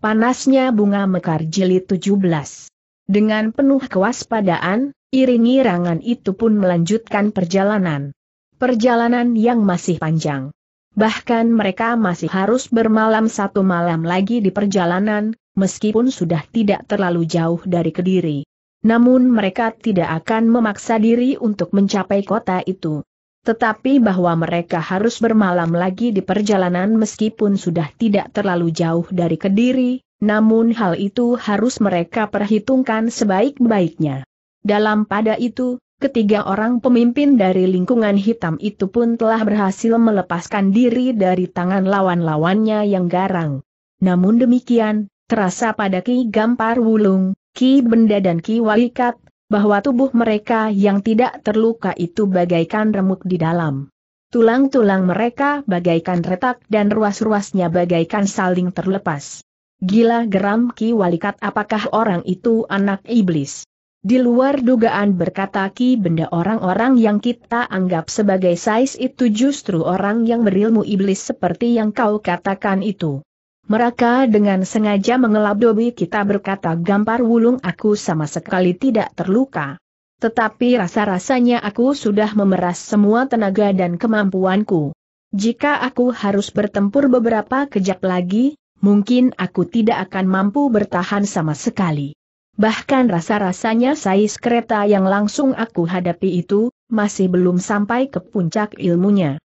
Panasnya bunga mekar jilid 17. Dengan penuh kewaspadaan, iringi rangan itu pun melanjutkan perjalanan. Perjalanan yang masih panjang. Bahkan mereka masih harus bermalam satu malam lagi di perjalanan, meskipun sudah tidak terlalu jauh dari Kediri. Namun mereka tidak akan memaksa diri untuk mencapai kota itu. Tetapi bahwa mereka harus bermalam lagi di perjalanan meskipun sudah tidak terlalu jauh dari Kediri, namun hal itu harus mereka perhitungkan sebaik-baiknya. Dalam pada itu, ketiga orang pemimpin dari lingkungan hitam itu pun telah berhasil melepaskan diri dari tangan lawan-lawannya yang garang. Namun demikian, terasa pada Ki Gampar Wulung, Ki Benda dan Ki Walikat, bahwa tubuh mereka yang tidak terluka itu bagaikan remuk di dalam. Tulang-tulang mereka bagaikan retak dan ruas-ruasnya bagaikan saling terlepas. Gila geram Ki Walikat apakah orang itu anak iblis? Di luar dugaan berkata Ki benda orang-orang yang kita anggap sebagai sais itu justru orang yang berilmu iblis seperti yang kau katakan itu. Mereka dengan sengaja mengelabui kita berkata gampar wulung aku sama sekali tidak terluka. Tetapi rasa-rasanya aku sudah memeras semua tenaga dan kemampuanku. Jika aku harus bertempur beberapa kejap lagi, mungkin aku tidak akan mampu bertahan sama sekali. Bahkan rasa-rasanya sais kereta yang langsung aku hadapi itu, masih belum sampai ke puncak ilmunya.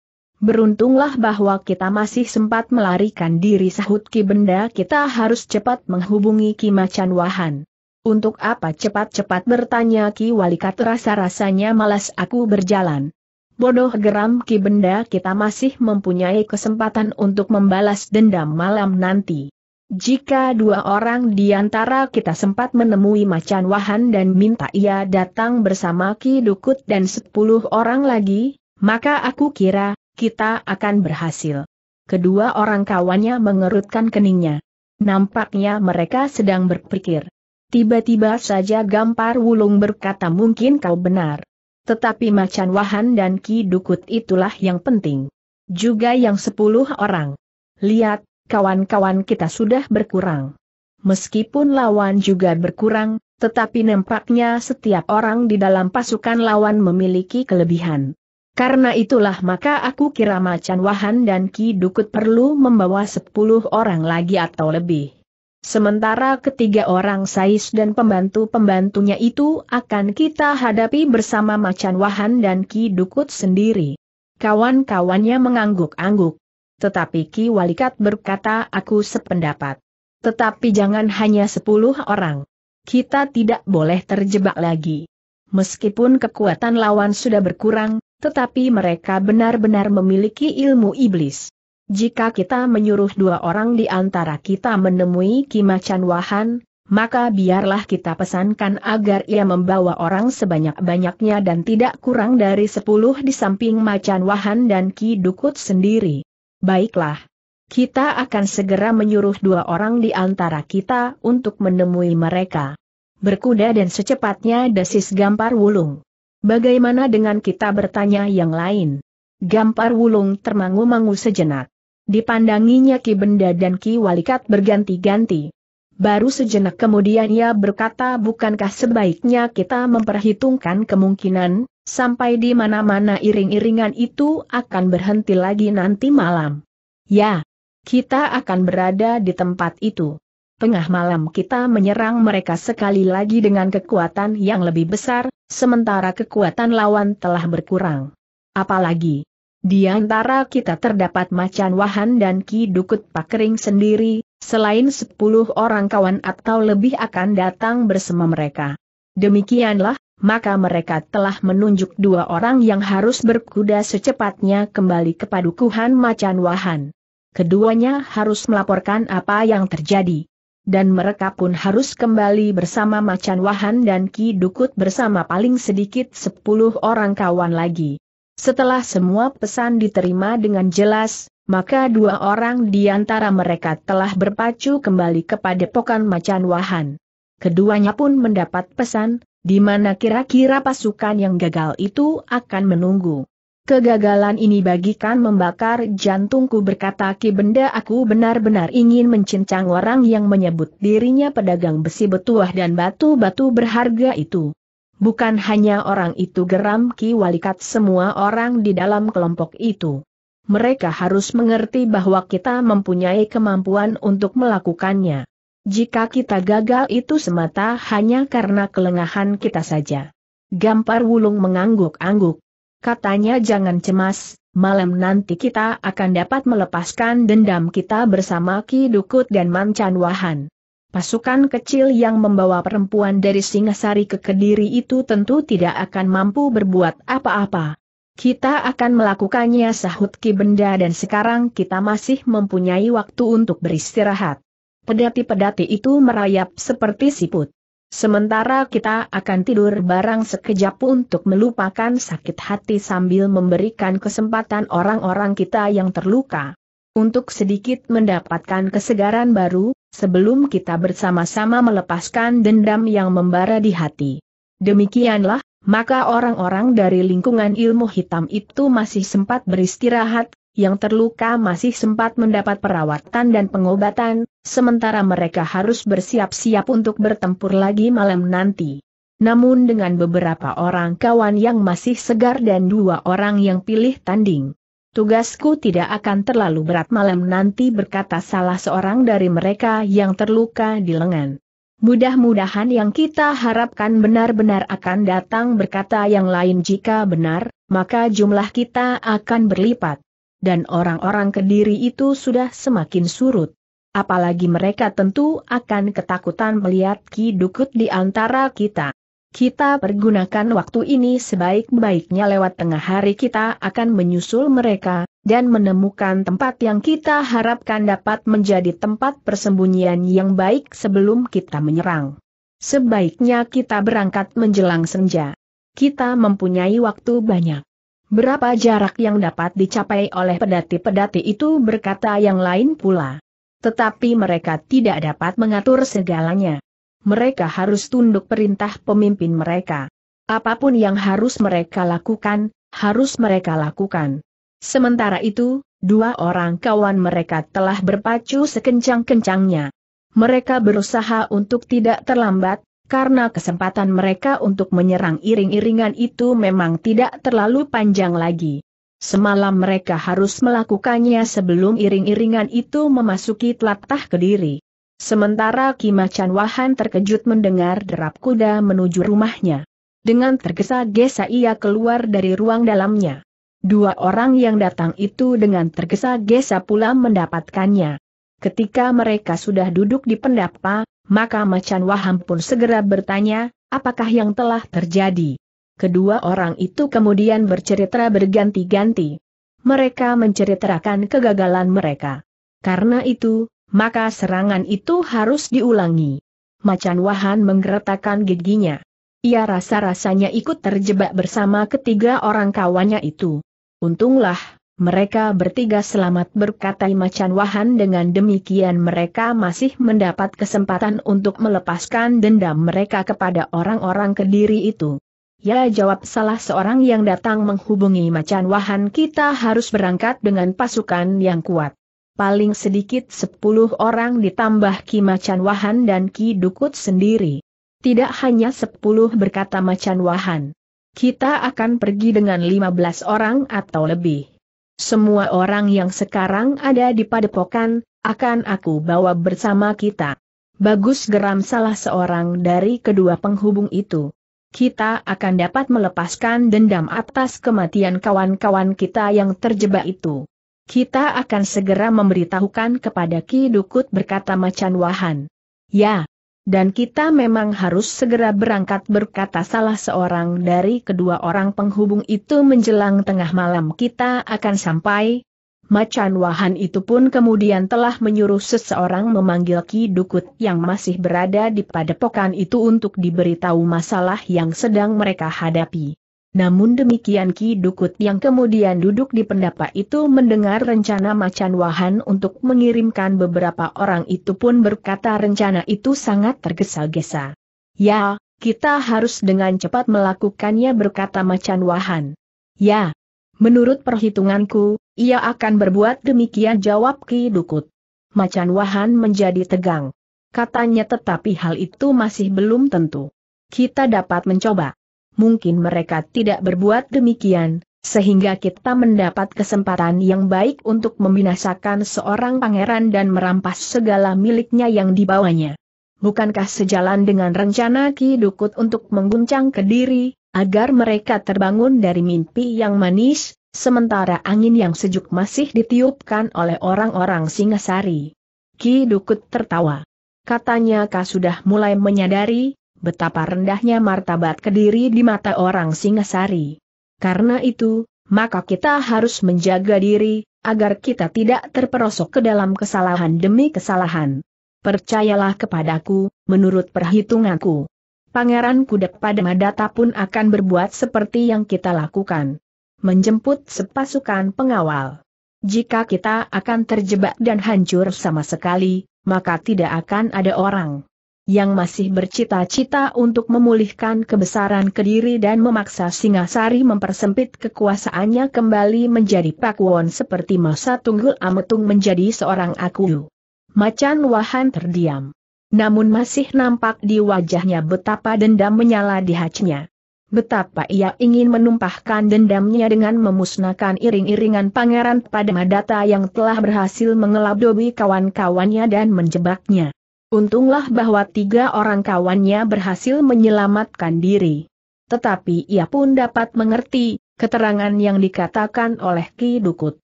Beruntunglah bahwa kita masih sempat melarikan diri sahut Ki Benda kita harus cepat menghubungi Ki Macan Wahan. Untuk apa cepat-cepat bertanya Ki Walikat rasa-rasanya malas aku berjalan. Bodoh geram Ki Benda kita masih mempunyai kesempatan untuk membalas dendam malam nanti. Jika dua orang di antara kita sempat menemui Macan Wahan dan minta ia datang bersama Ki Dukut dan sepuluh orang lagi, maka aku kira, kita akan berhasil. Kedua orang kawannya mengerutkan keningnya. Nampaknya mereka sedang berpikir. Tiba-tiba saja Gampar Wulung berkata mungkin kau benar. Tetapi Macan Wahan dan Ki Dukut itulah yang penting. Juga yang sepuluh orang. Lihat, kawan-kawan kita sudah berkurang. Meskipun lawan juga berkurang, tetapi nampaknya setiap orang di dalam pasukan lawan memiliki kelebihan. Karena itulah maka aku kira Macan Wahan dan Ki Dukut perlu membawa sepuluh orang lagi atau lebih. Sementara ketiga orang Sais dan pembantu-pembantunya itu akan kita hadapi bersama Macan Wahan dan Ki Dukut sendiri. Kawan-kawannya mengangguk-angguk. Tetapi Ki Walikat berkata aku sependapat. Tetapi jangan hanya sepuluh orang. Kita tidak boleh terjebak lagi. Meskipun kekuatan lawan sudah berkurang, tetapi mereka benar-benar memiliki ilmu iblis. Jika kita menyuruh dua orang di antara kita menemui Kimacan Wahan, maka biarlah kita pesankan agar ia membawa orang sebanyak-banyaknya dan tidak kurang dari sepuluh di samping Macan Wahan dan Ki Dukut sendiri. Baiklah. Kita akan segera menyuruh dua orang di antara kita untuk menemui mereka. Berkuda dan secepatnya desis Gampar Wulung. Bagaimana dengan kita bertanya yang lain? Gampar Wulung termangu-mangu sejenak. Dipandanginya Ki Benda dan Ki Walikat berganti-ganti. Baru sejenak kemudian ia berkata bukankah sebaiknya kita memperhitungkan kemungkinan, sampai di mana-mana iring-iringan itu akan berhenti lagi nanti malam. Ya, kita akan berada di tempat itu. Tengah malam kita menyerang mereka sekali lagi dengan kekuatan yang lebih besar, sementara kekuatan lawan telah berkurang. Apalagi, di antara kita terdapat Macan Wahan dan Ki Dukut Pakering sendiri, selain sepuluh orang kawan atau lebih akan datang bersama mereka. Demikianlah, maka mereka telah menunjuk dua orang yang harus berkuda secepatnya kembali ke padukuhan Macan Wahan. Keduanya harus melaporkan apa yang terjadi dan mereka pun harus kembali bersama Macan Wahan dan Ki Dukut bersama paling sedikit sepuluh orang kawan lagi. Setelah semua pesan diterima dengan jelas, maka dua orang di antara mereka telah berpacu kembali kepada pokan Macan Wahan. Keduanya pun mendapat pesan, di mana kira-kira pasukan yang gagal itu akan menunggu. Kegagalan ini bagikan membakar jantungku berkata Ki Benda aku benar-benar ingin mencincang orang yang menyebut dirinya pedagang besi betuah dan batu-batu berharga itu. Bukan hanya orang itu geram Ki Walikat semua orang di dalam kelompok itu. Mereka harus mengerti bahwa kita mempunyai kemampuan untuk melakukannya. Jika kita gagal itu semata hanya karena kelengahan kita saja. Gampar Wulung mengangguk-angguk. Katanya jangan cemas, malam nanti kita akan dapat melepaskan dendam kita bersama Ki Dukut dan Mancan Wahan. Pasukan kecil yang membawa perempuan dari Singasari ke Kediri itu tentu tidak akan mampu berbuat apa-apa. Kita akan melakukannya sahut Ki Benda dan sekarang kita masih mempunyai waktu untuk beristirahat. Pedati-pedati itu merayap seperti siput. Sementara kita akan tidur barang sekejap untuk melupakan sakit hati sambil memberikan kesempatan orang-orang kita yang terluka. Untuk sedikit mendapatkan kesegaran baru, sebelum kita bersama-sama melepaskan dendam yang membara di hati. Demikianlah, maka orang-orang dari lingkungan ilmu hitam itu masih sempat beristirahat, yang terluka masih sempat mendapat perawatan dan pengobatan, sementara mereka harus bersiap-siap untuk bertempur lagi malam nanti. Namun dengan beberapa orang kawan yang masih segar dan dua orang yang pilih tanding. Tugasku tidak akan terlalu berat malam nanti berkata salah seorang dari mereka yang terluka di lengan. Mudah-mudahan yang kita harapkan benar-benar akan datang berkata yang lain jika benar, maka jumlah kita akan berlipat dan orang-orang kediri itu sudah semakin surut. Apalagi mereka tentu akan ketakutan melihat Ki Dukut di antara kita. Kita pergunakan waktu ini sebaik-baiknya lewat tengah hari kita akan menyusul mereka, dan menemukan tempat yang kita harapkan dapat menjadi tempat persembunyian yang baik sebelum kita menyerang. Sebaiknya kita berangkat menjelang senja. Kita mempunyai waktu banyak. Berapa jarak yang dapat dicapai oleh pedati-pedati itu berkata yang lain pula. Tetapi mereka tidak dapat mengatur segalanya. Mereka harus tunduk perintah pemimpin mereka. Apa pun yang harus mereka lakukan, harus mereka lakukan. Sementara itu, dua orang kawan mereka telah berpacu sekencang-kencangnya. Mereka berusaha untuk tidak terlambat, karena kesempatan mereka untuk menyerang iring-iringan itu memang tidak terlalu panjang lagi. Semalam mereka harus melakukannya sebelum iring-iringan itu memasuki telatah Kediri. Sementara Kimacan Wahan terkejut mendengar derap kuda menuju rumahnya. Dengan tergesa-gesa ia keluar dari ruang dalamnya. Dua orang yang datang itu dengan tergesa-gesa pula mendapatkannya. Ketika mereka sudah duduk di pendapa, maka Macan Waham pun segera bertanya, apakah yang telah terjadi? Kedua orang itu kemudian bercerita berganti-ganti. Mereka menceritakan kegagalan mereka. Karena itu, maka serangan itu harus diulangi. Macan Wahan menggeretakkan giginya. Ia rasa-rasanya ikut terjebak bersama ketiga orang kawannya itu. Untunglah, mereka bertiga selamat berkata Macan Wahan dengan demikian mereka masih mendapat kesempatan untuk melepaskan dendam mereka kepada orang-orang kediri itu. Ya jawab salah seorang yang datang menghubungi Macan Wahan kita harus berangkat dengan pasukan yang kuat. Paling sedikit sepuluh orang ditambah Ki Macan Wahan dan Ki Dukut sendiri. Tidak hanya sepuluh berkata Macan Wahan. Kita akan pergi dengan lima belas orang atau lebih. Semua orang yang sekarang ada di padepokan, akan aku bawa bersama kita. Bagus geram salah seorang dari kedua penghubung itu. Kita akan dapat melepaskan dendam atas kematian kawan-kawan kita yang terjebak itu. Kita akan segera memberitahukan kepada Ki Dukut berkata Macan Wahan. Ya, dan kita memang harus segera berangkat berkata salah seorang dari kedua orang penghubung itu menjelang tengah malam kita akan sampai. Macan Wahan itu pun kemudian telah menyuruh seseorang memanggil Ki Dukut yang masih berada di padepokan itu untuk diberitahu masalah yang sedang mereka hadapi. Namun demikian Ki Dukut yang kemudian duduk di pendapa itu mendengar rencana Macan Wahan untuk mengirimkan beberapa orang itu pun berkata rencana itu sangat tergesa-gesa. Ya, kita harus dengan cepat melakukannya berkata Macan Wahan. Ya, Menurut perhitunganku, ia akan berbuat demikian jawab Ki Dukut. Macan Wahan menjadi tegang. Katanya tetapi hal itu masih belum tentu. Kita dapat mencoba. Mungkin mereka tidak berbuat demikian, sehingga kita mendapat kesempatan yang baik untuk membinasakan seorang pangeran dan merampas segala miliknya yang dibawanya. Bukankah sejalan dengan rencana Ki Dukut untuk mengguncang Kediri, agar mereka terbangun dari mimpi yang manis, sementara angin yang sejuk masih ditiupkan oleh orang-orang Singasari. Ki Dukut tertawa. Katanya kau sudah mulai menyadari, betapa rendahnya martabat Kediri di mata orang Singasari. Karena itu, maka kita harus menjaga diri, agar kita tidak terperosok ke dalam kesalahan demi kesalahan. Percayalah kepadaku, menurut perhitunganku. Pangeran Kudek pada Madata pun akan berbuat seperti yang kita lakukan. Menjemput sepasukan pengawal. Jika kita akan terjebak dan hancur sama sekali, maka tidak akan ada orang yang masih bercita-cita untuk memulihkan kebesaran Kediri dan memaksa Singasari mempersempit kekuasaannya kembali menjadi Pakuwon seperti masa Tunggul Ametung menjadi seorang aku. Macan Wahan terdiam namun masih nampak di wajahnya betapa dendam menyala di hatinya. Betapa ia ingin menumpahkan dendamnya dengan memusnahkan iring-iringan pangeran pada Madata yang telah berhasil mengelabuhi kawan-kawannya dan menjebaknya. Untunglah bahwa tiga orang kawannya berhasil menyelamatkan diri. Tetapi ia pun dapat mengerti, keterangan yang dikatakan oleh Ki Dukut.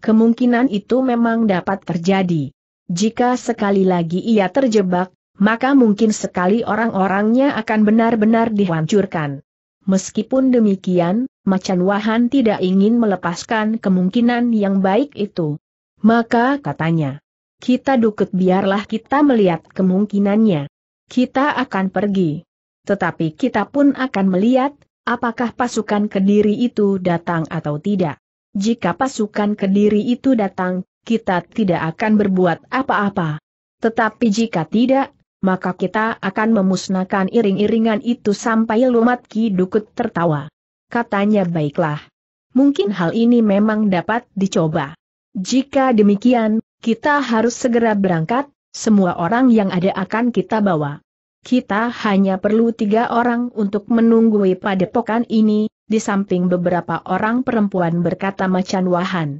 Kemungkinan itu memang dapat terjadi. Jika sekali lagi ia terjebak, maka mungkin sekali orang-orangnya akan benar-benar dihancurkan. Meskipun demikian, Macan Wahan tidak ingin melepaskan kemungkinan yang baik itu. Maka katanya, kita dukut biarlah kita melihat kemungkinannya. Kita akan pergi. Tetapi kita pun akan melihat, apakah pasukan Kediri itu datang atau tidak. Jika pasukan Kediri itu datang, kita tidak akan berbuat apa-apa. Tetapi jika tidak, maka kita akan memusnahkan iring-iringan itu sampai lumat Ki Dukut tertawa. Katanya baiklah. Mungkin hal ini memang dapat dicoba. Jika demikian, kita harus segera berangkat, semua orang yang ada akan kita bawa. Kita hanya perlu tiga orang untuk menunggui padepokan ini, di samping beberapa orang perempuan berkata macan wahan.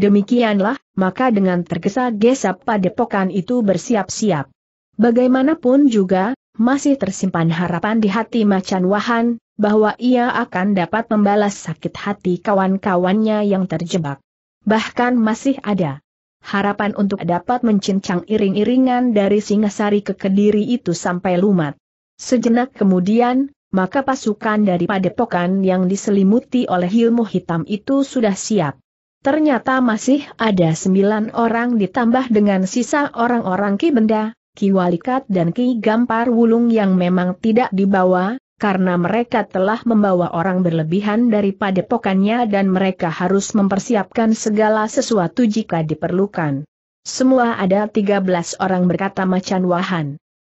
Demikianlah, maka dengan tergesa-gesa padepokan itu bersiap-siap. Bagaimanapun juga, masih tersimpan harapan di hati Macan Wahan, bahwa ia akan dapat membalas sakit hati kawan-kawannya yang terjebak. Bahkan masih ada harapan untuk dapat mencincang iring-iringan dari Singasari ke Kediri itu sampai lumat. Sejenak kemudian, maka pasukan dari padepokan yang diselimuti oleh ilmu hitam itu sudah siap. Ternyata masih ada sembilan orang ditambah dengan sisa orang-orang Kibenda, Ki Walikat dan Ki Gampar Wulung yang memang tidak dibawa, karena mereka telah membawa orang berlebihan daripada pokannya dan mereka harus mempersiapkan segala sesuatu jika diperlukan. Semua ada 13 orang berkata macan wahan.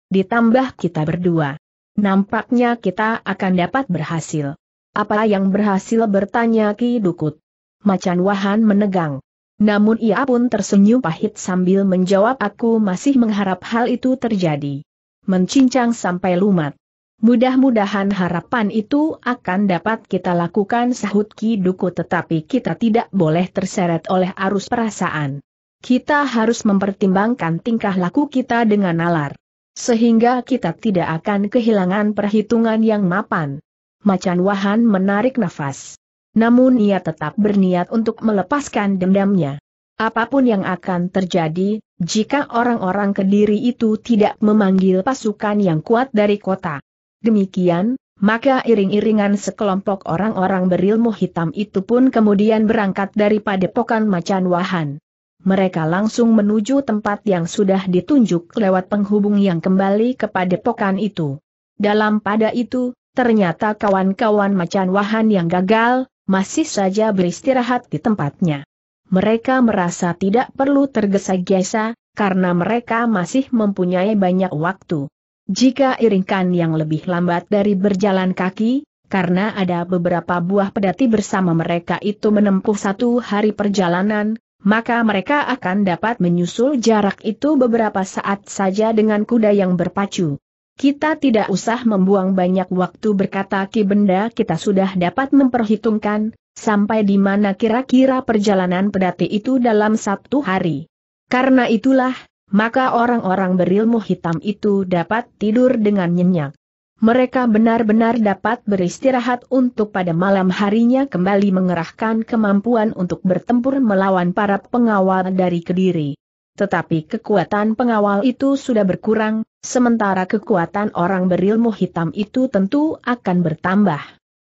Ditambah kita berdua. Nampaknya kita akan dapat berhasil. Apa yang berhasil bertanya Ki Dukut. Macan wahan menegang. Namun ia pun tersenyum pahit sambil menjawab aku masih mengharap hal itu terjadi. Mencincang sampai lumat. Mudah-mudahan harapan itu akan dapat kita lakukan sahut Ki Duku tetapi kita tidak boleh terseret oleh arus perasaan. Kita harus mempertimbangkan tingkah laku kita dengan nalar. Sehingga kita tidak akan kehilangan perhitungan yang mapan. Macan Wahan menarik nafas. Namun ia tetap berniat untuk melepaskan dendamnya. Apa pun yang akan terjadi, jika orang-orang Kediri itu tidak memanggil pasukan yang kuat dari kota. Demikian, maka iring-iringan sekelompok orang-orang berilmu hitam itu pun kemudian berangkat dari padepokan Macan Wahan. Mereka langsung menuju tempat yang sudah ditunjuk lewat penghubung yang kembali ke padepokan itu. Dalam pada itu, ternyata kawan-kawan Macan Wahan yang gagal, masih saja beristirahat di tempatnya. Mereka merasa tidak perlu tergesa-gesa, karena mereka masih mempunyai banyak waktu. Jika iringkan yang lebih lambat dari berjalan kaki, karena ada beberapa buah pedati bersama mereka itu menempuh satu hari perjalanan, maka mereka akan dapat menyusul jarak itu beberapa saat saja dengan kuda yang berpacu. Kita tidak usah membuang banyak waktu berkata Ki Benda kita sudah dapat memperhitungkan, sampai di mana kira-kira perjalanan pedati itu dalam satu hari. Karena itulah, maka orang-orang berilmu hitam itu dapat tidur dengan nyenyak. Mereka benar-benar dapat beristirahat untuk pada malam harinya kembali mengerahkan kemampuan untuk bertempur melawan para pengawal dari Kediri. Tetapi kekuatan pengawal itu sudah berkurang, sementara kekuatan orang berilmu hitam itu tentu akan bertambah.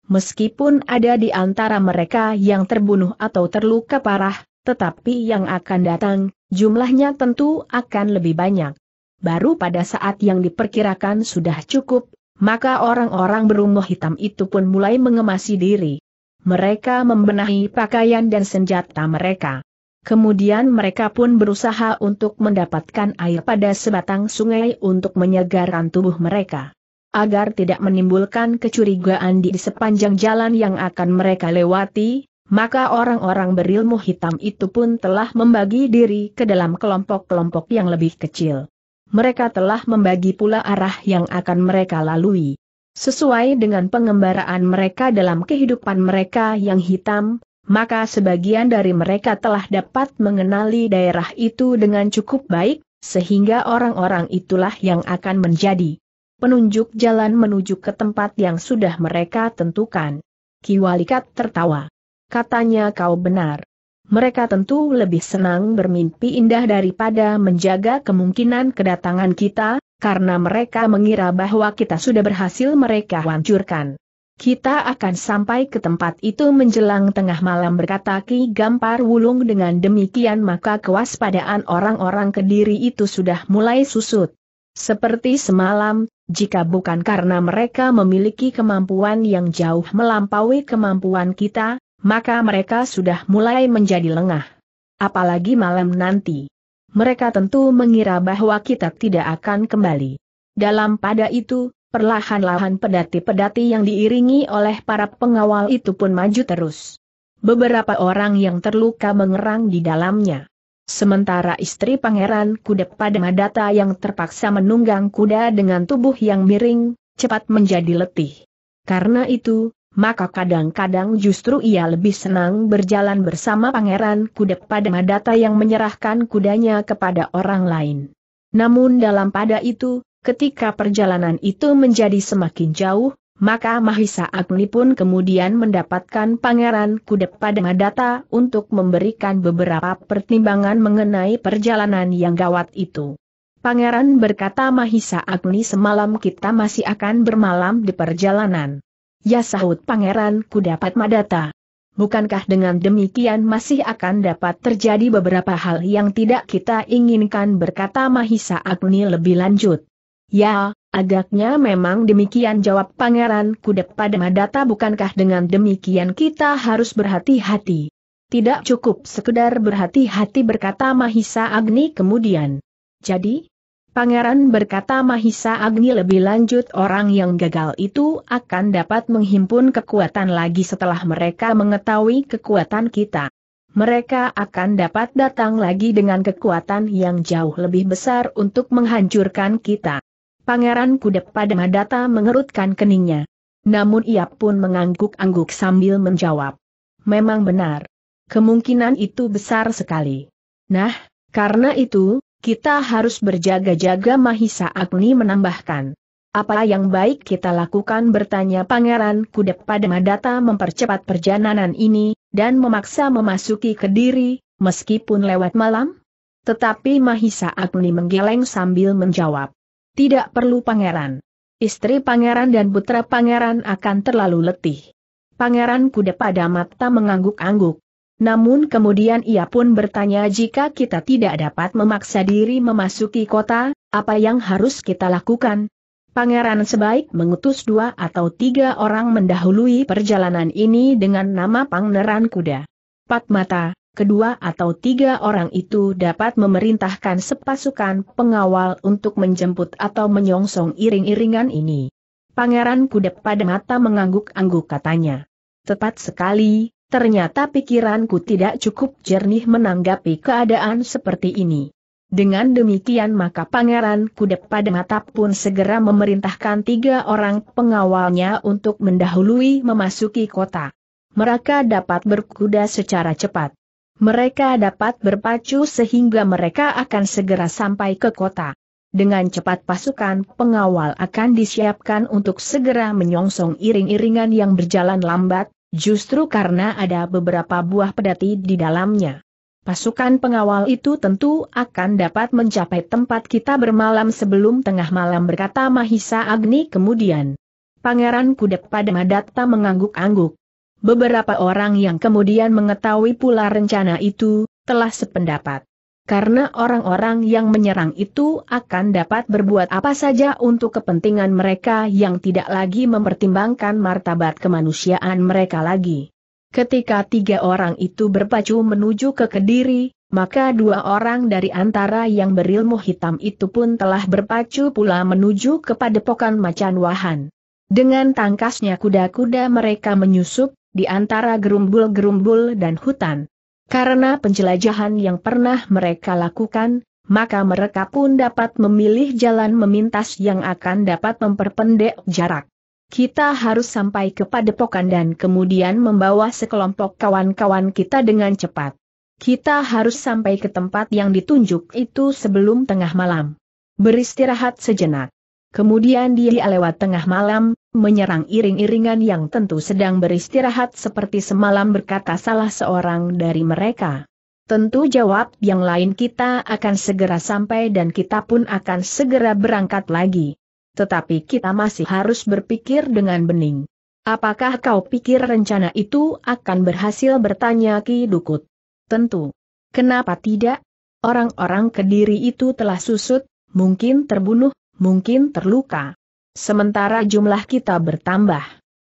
Meskipun ada di antara mereka yang terbunuh atau terluka parah, tetapi yang akan datang, jumlahnya tentu akan lebih banyak. Baru pada saat yang diperkirakan sudah cukup, maka orang-orang berumuh hitam itu pun mulai mengemasi diri. Mereka membenahi pakaian dan senjata mereka. Kemudian mereka pun berusaha untuk mendapatkan air pada sebatang sungai untuk menyegarkan tubuh mereka. Agar tidak menimbulkan kecurigaan di sepanjang jalan yang akan mereka lewati, maka orang-orang berilmu hitam itu pun telah membagi diri ke dalam kelompok-kelompok yang lebih kecil. Mereka telah membagi pula arah yang akan mereka lalui. Sesuai dengan pengembaraan mereka dalam kehidupan mereka yang hitam, maka sebagian dari mereka telah dapat mengenali daerah itu dengan cukup baik, sehingga orang-orang itulah yang akan menjadi penunjuk jalan menuju ke tempat yang sudah mereka tentukan. Kiwalikat tertawa. Katanya kau benar. Mereka tentu lebih senang bermimpi indah daripada menjaga kemungkinan kedatangan kita, karena mereka mengira bahwa kita sudah berhasil mereka hancurkan. Kita akan sampai ke tempat itu menjelang tengah malam berkata Ki Gampar Wulung dengan demikian maka kewaspadaan orang-orang kediri itu sudah mulai susut. Seperti semalam, jika bukan karena mereka memiliki kemampuan yang jauh melampaui kemampuan kita, maka mereka sudah mulai menjadi lengah. Apalagi malam nanti. Mereka tentu mengira bahwa kita tidak akan kembali. Dalam pada itu, perlahan-lahan pedati-pedati yang diiringi oleh para pengawal itu pun maju terus. Beberapa orang yang terluka mengerang di dalamnya. Sementara istri pangeran kuda pada Madata yang terpaksa menunggang kuda dengan tubuh yang miring, cepat menjadi letih. Karena itu, maka kadang-kadang justru ia lebih senang berjalan bersama pangeran kuda pada Madata yang menyerahkan kudanya kepada orang lain. Namun dalam pada itu, ketika perjalanan itu menjadi semakin jauh, maka Mahisa Agni pun kemudian mendapatkan pangeran kuda pada Madata untuk memberikan beberapa pertimbangan mengenai perjalanan yang gawat itu. Pangeran berkata Mahisa Agni semalam kita masih akan bermalam di perjalanan. Ya sahut pangeran ku dapat madata. Bukankah dengan demikian masih akan dapat terjadi beberapa hal yang tidak kita inginkan berkata Mahisa Agni lebih lanjut. Ya, agaknya memang demikian jawab pangeran kuda pada madata bukankah dengan demikian kita harus berhati-hati. Tidak cukup sekedar berhati-hati berkata Mahisa Agni kemudian. Jadi, Pangeran berkata Mahisa Agni lebih lanjut orang yang gagal itu akan dapat menghimpun kekuatan lagi setelah mereka mengetahui kekuatan kita. Mereka akan dapat datang lagi dengan kekuatan yang jauh lebih besar untuk menghancurkan kita. Pangeran kuda pada Madata mengerutkan keningnya. Namun ia pun mengangguk-angguk sambil menjawab. Memang benar. Kemungkinan itu besar sekali. Nah, karena itu, kita harus berjaga-jaga Mahisa Agni menambahkan. Apa yang baik kita lakukan bertanya Pangeran Kuda pada Madata mempercepat perjalanan ini, dan memaksa memasuki Kediri, meskipun lewat malam? Tetapi Mahisa Agni menggeleng sambil menjawab. Tidak perlu Pangeran. Istri Pangeran dan putra Pangeran akan terlalu letih. Pangeran Kuda pada mata mengangguk-angguk. Namun kemudian ia pun bertanya jika kita tidak dapat memaksa diri memasuki kota, apa yang harus kita lakukan? Pangeran sebaik mengutus dua atau tiga orang mendahului perjalanan ini dengan nama Pangeran Kuda. Pat mata, kedua atau tiga orang itu dapat memerintahkan sepasukan pengawal untuk menjemput atau menyongsong iring-iringan ini. Pangeran Kudep pada mata mengangguk-angguk katanya. Tepat sekali, ternyata pikiranku tidak cukup jernih menanggapi keadaan seperti ini. Dengan demikian maka Pangeran Kudep pada mata pun segera memerintahkan tiga orang pengawalnya untuk mendahului memasuki kota. Mereka dapat berkuda secara cepat. Mereka dapat berpacu sehingga mereka akan segera sampai ke kota. Dengan cepat pasukan pengawal akan disiapkan untuk segera menyongsong iring-iringan yang berjalan lambat, justru karena ada beberapa buah pedati di dalamnya. Pasukan pengawal itu tentu akan dapat mencapai tempat kita bermalam sebelum tengah malam berkata Mahisa Agni kemudian. Pangeran Kudep pada Madatta mengangguk-angguk. Beberapa orang yang kemudian mengetahui pula rencana itu, telah sependapat. Karena orang-orang yang menyerang itu akan dapat berbuat apa saja untuk kepentingan mereka yang tidak lagi mempertimbangkan martabat kemanusiaan mereka lagi. Ketika tiga orang itu berpacu menuju ke Kediri, maka dua orang dari antara yang berilmu hitam itu pun telah berpacu pula menuju ke padepokan Macan Wahan. Dengan tangkasnya kuda-kuda mereka menyusup, di antara gerumbul-gerumbul dan hutan. Karena penjelajahan yang pernah mereka lakukan, maka mereka pun dapat memilih jalan memintas yang akan dapat memperpendek jarak. Kita harus sampai ke padepokan dan kemudian membawa sekelompok kawan-kawan kita dengan cepat. Kita harus sampai ke tempat yang ditunjuk itu sebelum tengah malam. Beristirahat sejenak. Kemudian dia lewat tengah malam, menyerang iring-iringan yang tentu sedang beristirahat seperti semalam berkata salah seorang dari mereka. Tentu jawab yang lain kita akan segera sampai dan kita pun akan segera berangkat lagi tetapi kita masih harus berpikir dengan bening. Apakah kau pikir rencana itu akan berhasil bertanya Ki Dukut? Tentu. Kenapa tidak? Orang-orang kediri itu telah susut, mungkin terbunuh, mungkin terluka. Sementara jumlah kita bertambah.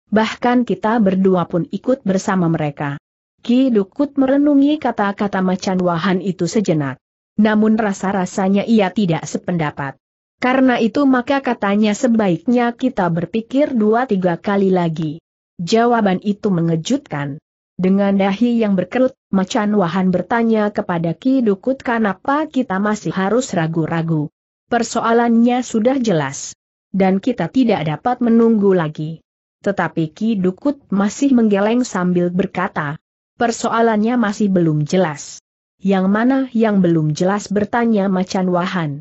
Bahkan kita berdua pun ikut bersama mereka. Ki Dukut merenungi kata-kata macan wahan itu sejenak. Namun rasa-rasanya ia tidak sependapat. Karena itu maka katanya sebaiknya kita berpikir dua tiga kali lagi. Jawaban itu mengejutkan. Dengan dahi yang berkerut, Macan Wahan bertanya kepada Ki Dukut kenapa kita masih harus ragu-ragu. Persoalannya sudah jelas. Dan kita tidak dapat menunggu lagi. Tetapi Ki Dukut masih menggeleng sambil berkata, persoalannya masih belum jelas. Yang mana yang belum jelas bertanya Macan Wahan.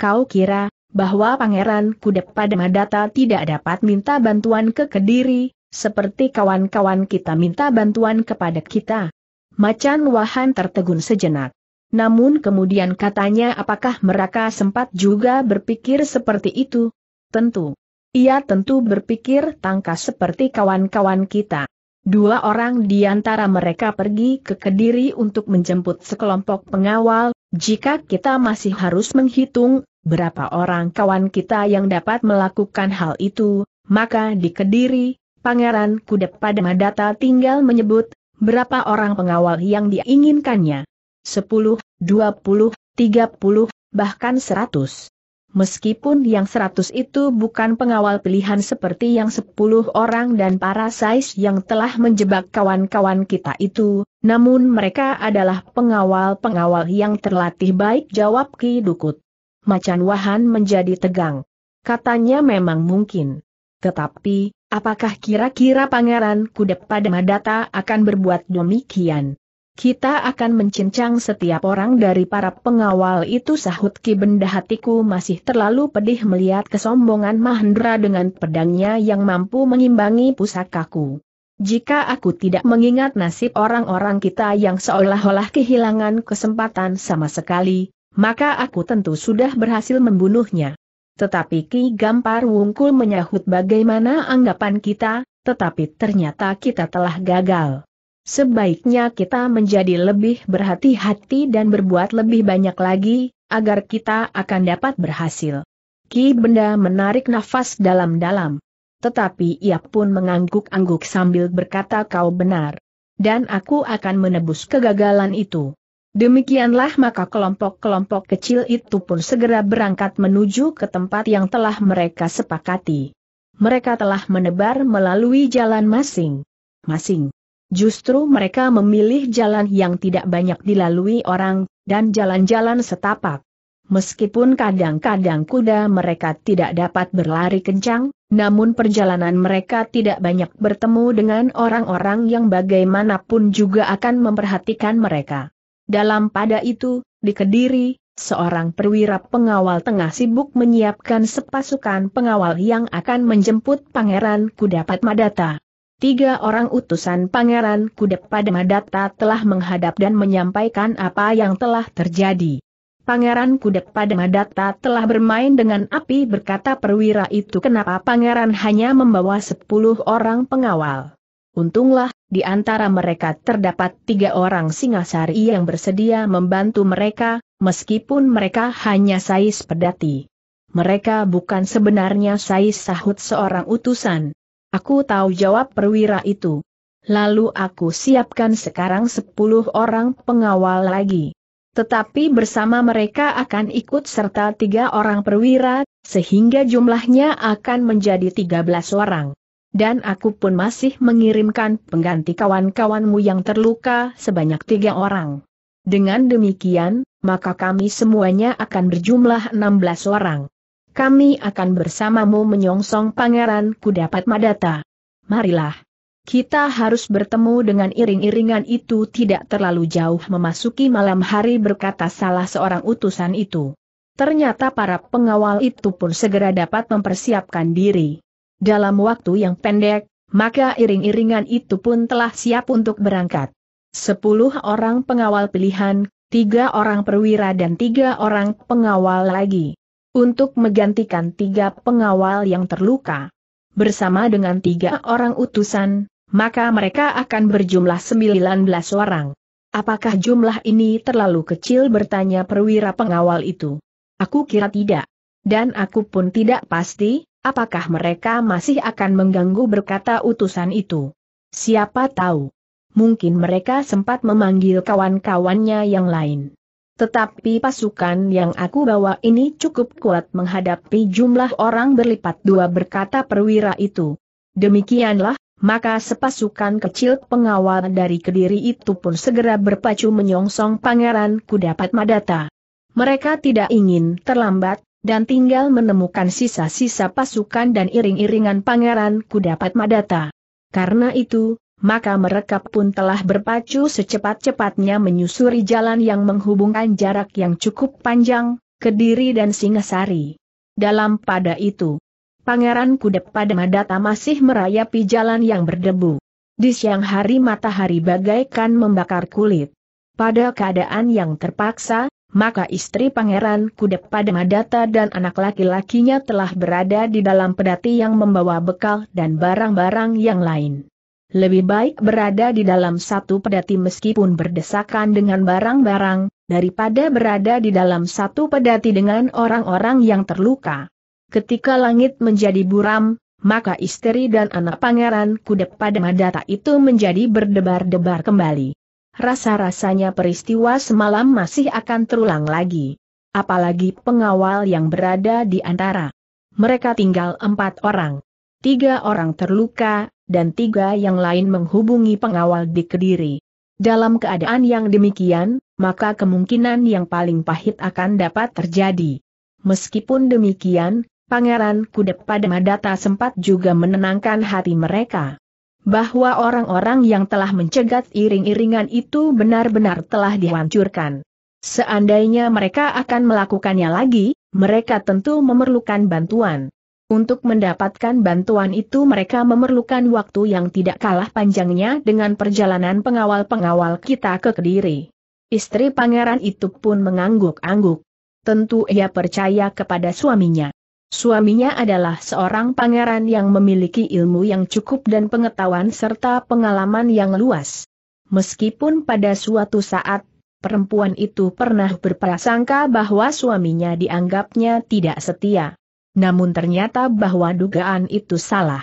Kau kira, bahwa Pangeran Kudep pada Madata tidak dapat minta bantuan ke Kediri, seperti kawan-kawan kita minta bantuan kepada kita. Macan Wahan tertegun sejenak. Namun kemudian katanya apakah mereka sempat juga berpikir seperti itu? Tentu. Ia tentu berpikir tangkas seperti kawan-kawan kita. Dua orang di antara mereka pergi ke Kediri untuk menjemput sekelompok pengawal, jika kita masih harus menghitung, berapa orang kawan kita yang dapat melakukan hal itu, maka di Kediri, Pangeran Kudep pada Madata tinggal menyebut, berapa orang pengawal yang diinginkannya. Sepuluh, dua puluh, tiga puluh, bahkan seratus. Meskipun yang seratus itu bukan pengawal pilihan seperti yang sepuluh orang dan para sais yang telah menjebak kawan-kawan kita itu, namun mereka adalah pengawal-pengawal yang terlatih baik jawab Ki Dukut. Macan Wahan menjadi tegang. Katanya memang mungkin. Tetapi, apakah kira-kira Pangeran Kudep pada Madata akan berbuat demikian? Kita akan mencincang setiap orang dari para pengawal itu sahut Ki Benda hatiku masih terlalu pedih melihat kesombongan Mahendra dengan pedangnya yang mampu mengimbangi pusakaku. Jika aku tidak mengingat nasib orang-orang kita yang seolah-olah kehilangan kesempatan sama sekali, maka aku tentu sudah berhasil membunuhnya. Tetapi Ki Gampar Wungkul menyahut bagaimana anggapan kita, tetapi ternyata kita telah gagal. Sebaiknya kita menjadi lebih berhati-hati dan berbuat lebih banyak lagi, agar kita akan dapat berhasil. Ki Benda menarik nafas dalam-dalam. Tetapi ia pun mengangguk-angguk sambil berkata kau benar. Dan aku akan menebus kegagalan itu. Demikianlah maka kelompok-kelompok kecil itu pun segera berangkat menuju ke tempat yang telah mereka sepakati. Mereka telah menebar melalui jalan masing-masing. Justru mereka memilih jalan yang tidak banyak dilalui orang, dan jalan-jalan setapak. Meskipun kadang-kadang kuda mereka tidak dapat berlari kencang, namun perjalanan mereka tidak banyak bertemu dengan orang-orang yang bagaimanapun juga akan memperhatikan mereka. Dalam pada itu, di Kediri, seorang perwira pengawal tengah sibuk menyiapkan sepasukan pengawal yang akan menjemput Pangeran Kudapat Madata. Tiga orang utusan Pangeran Kudep pada Madatta telah menghadap dan menyampaikan apa yang telah terjadi. Pangeran Kudep pada Madatta telah bermain dengan api berkata perwira itu kenapa pangeran hanya membawa sepuluh orang pengawal. Untunglah, di antara mereka terdapat tiga orang Singasari yang bersedia membantu mereka, meskipun mereka hanya sais pedati. Mereka bukan sebenarnya sais sahut seorang utusan. Aku tahu jawab perwira itu. Lalu aku siapkan sekarang sepuluh orang pengawal lagi. Tetapi bersama mereka akan ikut serta tiga orang perwira, sehingga jumlahnya akan menjadi tiga belas orang. Dan aku pun masih mengirimkan pengganti kawan-kawanmu yang terluka sebanyak tiga orang. Dengan demikian, maka kami semuanya akan berjumlah enam belas orang kami akan bersamamu menyongsong pangeran kudapat Madata. Marilah. Kita harus bertemu dengan iring-iringan itu tidak terlalu jauh memasuki malam hari berkata salah seorang utusan itu. Ternyata para pengawal itu pun segera dapat mempersiapkan diri. Dalam waktu yang pendek, maka iring-iringan itu pun telah siap untuk berangkat. Sepuluh orang pengawal pilihan, tiga orang perwira dan tiga orang pengawal lagi untuk menggantikan tiga pengawal yang terluka. Bersama dengan tiga orang utusan, maka mereka akan berjumlah 19 orang. Apakah jumlah ini terlalu kecil bertanya perwira pengawal itu? Aku kira tidak. Dan aku pun tidak pasti, apakah mereka masih akan mengganggu berkata utusan itu. Siapa tahu. Mungkin mereka sempat memanggil kawan-kawannya yang lain. Tetapi pasukan yang aku bawa ini cukup kuat menghadapi jumlah orang berlipat dua berkata perwira itu. Demikianlah, maka sepasukan kecil pengawal dari Kediri itu pun segera berpacu menyongsong Pangeran Kudapat Madata. Mereka tidak ingin terlambat, dan tinggal menemukan sisa-sisa pasukan dan iring-iringan Pangeran Kudapat Madata. Karena itu, maka mereka pun telah berpacu secepat-cepatnya menyusuri jalan yang menghubungkan jarak yang cukup panjang, Kediri dan Singasari. Dalam pada itu, Pangeran Kudep pada Madata masih merayapi jalan yang berdebu. Di siang hari matahari bagaikan membakar kulit. Pada keadaan yang terpaksa, maka istri Pangeran Kudep pada Madata dan anak laki-lakinya telah berada di dalam pedati yang membawa bekal dan barang-barang yang lain. Lebih baik berada di dalam satu pedati meskipun berdesakan dengan barang-barang, daripada berada di dalam satu pedati dengan orang-orang yang terluka. Ketika langit menjadi buram, maka istri dan anak pangeran kudep pada madata itu menjadi berdebar-debar kembali. Rasa-rasanya peristiwa semalam masih akan terulang lagi. Apalagi pengawal yang berada di antara. Mereka tinggal empat orang. Tiga orang terluka, dan tiga yang lain menghubungi pengawal di Kediri. Dalam keadaan yang demikian, maka kemungkinan yang paling pahit akan dapat terjadi. Meskipun demikian, Pangeran Kudep pada Madata sempat juga menenangkan hati mereka. Bahwa orang-orang yang telah mencegat iring-iringan itu benar-benar telah dihancurkan. Seandainya mereka akan melakukannya lagi, mereka tentu memerlukan bantuan. Untuk mendapatkan bantuan itu mereka memerlukan waktu yang tidak kalah panjangnya dengan perjalanan pengawal-pengawal kita ke Kediri. Istri pangeran itu pun mengangguk-angguk. Tentu ia percaya kepada suaminya. Suaminya adalah seorang pangeran yang memiliki ilmu yang cukup dan pengetahuan serta pengalaman yang luas. Meskipun pada suatu saat, perempuan itu pernah berprasangka bahwa suaminya dianggapnya tidak setia. Namun ternyata bahwa dugaan itu salah.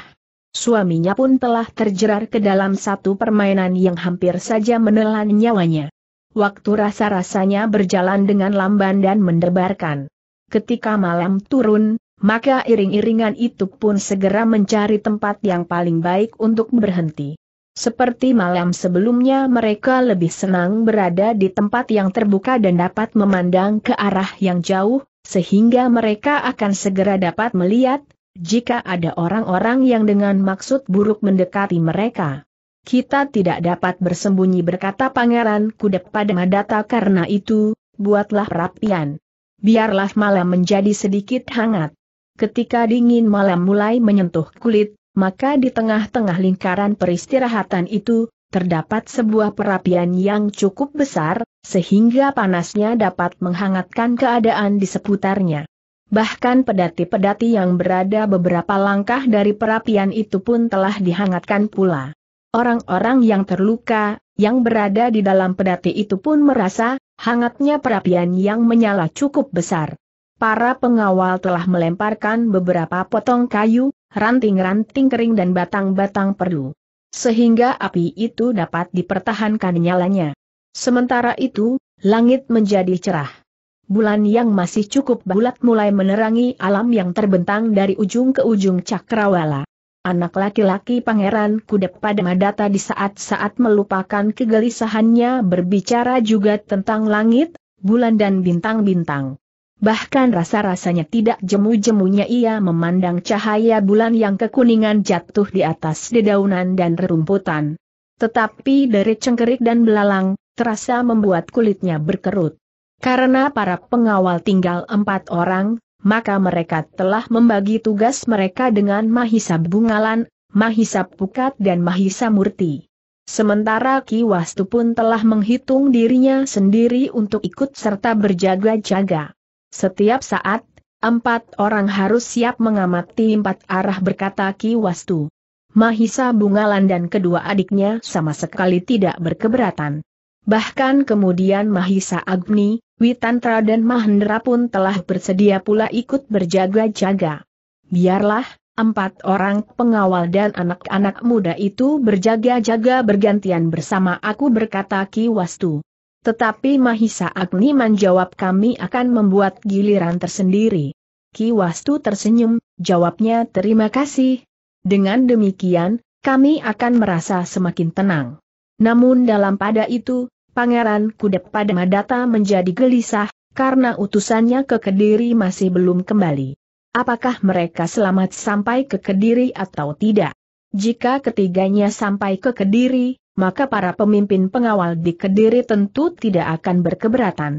Suaminya pun telah terjerar ke dalam satu permainan yang hampir saja menelan nyawanya. Waktu rasa-rasanya berjalan dengan lamban dan mendebarkan. Ketika malam turun, maka iring-iringan itu pun segera mencari tempat yang paling baik untuk berhenti. Seperti malam sebelumnya mereka lebih senang berada di tempat yang terbuka dan dapat memandang ke arah yang jauh, sehingga mereka akan segera dapat melihat, jika ada orang-orang yang dengan maksud buruk mendekati mereka. Kita tidak dapat bersembunyi berkata Pangeran Kudep pada Madata karena itu, buatlah perapian. Biarlah malam menjadi sedikit hangat. Ketika dingin malam mulai menyentuh kulit, maka di tengah-tengah lingkaran peristirahatan itu, terdapat sebuah perapian yang cukup besar, sehingga panasnya dapat menghangatkan keadaan di seputarnya. Bahkan pedati-pedati yang berada beberapa langkah dari perapian itu pun telah dihangatkan pula. Orang-orang yang terluka, yang berada di dalam pedati itu pun merasa, hangatnya perapian yang menyala cukup besar. Para pengawal telah melemparkan beberapa potong kayu, ranting-ranting kering dan batang-batang perlu. Sehingga api itu dapat dipertahankan nyalanya. Sementara itu, langit menjadi cerah. Bulan yang masih cukup bulat mulai menerangi alam yang terbentang dari ujung ke ujung cakrawala. Anak laki-laki Pangeran Kudep pada Madata di saat-saat melupakan kegelisahannya berbicara juga tentang langit, bulan dan bintang-bintang. Bahkan rasa-rasanya tidak jemu-jemunya ia memandang cahaya bulan yang kekuningan jatuh di atas dedaunan dan rerumputan. Tetapi dari cengkerik dan belalang, terasa membuat kulitnya berkerut. Karena para pengawal tinggal empat orang, maka mereka telah membagi tugas mereka dengan Mahisa Bungalan, Mahisa Pukat dan Mahisa Murti. Sementara Ki Wastu pun telah menghitung dirinya sendiri untuk ikut serta berjaga-jaga. Setiap saat, empat orang harus siap mengamati empat arah berkata Ki Wastu. Mahisa Bungalan dan kedua adiknya sama sekali tidak berkeberatan. Bahkan kemudian Mahisa Agni, Witantra dan Mahendra pun telah bersedia pula ikut berjaga-jaga. Biarlah, empat orang pengawal dan anak-anak muda itu berjaga-jaga bergantian bersama aku berkata Ki Wastu. Tetapi Mahisa Agni menjawab kami akan membuat giliran tersendiri. Ki Wastu tersenyum, jawabnya terima kasih. Dengan demikian, kami akan merasa semakin tenang. Namun dalam pada itu, Pangeran Kudep pada Madata menjadi gelisah, karena utusannya ke Kediri masih belum kembali. Apakah mereka selamat sampai ke Kediri atau tidak? Jika ketiganya sampai ke Kediri, maka para pemimpin pengawal di Kediri tentu tidak akan berkeberatan.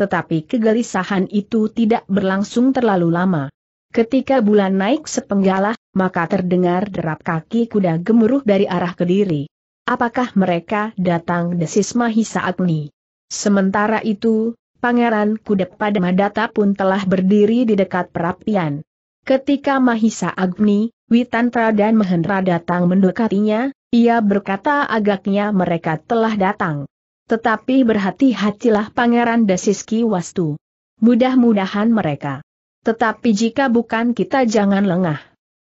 Tetapi kegelisahan itu tidak berlangsung terlalu lama. Ketika bulan naik sepenggalah, maka terdengar derap kaki kuda gemuruh dari arah Kediri. Apakah mereka datang desis Mahisa Agni? Sementara itu, Pangeran Kuda pada Madata pun telah berdiri di dekat perapian. Ketika Mahisa Agni, Witantra dan Mahendra datang mendekatinya, ia berkata agaknya mereka telah datang. Tetapi berhati-hatilah Pangeran Desiski Wastu. Mudah-mudahan mereka. Tetapi jika bukan kita jangan lengah.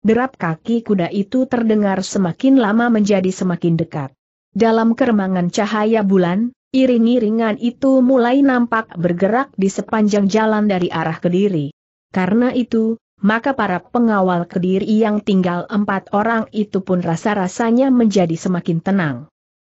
Derap kaki kuda itu terdengar semakin lama menjadi semakin dekat. Dalam keremangan cahaya bulan, iring-iringan itu mulai nampak bergerak di sepanjang jalan dari arah Kediri. Karena itu, maka para pengawal kediri yang tinggal empat orang itu pun rasa-rasanya menjadi semakin tenang.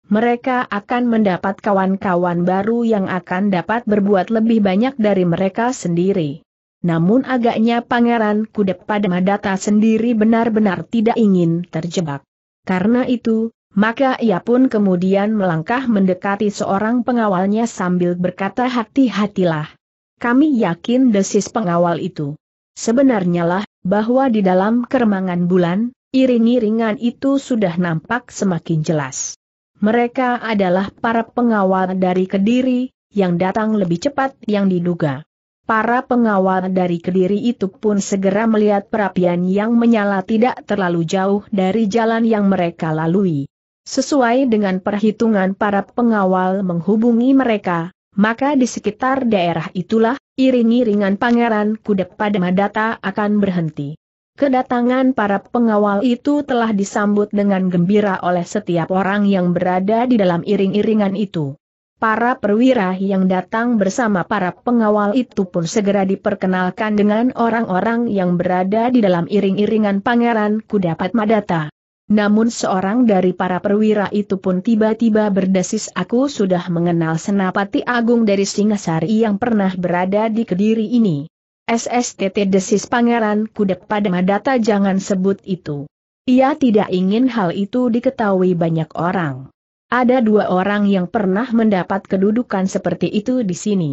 Mereka akan mendapat kawan-kawan baru yang akan dapat berbuat lebih banyak dari mereka sendiri. Namun agaknya Pangeran Kudep pada Madata sendiri benar-benar tidak ingin terjebak. Karena itu, maka ia pun kemudian melangkah mendekati seorang pengawalnya sambil berkata hati-hatilah. Kami yakin desis pengawal itu. Sebenarnya lah, bahwa di dalam keremangan bulan, iring-iringan itu sudah nampak semakin jelas. Mereka adalah para pengawal dari Kediri, yang datang lebih cepat yang diduga. Para pengawal dari Kediri itu pun segera melihat perapian yang menyala tidak terlalu jauh dari jalan yang mereka lalui. Sesuai dengan perhitungan para pengawal menghubungi mereka, maka di sekitar daerah itulah, iring-iringan Pangeran Kudep pada Madata akan berhenti. Kedatangan para pengawal itu telah disambut dengan gembira oleh setiap orang yang berada di dalam iring-iringan itu. Para perwira yang datang bersama para pengawal itu pun segera diperkenalkan dengan orang-orang yang berada di dalam iring-iringan Pangeran Kudapat Madata. Namun seorang dari para perwira itu pun tiba-tiba berdesis aku sudah mengenal Senapati Agung dari Singasari yang pernah berada di Kediri ini. SSTT desis Pangeran Kudapat Madata jangan sebut itu. Ia tidak ingin hal itu diketahui banyak orang. Ada dua orang yang pernah mendapat kedudukan seperti itu di sini.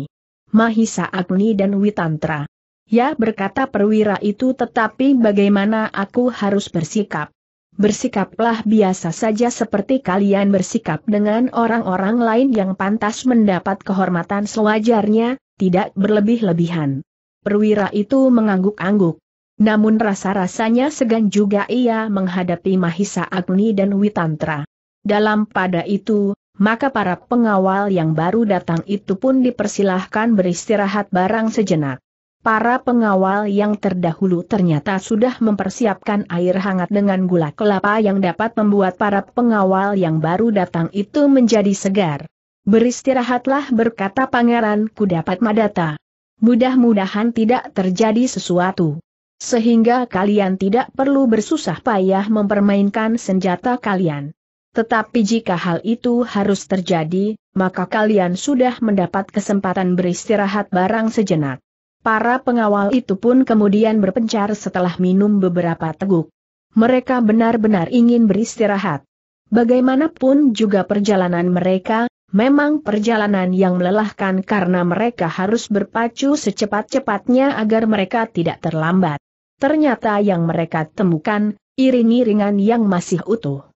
Mahisa Agni dan Witantra. Ya berkata perwira itu tetapi bagaimana aku harus bersikap? Bersikaplah biasa saja seperti kalian bersikap dengan orang-orang lain yang pantas mendapat kehormatan sewajarnya, tidak berlebih-lebihan. Perwira itu mengangguk-angguk. Namun rasa-rasanya segan juga ia menghadapi Mahisa Agni dan Witantra. Dalam pada itu, maka para pengawal yang baru datang itu pun dipersilahkan beristirahat barang sejenak. Para pengawal yang terdahulu ternyata sudah mempersiapkan air hangat dengan gula kelapa yang dapat membuat para pengawal yang baru datang itu menjadi segar. Beristirahatlah berkata Pangeran Kudapat Madata. Mudah-mudahan tidak terjadi sesuatu. Sehingga kalian tidak perlu bersusah payah mempermainkan senjata kalian. Tetapi jika hal itu harus terjadi, maka kalian sudah mendapat kesempatan beristirahat barang sejenak. Para pengawal itu pun kemudian berpencar setelah minum beberapa teguk. Mereka benar-benar ingin beristirahat. Bagaimanapun juga perjalanan mereka, memang perjalanan yang melelahkan karena mereka harus berpacu secepat-cepatnya agar mereka tidak terlambat. Ternyata yang mereka temukan, iring-iringan yang masih utuh.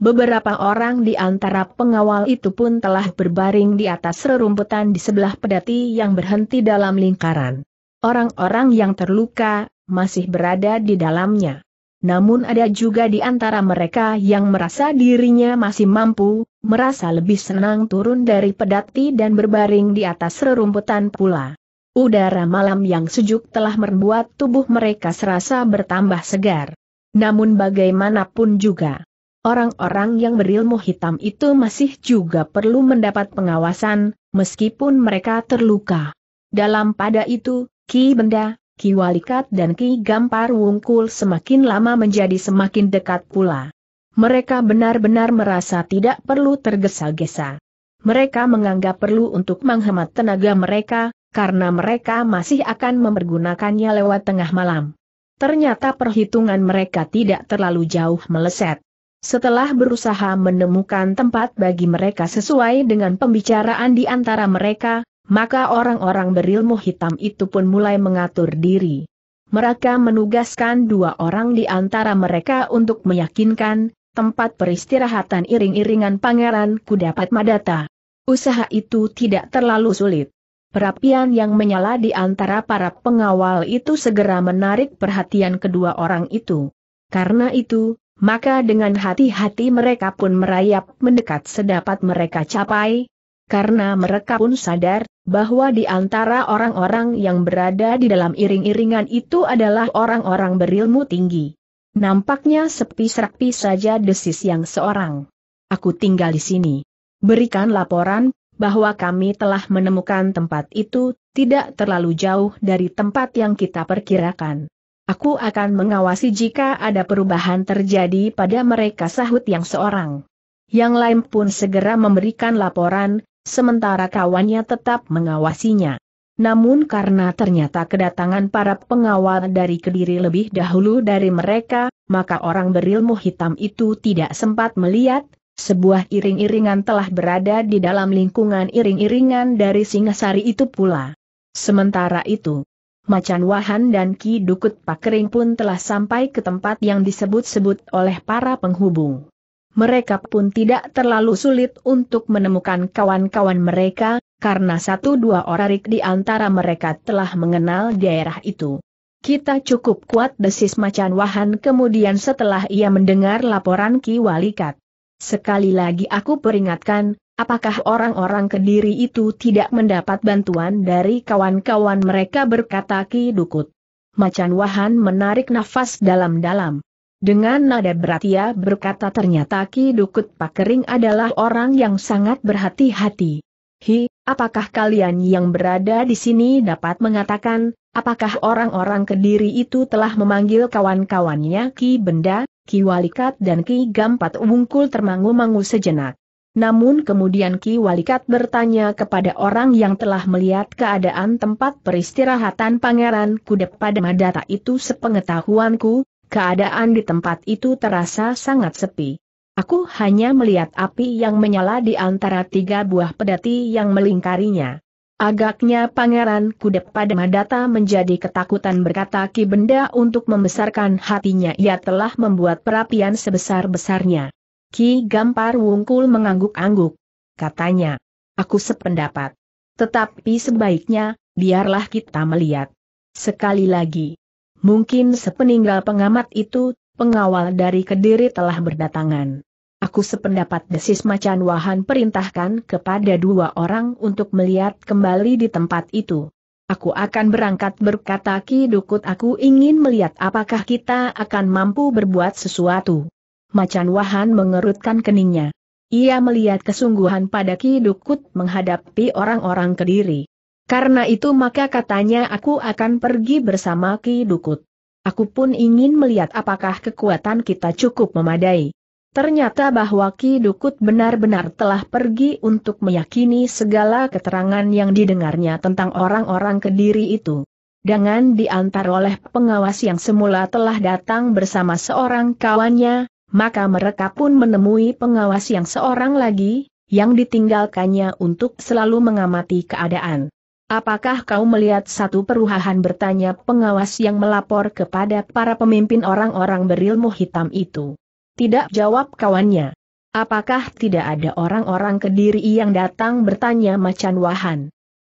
Beberapa orang di antara pengawal itu pun telah berbaring di atas rerumputan di sebelah pedati yang berhenti dalam lingkaran. Orang-orang yang terluka, masih berada di dalamnya. Namun ada juga di antara mereka yang merasa dirinya masih mampu, merasa lebih senang turun dari pedati dan berbaring di atas rerumputan pula. Udara malam yang sejuk telah membuat tubuh mereka serasa bertambah segar. Namun bagaimanapun juga, Orang-orang yang berilmu hitam itu masih juga perlu mendapat pengawasan, meskipun mereka terluka. Dalam pada itu, Ki Benda, Ki Walikat dan Ki Gampar Wungkul semakin lama menjadi semakin dekat pula. Mereka benar-benar merasa tidak perlu tergesa-gesa. Mereka menganggap perlu untuk menghemat tenaga mereka, karena mereka masih akan mempergunakannya lewat tengah malam. Ternyata perhitungan mereka tidak terlalu jauh meleset. Setelah berusaha menemukan tempat bagi mereka sesuai dengan pembicaraan di antara mereka, maka orang-orang berilmu hitam itu pun mulai mengatur diri. Mereka menugaskan dua orang di antara mereka untuk meyakinkan tempat peristirahatan iring-iringan Pangeran Kudapat Madata. Usaha itu tidak terlalu sulit. Perapian yang menyala di antara para pengawal itu segera menarik perhatian kedua orang itu. Karena itu, maka dengan hati-hati mereka pun merayap mendekat sedapat mereka capai, karena mereka pun sadar, bahwa di antara orang-orang yang berada di dalam iring-iringan itu adalah orang-orang berilmu tinggi. Nampaknya sepi-sepi saja desis yang seorang. Aku tinggal di sini. Berikan laporan, bahwa kami telah menemukan tempat itu, tidak terlalu jauh dari tempat yang kita perkirakan. Aku akan mengawasi jika ada perubahan terjadi pada mereka sahut yang seorang. Yang lain pun segera memberikan laporan, sementara kawannya tetap mengawasinya. Namun karena ternyata kedatangan para pengawal dari Kediri lebih dahulu dari mereka, maka orang berilmu hitam itu tidak sempat melihat, sebuah iring-iringan telah berada di dalam lingkungan iring-iringan dari Singasari itu pula. Sementara itu, Macan Wahan dan Ki Dukut Pakering pun telah sampai ke tempat yang disebut-sebut oleh para penghubung. Mereka pun tidak terlalu sulit untuk menemukan kawan-kawan mereka, karena satu dua orang di antara mereka telah mengenal daerah itu. Kita cukup kuat desis Macan Wahan kemudian setelah ia mendengar laporan Ki Walikat. Sekali lagi aku peringatkan, Apakah orang-orang Kediri itu tidak mendapat bantuan dari kawan-kawan mereka berkata Ki Dukut. Macan Wahan menarik nafas dalam-dalam. Dengan nada berat ia berkata ternyata Ki Dukut Pakering adalah orang yang sangat berhati-hati. Hi, apakah kalian yang berada di sini dapat mengatakan, apakah orang-orang Kediri itu telah memanggil kawan-kawannya Ki Benda, Ki Walikat dan Ki Gampat Wungkul termangu-mangu sejenak. Namun kemudian Ki Walikat bertanya kepada orang yang telah melihat keadaan tempat peristirahatan Pangeran Kudep pada Madata itu sepengetahuanku, keadaan di tempat itu terasa sangat sepi. Aku hanya melihat api yang menyala di antara tiga buah pedati yang melingkarinya. Agaknya Pangeran Kudep pada Madata menjadi ketakutan berkata Ki Benda untuk membesarkan hatinya ia telah membuat perapian sebesar-besarnya. Ki Gampar Wungkul mengangguk-angguk. Katanya, aku sependapat. Tetapi sebaiknya, biarlah kita melihat. Sekali lagi, Mungkin sepeninggal pengamat itu, pengawal dari Kediri telah berdatangan. Aku sependapat desis Macan Wahan perintahkan kepada dua orang untuk melihat kembali di tempat itu. Aku akan berangkat berkata Ki Dukut aku ingin melihat apakah kita akan mampu berbuat sesuatu. Macan Wahan mengerutkan keningnya. Ia melihat kesungguhan pada Ki Dukut menghadapi orang-orang Kediri. Karena itu maka katanya aku akan pergi bersama Ki Dukut. Aku pun ingin melihat apakah kekuatan kita cukup memadai. Ternyata bahwa Ki Dukut benar-benar telah pergi untuk meyakini segala keterangan yang didengarnya tentang orang-orang Kediri itu. Dengan diantar oleh pengawas yang semula telah datang bersama seorang kawannya, maka mereka pun menemui pengawas yang seorang lagi, yang ditinggalkannya untuk selalu mengamati keadaan. Apakah kau melihat satu perubahan bertanya pengawas yang melapor kepada para pemimpin orang-orang berilmu hitam itu? Tidak jawab kawannya. Apakah tidak ada orang-orang kediri yang datang bertanya macan wahan?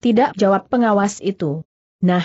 Tidak jawab pengawas itu. Nah,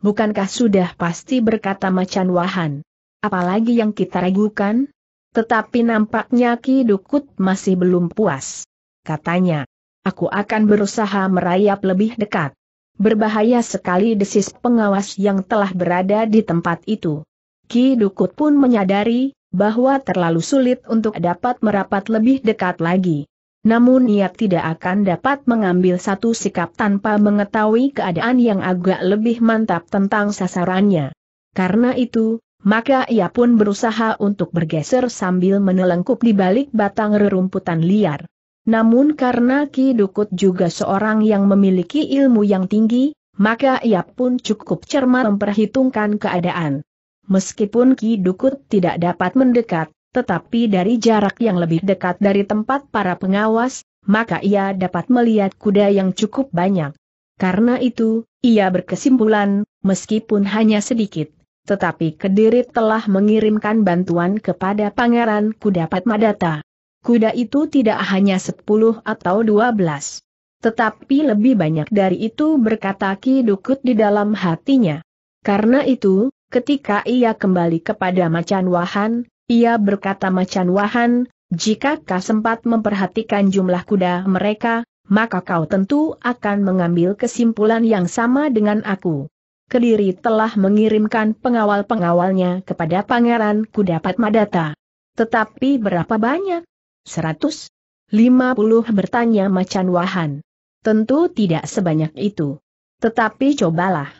bukankah sudah pasti berkata macan wahan? Apalagi yang kita ragukan? Tetapi nampaknya Ki Dukut masih belum puas. Katanya, aku akan berusaha merayap lebih dekat. Berbahaya sekali desis pengawas yang telah berada di tempat itu. Ki Dukut pun menyadari, bahwa terlalu sulit untuk dapat merapat lebih dekat lagi. Namun ia tidak akan dapat mengambil satu sikap tanpa mengetahui keadaan yang agak lebih mantap tentang sasarannya. Karena itu, maka ia pun berusaha untuk bergeser sambil menelengkup di balik batang rerumputan liar. Namun karena Ki Dukut juga seorang yang memiliki ilmu yang tinggi, maka ia pun cukup cermat memperhitungkan keadaan. Meskipun Ki Dukut tidak dapat mendekat, tetapi dari jarak yang lebih dekat dari tempat para pengawas, maka ia dapat melihat kuda yang cukup banyak. Karena itu, ia berkesimpulan, meskipun hanya sedikit, tetapi Kediri telah mengirimkan bantuan kepada Pangeran Kudapat Madata. Kuda itu tidak hanya sepuluh atau dua belas. Tetapi lebih banyak dari itu berkata Ki Dukut di dalam hatinya. Karena itu, ketika ia kembali kepada Macan Wahan, ia berkata Macan Wahan, jika kau sempat memperhatikan jumlah kuda mereka, maka kau tentu akan mengambil kesimpulan yang sama dengan aku. Kediri telah mengirimkan pengawal-pengawalnya kepada Pangeran Kudapat Madata. Tetapi berapa banyak? Seratus? Lima puluh bertanya Macan Wahan. Tentu tidak sebanyak itu. Tetapi cobalah.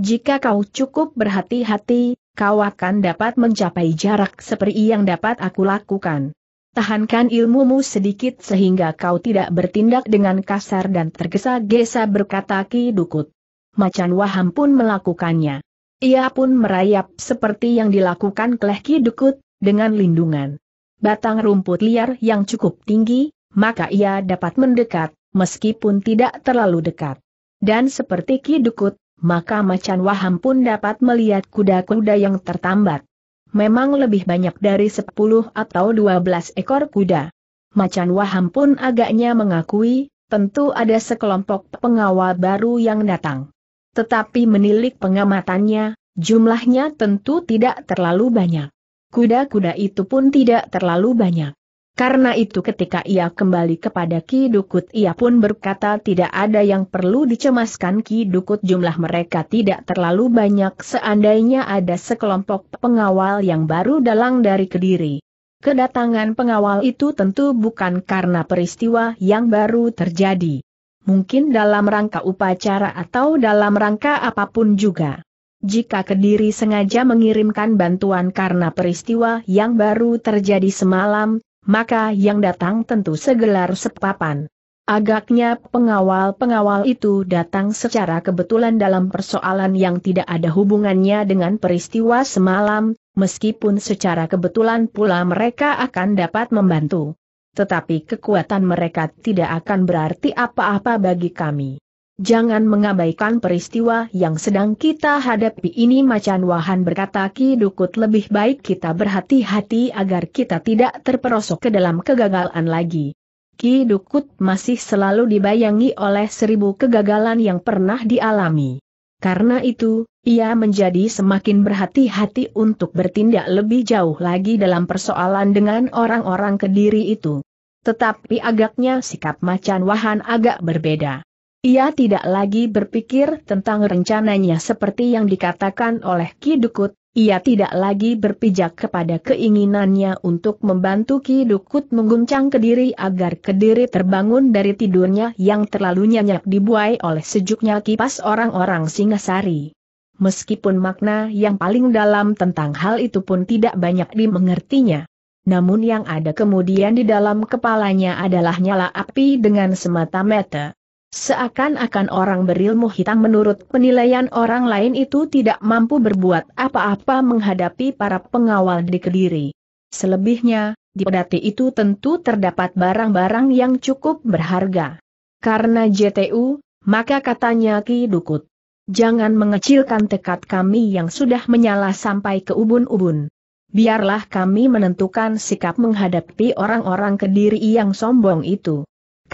Jika kau cukup berhati-hati, kau akan dapat mencapai jarak seperti yang dapat aku lakukan. Tahankan ilmumu sedikit sehingga kau tidak bertindak dengan kasar dan tergesa-gesa berkata Ki Dukut. Macan Waham pun melakukannya. Ia pun merayap seperti yang dilakukan Kleh Ki Dukut, dengan lindungan batang rumput liar yang cukup tinggi, maka ia dapat mendekat, meskipun tidak terlalu dekat. Dan seperti Ki Dukut, maka Macan Waham pun dapat melihat kuda-kuda yang tertambat. Memang lebih banyak dari 10 atau 12 ekor kuda. Macan Waham pun agaknya mengakui, tentu ada sekelompok pengawal baru yang datang. Tetapi menilik pengamatannya, jumlahnya tentu tidak terlalu banyak kuda-kuda itu pun tidak terlalu banyak. Karena itu ketika ia kembali kepada Ki Dukut ia pun berkata tidak ada yang perlu dicemaskan Ki Dukut jumlah mereka tidak terlalu banyak seandainya ada sekelompok pengawal yang baru dalang dari Kediri. Kedatangan pengawal itu tentu bukan karena peristiwa yang baru terjadi. Mungkin dalam rangka upacara atau dalam rangka apa pun juga. Jika Kediri sengaja mengirimkan bantuan karena peristiwa yang baru terjadi semalam, maka yang datang tentu segelar sepapan. Agaknya pengawal-pengawal itu datang secara kebetulan dalam persoalan yang tidak ada hubungannya dengan peristiwa semalam, meskipun secara kebetulan pula mereka akan dapat membantu. Tetapi kekuatan mereka tidak akan berarti apa-apa bagi kami. Jangan mengabaikan peristiwa yang sedang kita hadapi ini Macan Wahan berkata Ki Dukut lebih baik kita berhati-hati agar kita tidak terperosok ke dalam kegagalan lagi. Ki Dukut masih selalu dibayangi oleh seribu kegagalan yang pernah dialami. Karena itu, ia menjadi semakin berhati-hati untuk bertindak lebih jauh lagi dalam persoalan dengan orang-orang kediri itu. Tetapi agaknya sikap Macan Wahan agak berbeda. Ia tidak lagi berpikir tentang rencananya seperti yang dikatakan oleh Ki Dukut, ia tidak lagi berpijak kepada keinginannya untuk membantu Ki Dukut mengguncang Kediri agar Kediri terbangun dari tidurnya yang terlalu nyenyak dibuai oleh sejuknya kipas orang-orang Singasari. Meskipun makna yang paling dalam tentang hal itu pun tidak banyak dimengertinya. Namun yang ada kemudian di dalam kepalanya adalah nyala api dengan semata-mata. Seakan-akan orang berilmu hitam menurut penilaian orang lain itu tidak mampu berbuat apa-apa menghadapi para pengawal di Kediri. Selebihnya, di pedati itu tentu terdapat barang-barang yang cukup berharga. Karena JTU, maka katanya Ki Dukut. Jangan mengecilkan tekad kami yang sudah menyala sampai ke ubun-ubun. Biarlah kami menentukan sikap menghadapi orang-orang Kediri yang sombong itu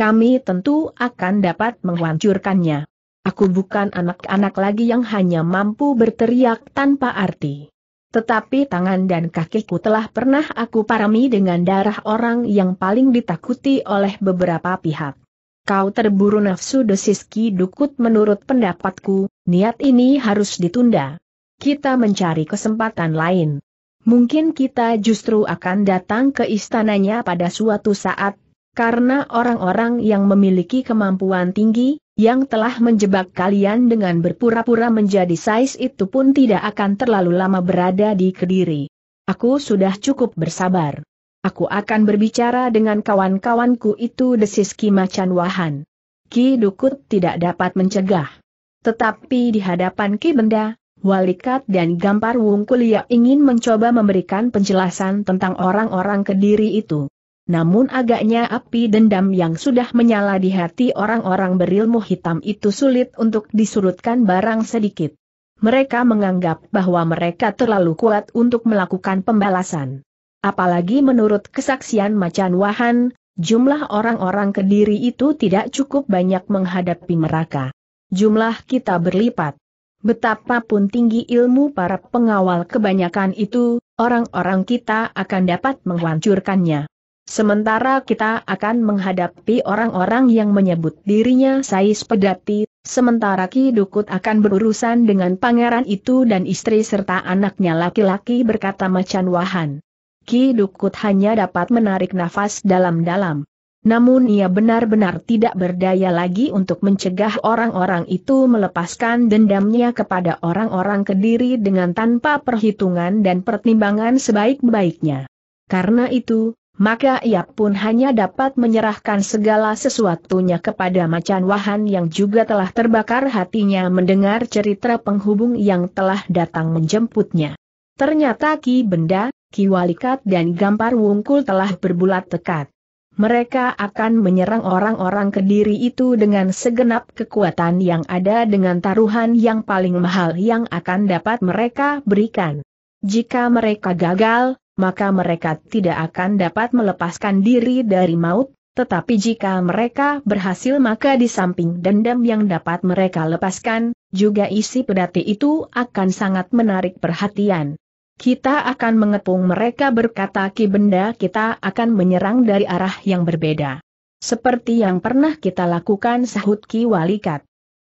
kami tentu akan dapat menghancurkannya. Aku bukan anak-anak lagi yang hanya mampu berteriak tanpa arti. Tetapi tangan dan kakiku telah pernah aku parami dengan darah orang yang paling ditakuti oleh beberapa pihak. Kau terburu nafsu desiski dukut menurut pendapatku, niat ini harus ditunda. Kita mencari kesempatan lain. Mungkin kita justru akan datang ke istananya pada suatu saat, karena orang-orang yang memiliki kemampuan tinggi, yang telah menjebak kalian dengan berpura-pura menjadi sais itu pun tidak akan terlalu lama berada di Kediri. Aku sudah cukup bersabar. Aku akan berbicara dengan kawan-kawanku itu desis Ki Macan Wahan. Ki Dukut tidak dapat mencegah. Tetapi di hadapan Ki Benda, Walikat dan Gampar Wungkul ia ingin mencoba memberikan penjelasan tentang orang-orang Kediri itu. Namun agaknya api dendam yang sudah menyala di hati orang-orang berilmu hitam itu sulit untuk disurutkan barang sedikit. Mereka menganggap bahwa mereka terlalu kuat untuk melakukan pembalasan. Apalagi menurut kesaksian Macan Wahan, jumlah orang-orang kediri itu tidak cukup banyak menghadapi mereka. Jumlah kita berlipat. Betapapun tinggi ilmu para pengawal kebanyakan itu, orang-orang kita akan dapat menghancurkannya. Sementara kita akan menghadapi orang-orang yang menyebut dirinya Sais Pedati, sementara Ki Dukut akan berurusan dengan pangeran itu dan istri serta anaknya laki-laki berkata Macan Wahan. Ki Dukut hanya dapat menarik nafas dalam-dalam. Namun ia benar-benar tidak berdaya lagi untuk mencegah orang-orang itu melepaskan dendamnya kepada orang-orang kediri dengan tanpa perhitungan dan pertimbangan sebaik-baiknya. Karena itu, maka ia pun hanya dapat menyerahkan segala sesuatunya kepada Macan Wahan yang juga telah terbakar hatinya mendengar cerita penghubung yang telah datang menjemputnya. Ternyata Ki Benda, Ki Walikat dan Gampar Wungkul telah berbulat tekad. Mereka akan menyerang orang-orang kediri itu dengan segenap kekuatan yang ada dengan taruhan yang paling mahal yang akan dapat mereka berikan. Jika mereka gagal, maka mereka tidak akan dapat melepaskan diri dari maut, tetapi jika mereka berhasil maka di samping dendam yang dapat mereka lepaskan, juga isi pedati itu akan sangat menarik perhatian. Kita akan mengepung mereka berkata Ki Benda kita akan menyerang dari arah yang berbeda. Seperti yang pernah kita lakukan sahut Ki Walikat.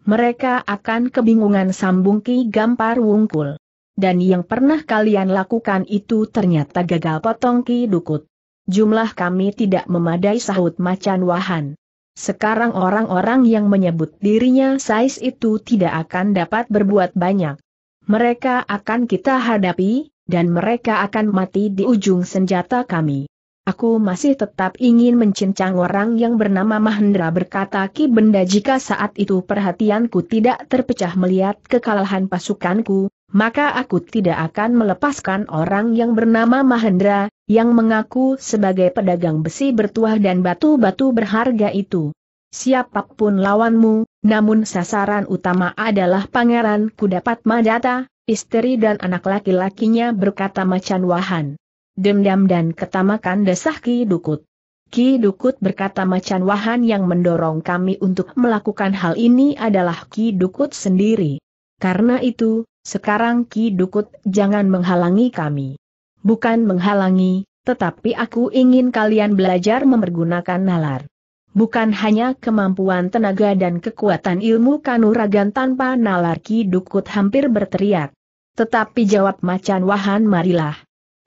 Mereka akan kebingungan sambung Ki Gampar Wungkul. Dan yang pernah kalian lakukan itu ternyata gagal potong Ki Dukut. Jumlah kami tidak memadai sahut macan wahan. sekarang orang-orang yang menyebut dirinya Sais itu tidak akan dapat berbuat banyak. Mereka akan kita hadapi, dan mereka akan mati di ujung senjata kami. Aku masih tetap ingin mencincang orang yang bernama Mahendra berkata Ki Benda jika saat itu perhatianku tidak terpecah melihat kekalahan pasukanku, maka aku tidak akan melepaskan orang yang bernama Mahendra, yang mengaku sebagai pedagang besi bertuah dan batu-batu berharga itu. Siapa pun lawanmu, namun sasaran utama adalah Pangeran Kudapat Madata, istri dan anak laki-lakinya berkata Macan Wahan dendam dan ketamakan desah Ki Dukut. Ki Dukut berkata Macan Wahan yang mendorong kami untuk melakukan hal ini adalah Ki Dukut sendiri. Karena itu, sekarang Ki Dukut jangan menghalangi kami. Bukan menghalangi, tetapi aku ingin kalian belajar mempergunakan nalar. Bukan hanya kemampuan tenaga dan kekuatan ilmu kanuragan tanpa nalar Ki Dukut hampir berteriak. Tetapi jawab Macan Wahan marilah.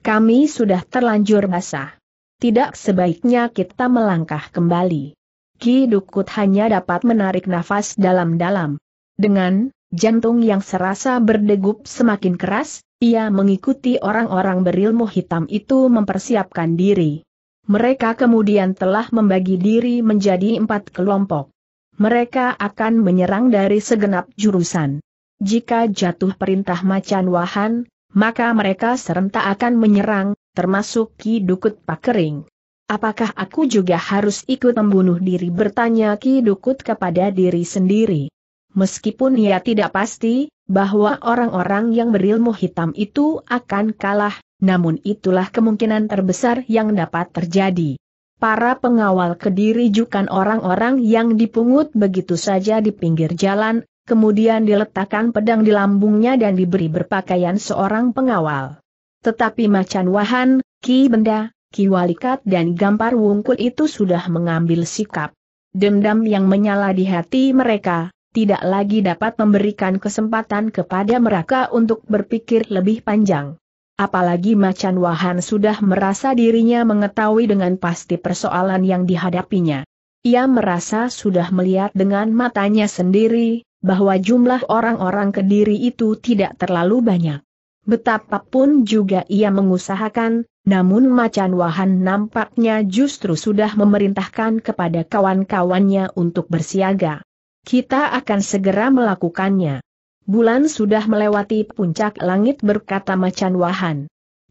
Kami sudah terlanjur basah. Tidak sebaiknya kita melangkah kembali. Ki Dukut hanya dapat menarik nafas dalam-dalam. Dengan jantung yang serasa berdegup semakin keras, ia mengikuti orang-orang berilmu hitam itu mempersiapkan diri. Mereka kemudian telah membagi diri menjadi empat kelompok. Mereka akan menyerang dari segenap jurusan. Jika jatuh perintah macan wahan, maka mereka serentak akan menyerang, termasuk Ki Dukut Pakering. Apakah aku juga harus ikut membunuh diri bertanya Ki Dukut kepada diri sendiri. Meskipun ia tidak pasti, bahwa orang-orang yang berilmu hitam itu akan kalah, namun itulah kemungkinan terbesar yang dapat terjadi. Para pengawal kediri jukan orang-orang yang dipungut begitu saja di pinggir jalan, kemudian diletakkan pedang di lambungnya dan diberi berpakaian seorang pengawal. Tetapi Macan Wahan, Ki Benda, Ki Walikat dan Gampar Wungkul itu sudah mengambil sikap. Dendam yang menyala di hati mereka, tidak lagi dapat memberikan kesempatan kepada mereka untuk berpikir lebih panjang. Apalagi Macan Wahan sudah merasa dirinya mengetahui dengan pasti persoalan yang dihadapinya. Ia merasa sudah melihat dengan matanya sendiri, bahwa jumlah orang-orang Kediri itu tidak terlalu banyak. Betapapun juga ia mengusahakan, namun Macan Wahan nampaknya justru sudah memerintahkan kepada kawan-kawannya untuk bersiaga. Kita akan segera melakukannya. Bulan sudah melewati puncak langit berkata Macan Wahan.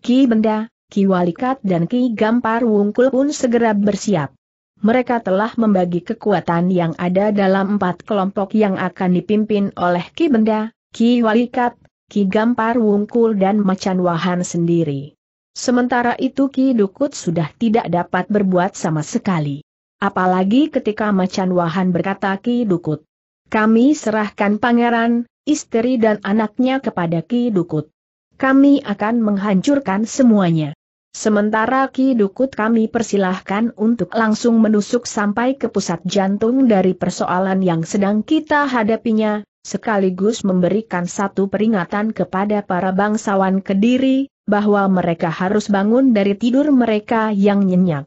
Ki Benda, Ki Walikat dan Ki Gampar Wungkul pun segera bersiap mereka telah membagi kekuatan yang ada dalam empat kelompok yang akan dipimpin oleh Ki Benda, Ki Walikat, Ki Gampar Wungkul dan Macan Wahan sendiri. Sementara itu Ki Dukut sudah tidak dapat berbuat sama sekali. Apalagi ketika Macan Wahan berkata Ki Dukut. Kami serahkan pangeran, istri dan anaknya kepada Ki Dukut. Kami akan menghancurkan semuanya. Sementara Ki Dukut kami persilahkan untuk langsung menusuk sampai ke pusat jantung dari persoalan yang sedang kita hadapinya, sekaligus memberikan satu peringatan kepada para bangsawan Kediri, bahwa mereka harus bangun dari tidur mereka yang nyenyak.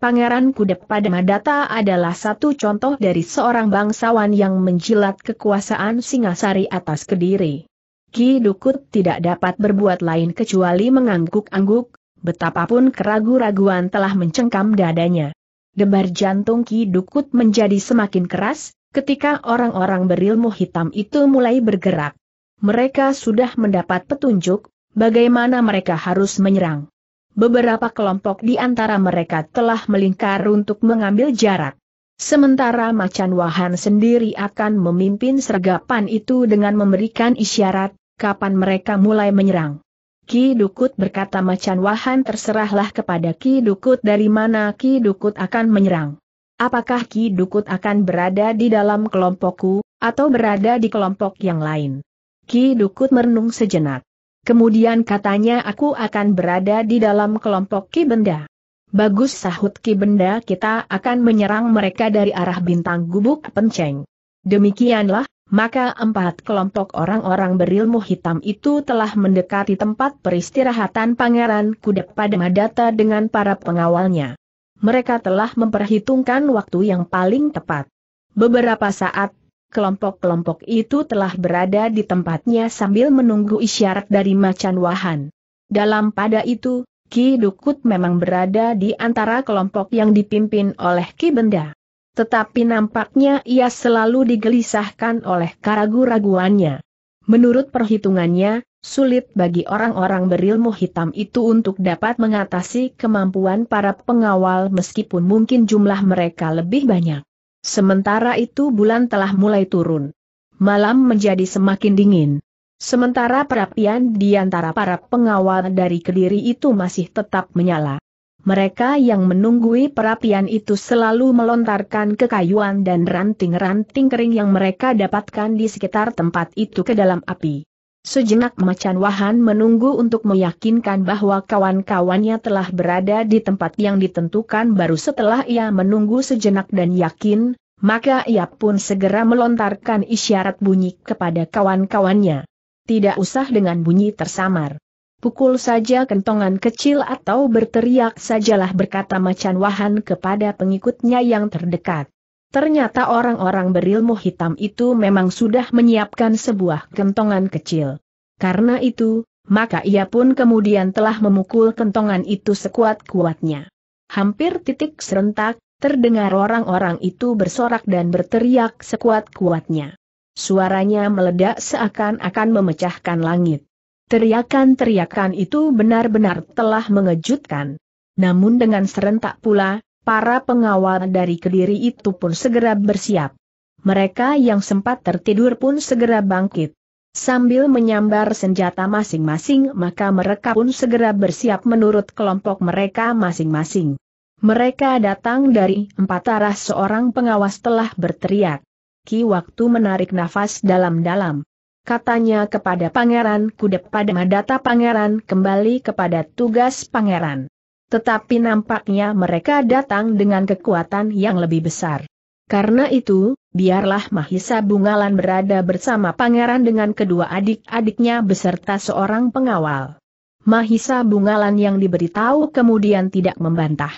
Pangeran Kudep pada Madata adalah satu contoh dari seorang bangsawan yang menjilat kekuasaan Singasari atas Kediri. Ki Dukut tidak dapat berbuat lain kecuali mengangguk-angguk, Betapapun keragu-raguan telah mencengkam dadanya. Debar jantung Ki Dukut menjadi semakin keras, ketika orang-orang berilmu hitam itu mulai bergerak. Mereka sudah mendapat petunjuk, bagaimana mereka harus menyerang. Beberapa kelompok di antara mereka telah melingkar untuk mengambil jarak. Sementara Macan Wahan sendiri akan memimpin sergapan itu dengan memberikan isyarat, kapan mereka mulai menyerang. Ki Dukut berkata Macan Wahan terserahlah kepada Ki Dukut dari mana Ki Dukut akan menyerang. Apakah Ki Dukut akan berada di dalam kelompokku, atau berada di kelompok yang lain? Ki Dukut merenung sejenak. Kemudian katanya aku akan berada di dalam kelompok Ki Benda. Bagus sahut Ki Benda kita akan menyerang mereka dari arah bintang gubuk penceng. Demikianlah, maka empat kelompok orang-orang berilmu hitam itu telah mendekati tempat peristirahatan Pangeran Kuda pada Madata dengan para pengawalnya. Mereka telah memperhitungkan waktu yang paling tepat. Beberapa saat, kelompok-kelompok itu telah berada di tempatnya sambil menunggu isyarat dari Macan Wahan. Dalam pada itu, Ki Dukut memang berada di antara kelompok yang dipimpin oleh Ki Benda. Tetapi nampaknya ia selalu digelisahkan oleh keragu-raguannya. Menurut perhitungannya, sulit bagi orang-orang berilmu hitam itu untuk dapat mengatasi kemampuan para pengawal meskipun mungkin jumlah mereka lebih banyak. Sementara itu bulan telah mulai turun. Malam menjadi semakin dingin. Sementara perapian di antara para pengawal dari Kediri itu masih tetap menyala. Mereka yang menunggui perapian itu selalu melontarkan kekayuan dan ranting-ranting kering yang mereka dapatkan di sekitar tempat itu ke dalam api. Sejenak Macan Wahan menunggu untuk meyakinkan bahwa kawan-kawannya telah berada di tempat yang ditentukan baru setelah ia menunggu sejenak dan yakin, maka ia pun segera melontarkan isyarat bunyi kepada kawan-kawannya. Tidak usah dengan bunyi tersamar pukul saja kentongan kecil atau berteriak sajalah berkata Macan Wahan kepada pengikutnya yang terdekat. Ternyata orang-orang berilmu hitam itu memang sudah menyiapkan sebuah kentongan kecil. Karena itu, maka ia pun kemudian telah memukul kentongan itu sekuat-kuatnya. Hampir titik serentak, terdengar orang-orang itu bersorak dan berteriak sekuat-kuatnya. Suaranya meledak seakan-akan memecahkan langit. Teriakan-teriakan itu benar-benar telah mengejutkan. Namun dengan serentak pula, para pengawal dari Kediri itu pun segera bersiap. Mereka yang sempat tertidur pun segera bangkit. Sambil menyambar senjata masing-masing maka mereka pun segera bersiap menurut kelompok mereka masing-masing. Mereka datang dari empat arah seorang pengawas telah berteriak. Ki waktu menarik nafas dalam-dalam katanya kepada Pangeran Kudep pada Madata Pangeran kembali kepada tugas Pangeran. Tetapi nampaknya mereka datang dengan kekuatan yang lebih besar. Karena itu, biarlah Mahisa Bungalan berada bersama Pangeran dengan kedua adik-adiknya beserta seorang pengawal. Mahisa Bungalan yang diberitahu kemudian tidak membantah.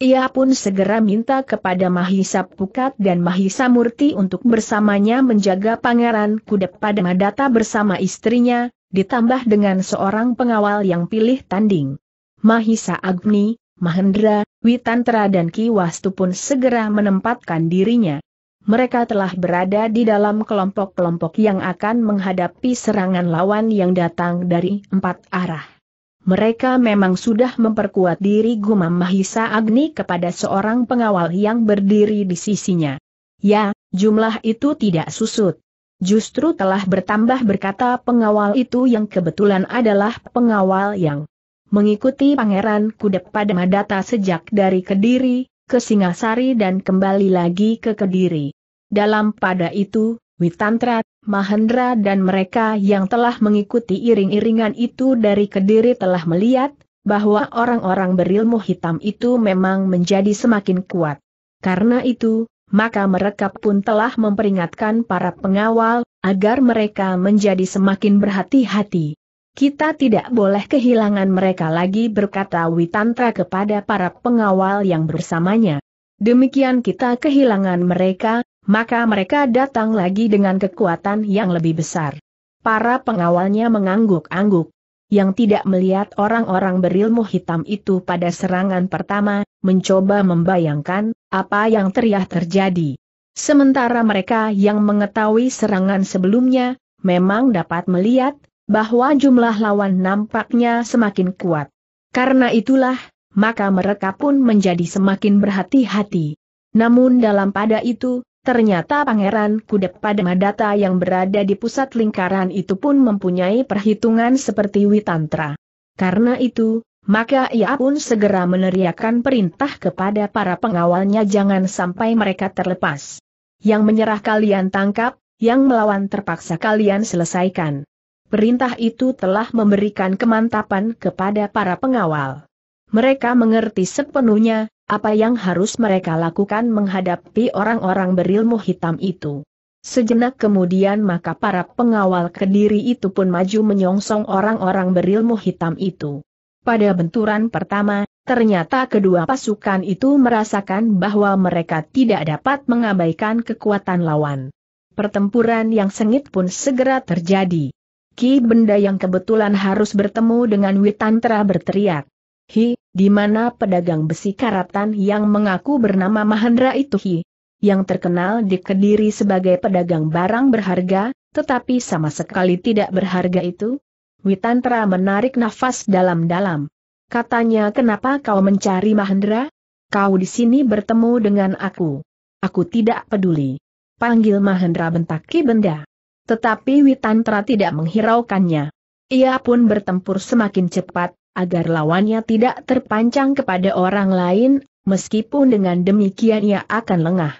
Ia pun segera minta kepada Mahisa Pukat dan Mahisa Murti untuk bersamanya menjaga Pangeran Kudep pada Madata bersama istrinya, ditambah dengan seorang pengawal yang pilih tanding. Mahisa Agni, Mahendra, Witantra dan Ki Wastu pun segera menempatkan dirinya. Mereka telah berada di dalam kelompok-kelompok yang akan menghadapi serangan lawan yang datang dari empat arah. Mereka memang sudah memperkuat diri gumam Mahisa Agni kepada seorang pengawal yang berdiri di sisinya. Ya, jumlah itu tidak susut. Justru telah bertambah berkata pengawal itu yang kebetulan adalah pengawal yang mengikuti Pangeran Kudep pada Madata sejak dari Kediri, ke Singasari dan kembali lagi ke Kediri. Dalam pada itu, Witantra, Mahendra dan mereka yang telah mengikuti iring-iringan itu dari Kediri telah melihat, bahwa orang-orang berilmu hitam itu memang menjadi semakin kuat. Karena itu, maka mereka pun telah memperingatkan para pengawal, agar mereka menjadi semakin berhati-hati. Kita tidak boleh kehilangan mereka lagi berkata Witantra kepada para pengawal yang bersamanya. Demikian kita kehilangan mereka, maka mereka datang lagi dengan kekuatan yang lebih besar. Para pengawalnya mengangguk-angguk. Yang tidak melihat orang-orang berilmu hitam itu pada serangan pertama, mencoba membayangkan apa yang teriak terjadi. Sementara mereka yang mengetahui serangan sebelumnya, memang dapat melihat bahwa jumlah lawan nampaknya semakin kuat. Karena itulah, maka mereka pun menjadi semakin berhati-hati. Namun dalam pada itu, Ternyata Pangeran Kudep pada Madata yang berada di pusat lingkaran itu pun mempunyai perhitungan seperti Witantra. Karena itu, maka ia pun segera meneriakkan perintah kepada para pengawalnya jangan sampai mereka terlepas. Yang menyerah kalian tangkap, yang melawan terpaksa kalian selesaikan. Perintah itu telah memberikan kemantapan kepada para pengawal. Mereka mengerti sepenuhnya, apa yang harus mereka lakukan menghadapi orang-orang berilmu hitam itu. Sejenak kemudian maka para pengawal kediri itu pun maju menyongsong orang-orang berilmu hitam itu. Pada benturan pertama, ternyata kedua pasukan itu merasakan bahwa mereka tidak dapat mengabaikan kekuatan lawan. Pertempuran yang sengit pun segera terjadi. Ki Benda yang kebetulan harus bertemu dengan Witantra berteriak. Hi, di mana pedagang besi karatan yang mengaku bernama Mahendra itu Hi? Yang terkenal di Kediri sebagai pedagang barang berharga, tetapi sama sekali tidak berharga itu? Witantra menarik nafas dalam-dalam. Katanya kenapa kau mencari Mahendra? Kau di sini bertemu dengan aku. Aku tidak peduli. Panggil Mahendra bentak Ki Benda. Tetapi Witantra tidak menghiraukannya. Ia pun bertempur semakin cepat, agar lawannya tidak terpancang kepada orang lain, meskipun dengan demikian ia akan lengah.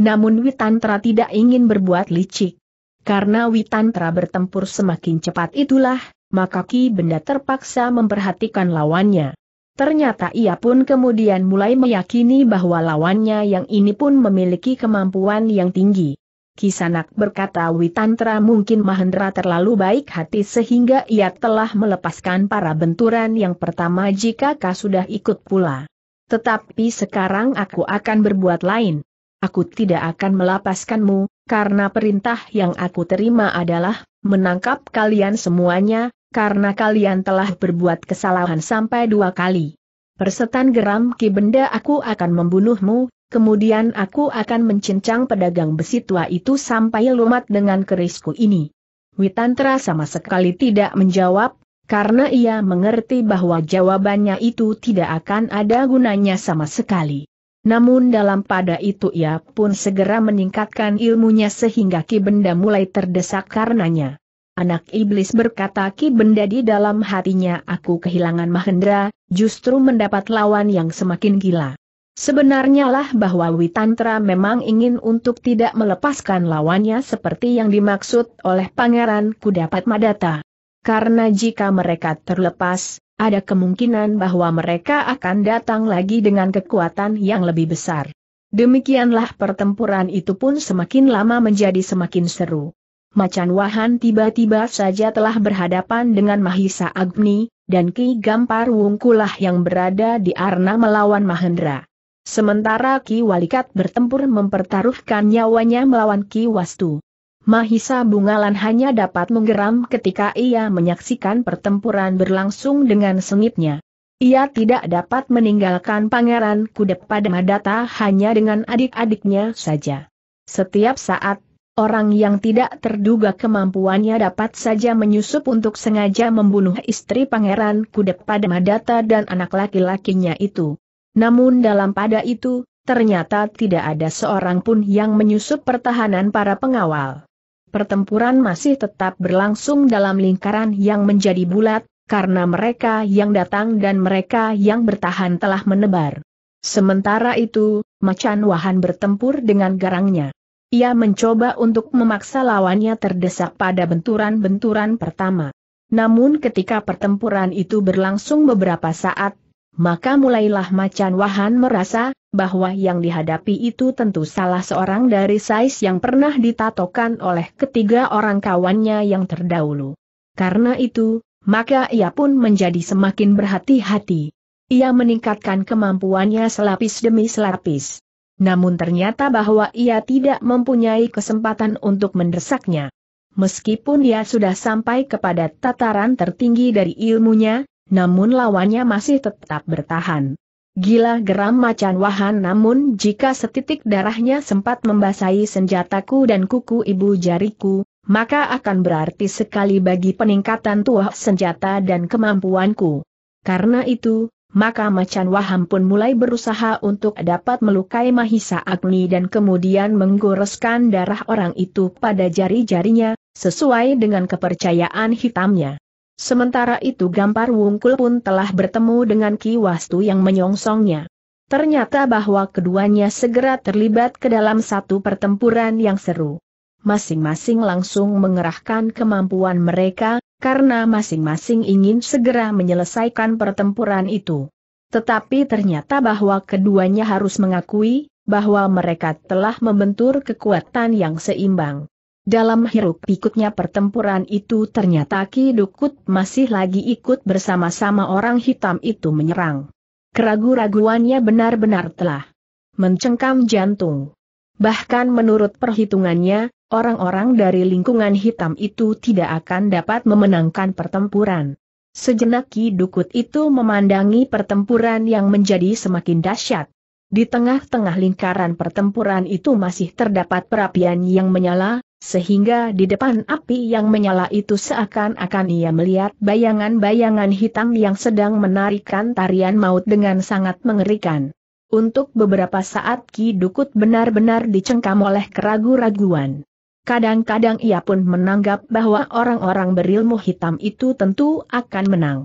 Namun Witantra tidak ingin berbuat licik. Karena Witantra bertempur semakin cepat itulah, maka Ki Benda terpaksa memperhatikan lawannya. Ternyata ia pun kemudian mulai meyakini bahwa lawannya yang ini pun memiliki kemampuan yang tinggi. Kisanak berkata Witantra mungkin Mahendra terlalu baik hati sehingga ia telah melepaskan para benturan yang pertama jika kau sudah ikut pula. Tetapi sekarang aku akan berbuat lain. Aku tidak akan melepaskanmu, karena perintah yang aku terima adalah menangkap kalian semuanya, karena kalian telah berbuat kesalahan sampai dua kali. Persetan geram ki benda aku akan membunuhmu, kemudian aku akan mencincang pedagang besi tua itu sampai lumat dengan kerisku ini. Witantra sama sekali tidak menjawab, karena ia mengerti bahwa jawabannya itu tidak akan ada gunanya sama sekali. Namun dalam pada itu ia pun segera meningkatkan ilmunya sehingga Ki Benda mulai terdesak karenanya. Anak iblis berkata Ki Benda di dalam hatinya aku kehilangan Mahendra, justru mendapat lawan yang semakin gila. Sebenarnya lah bahwa Witantra memang ingin untuk tidak melepaskan lawannya seperti yang dimaksud oleh Pangeran Kudapat Madata. Karena jika mereka terlepas, ada kemungkinan bahwa mereka akan datang lagi dengan kekuatan yang lebih besar. Demikianlah pertempuran itu pun semakin lama menjadi semakin seru. Macan Wahan tiba-tiba saja telah berhadapan dengan Mahisa Agni, dan Ki Gampar Wungkulah yang berada di Arna melawan Mahendra. Sementara Ki Walikat bertempur mempertaruhkan nyawanya melawan Ki Wastu. Mahisa Bungalan hanya dapat menggeram ketika ia menyaksikan pertempuran berlangsung dengan sengitnya. Ia tidak dapat meninggalkan Pangeran Kudep pada Madata hanya dengan adik-adiknya saja. Setiap saat Orang yang tidak terduga kemampuannya dapat saja menyusup untuk sengaja membunuh istri Pangeran Kudep pada Madata dan anak laki-lakinya itu. Namun dalam pada itu, ternyata tidak ada seorang pun yang menyusup pertahanan para pengawal. Pertempuran masih tetap berlangsung dalam lingkaran yang menjadi bulat, karena mereka yang datang dan mereka yang bertahan telah menebar. Sementara itu, Macan Wahan bertempur dengan garangnya. Ia mencoba untuk memaksa lawannya terdesak pada benturan-benturan pertama. Namun ketika pertempuran itu berlangsung beberapa saat, maka mulailah Macan Wahan merasa, bahwa yang dihadapi itu tentu salah seorang dari sais yang pernah ditatokan oleh ketiga orang kawannya yang terdahulu. Karena itu, maka ia pun menjadi semakin berhati-hati. Ia meningkatkan kemampuannya selapis demi selapis namun ternyata bahwa ia tidak mempunyai kesempatan untuk mendesaknya. Meskipun dia sudah sampai kepada tataran tertinggi dari ilmunya, namun lawannya masih tetap bertahan. Gila geram macan wahan namun jika setitik darahnya sempat membasahi senjataku dan kuku ibu jariku, maka akan berarti sekali bagi peningkatan tuah senjata dan kemampuanku. Karena itu, maka Macan Waham pun mulai berusaha untuk dapat melukai Mahisa Agni dan kemudian menggoreskan darah orang itu pada jari-jarinya, sesuai dengan kepercayaan hitamnya. Sementara itu Gampar Wungkul pun telah bertemu dengan Ki Wastu yang menyongsongnya. Ternyata bahwa keduanya segera terlibat ke dalam satu pertempuran yang seru. Masing-masing langsung mengerahkan kemampuan mereka, karena masing-masing ingin segera menyelesaikan pertempuran itu. Tetapi ternyata bahwa keduanya harus mengakui, bahwa mereka telah membentur kekuatan yang seimbang. Dalam hiruk pikuknya pertempuran itu ternyata Ki Dukut masih lagi ikut bersama-sama orang hitam itu menyerang. Keragu-raguannya benar-benar telah mencengkam jantung. Bahkan menurut perhitungannya, orang-orang dari lingkungan hitam itu tidak akan dapat memenangkan pertempuran. Sejenak Ki Dukut itu memandangi pertempuran yang menjadi semakin dahsyat. Di tengah-tengah lingkaran pertempuran itu masih terdapat perapian yang menyala, sehingga di depan api yang menyala itu seakan-akan ia melihat bayangan-bayangan hitam yang sedang menarikan tarian maut dengan sangat mengerikan. Untuk beberapa saat Ki Dukut benar-benar dicengkam oleh keragu-raguan. Kadang-kadang ia pun menanggap bahwa orang-orang berilmu hitam itu tentu akan menang.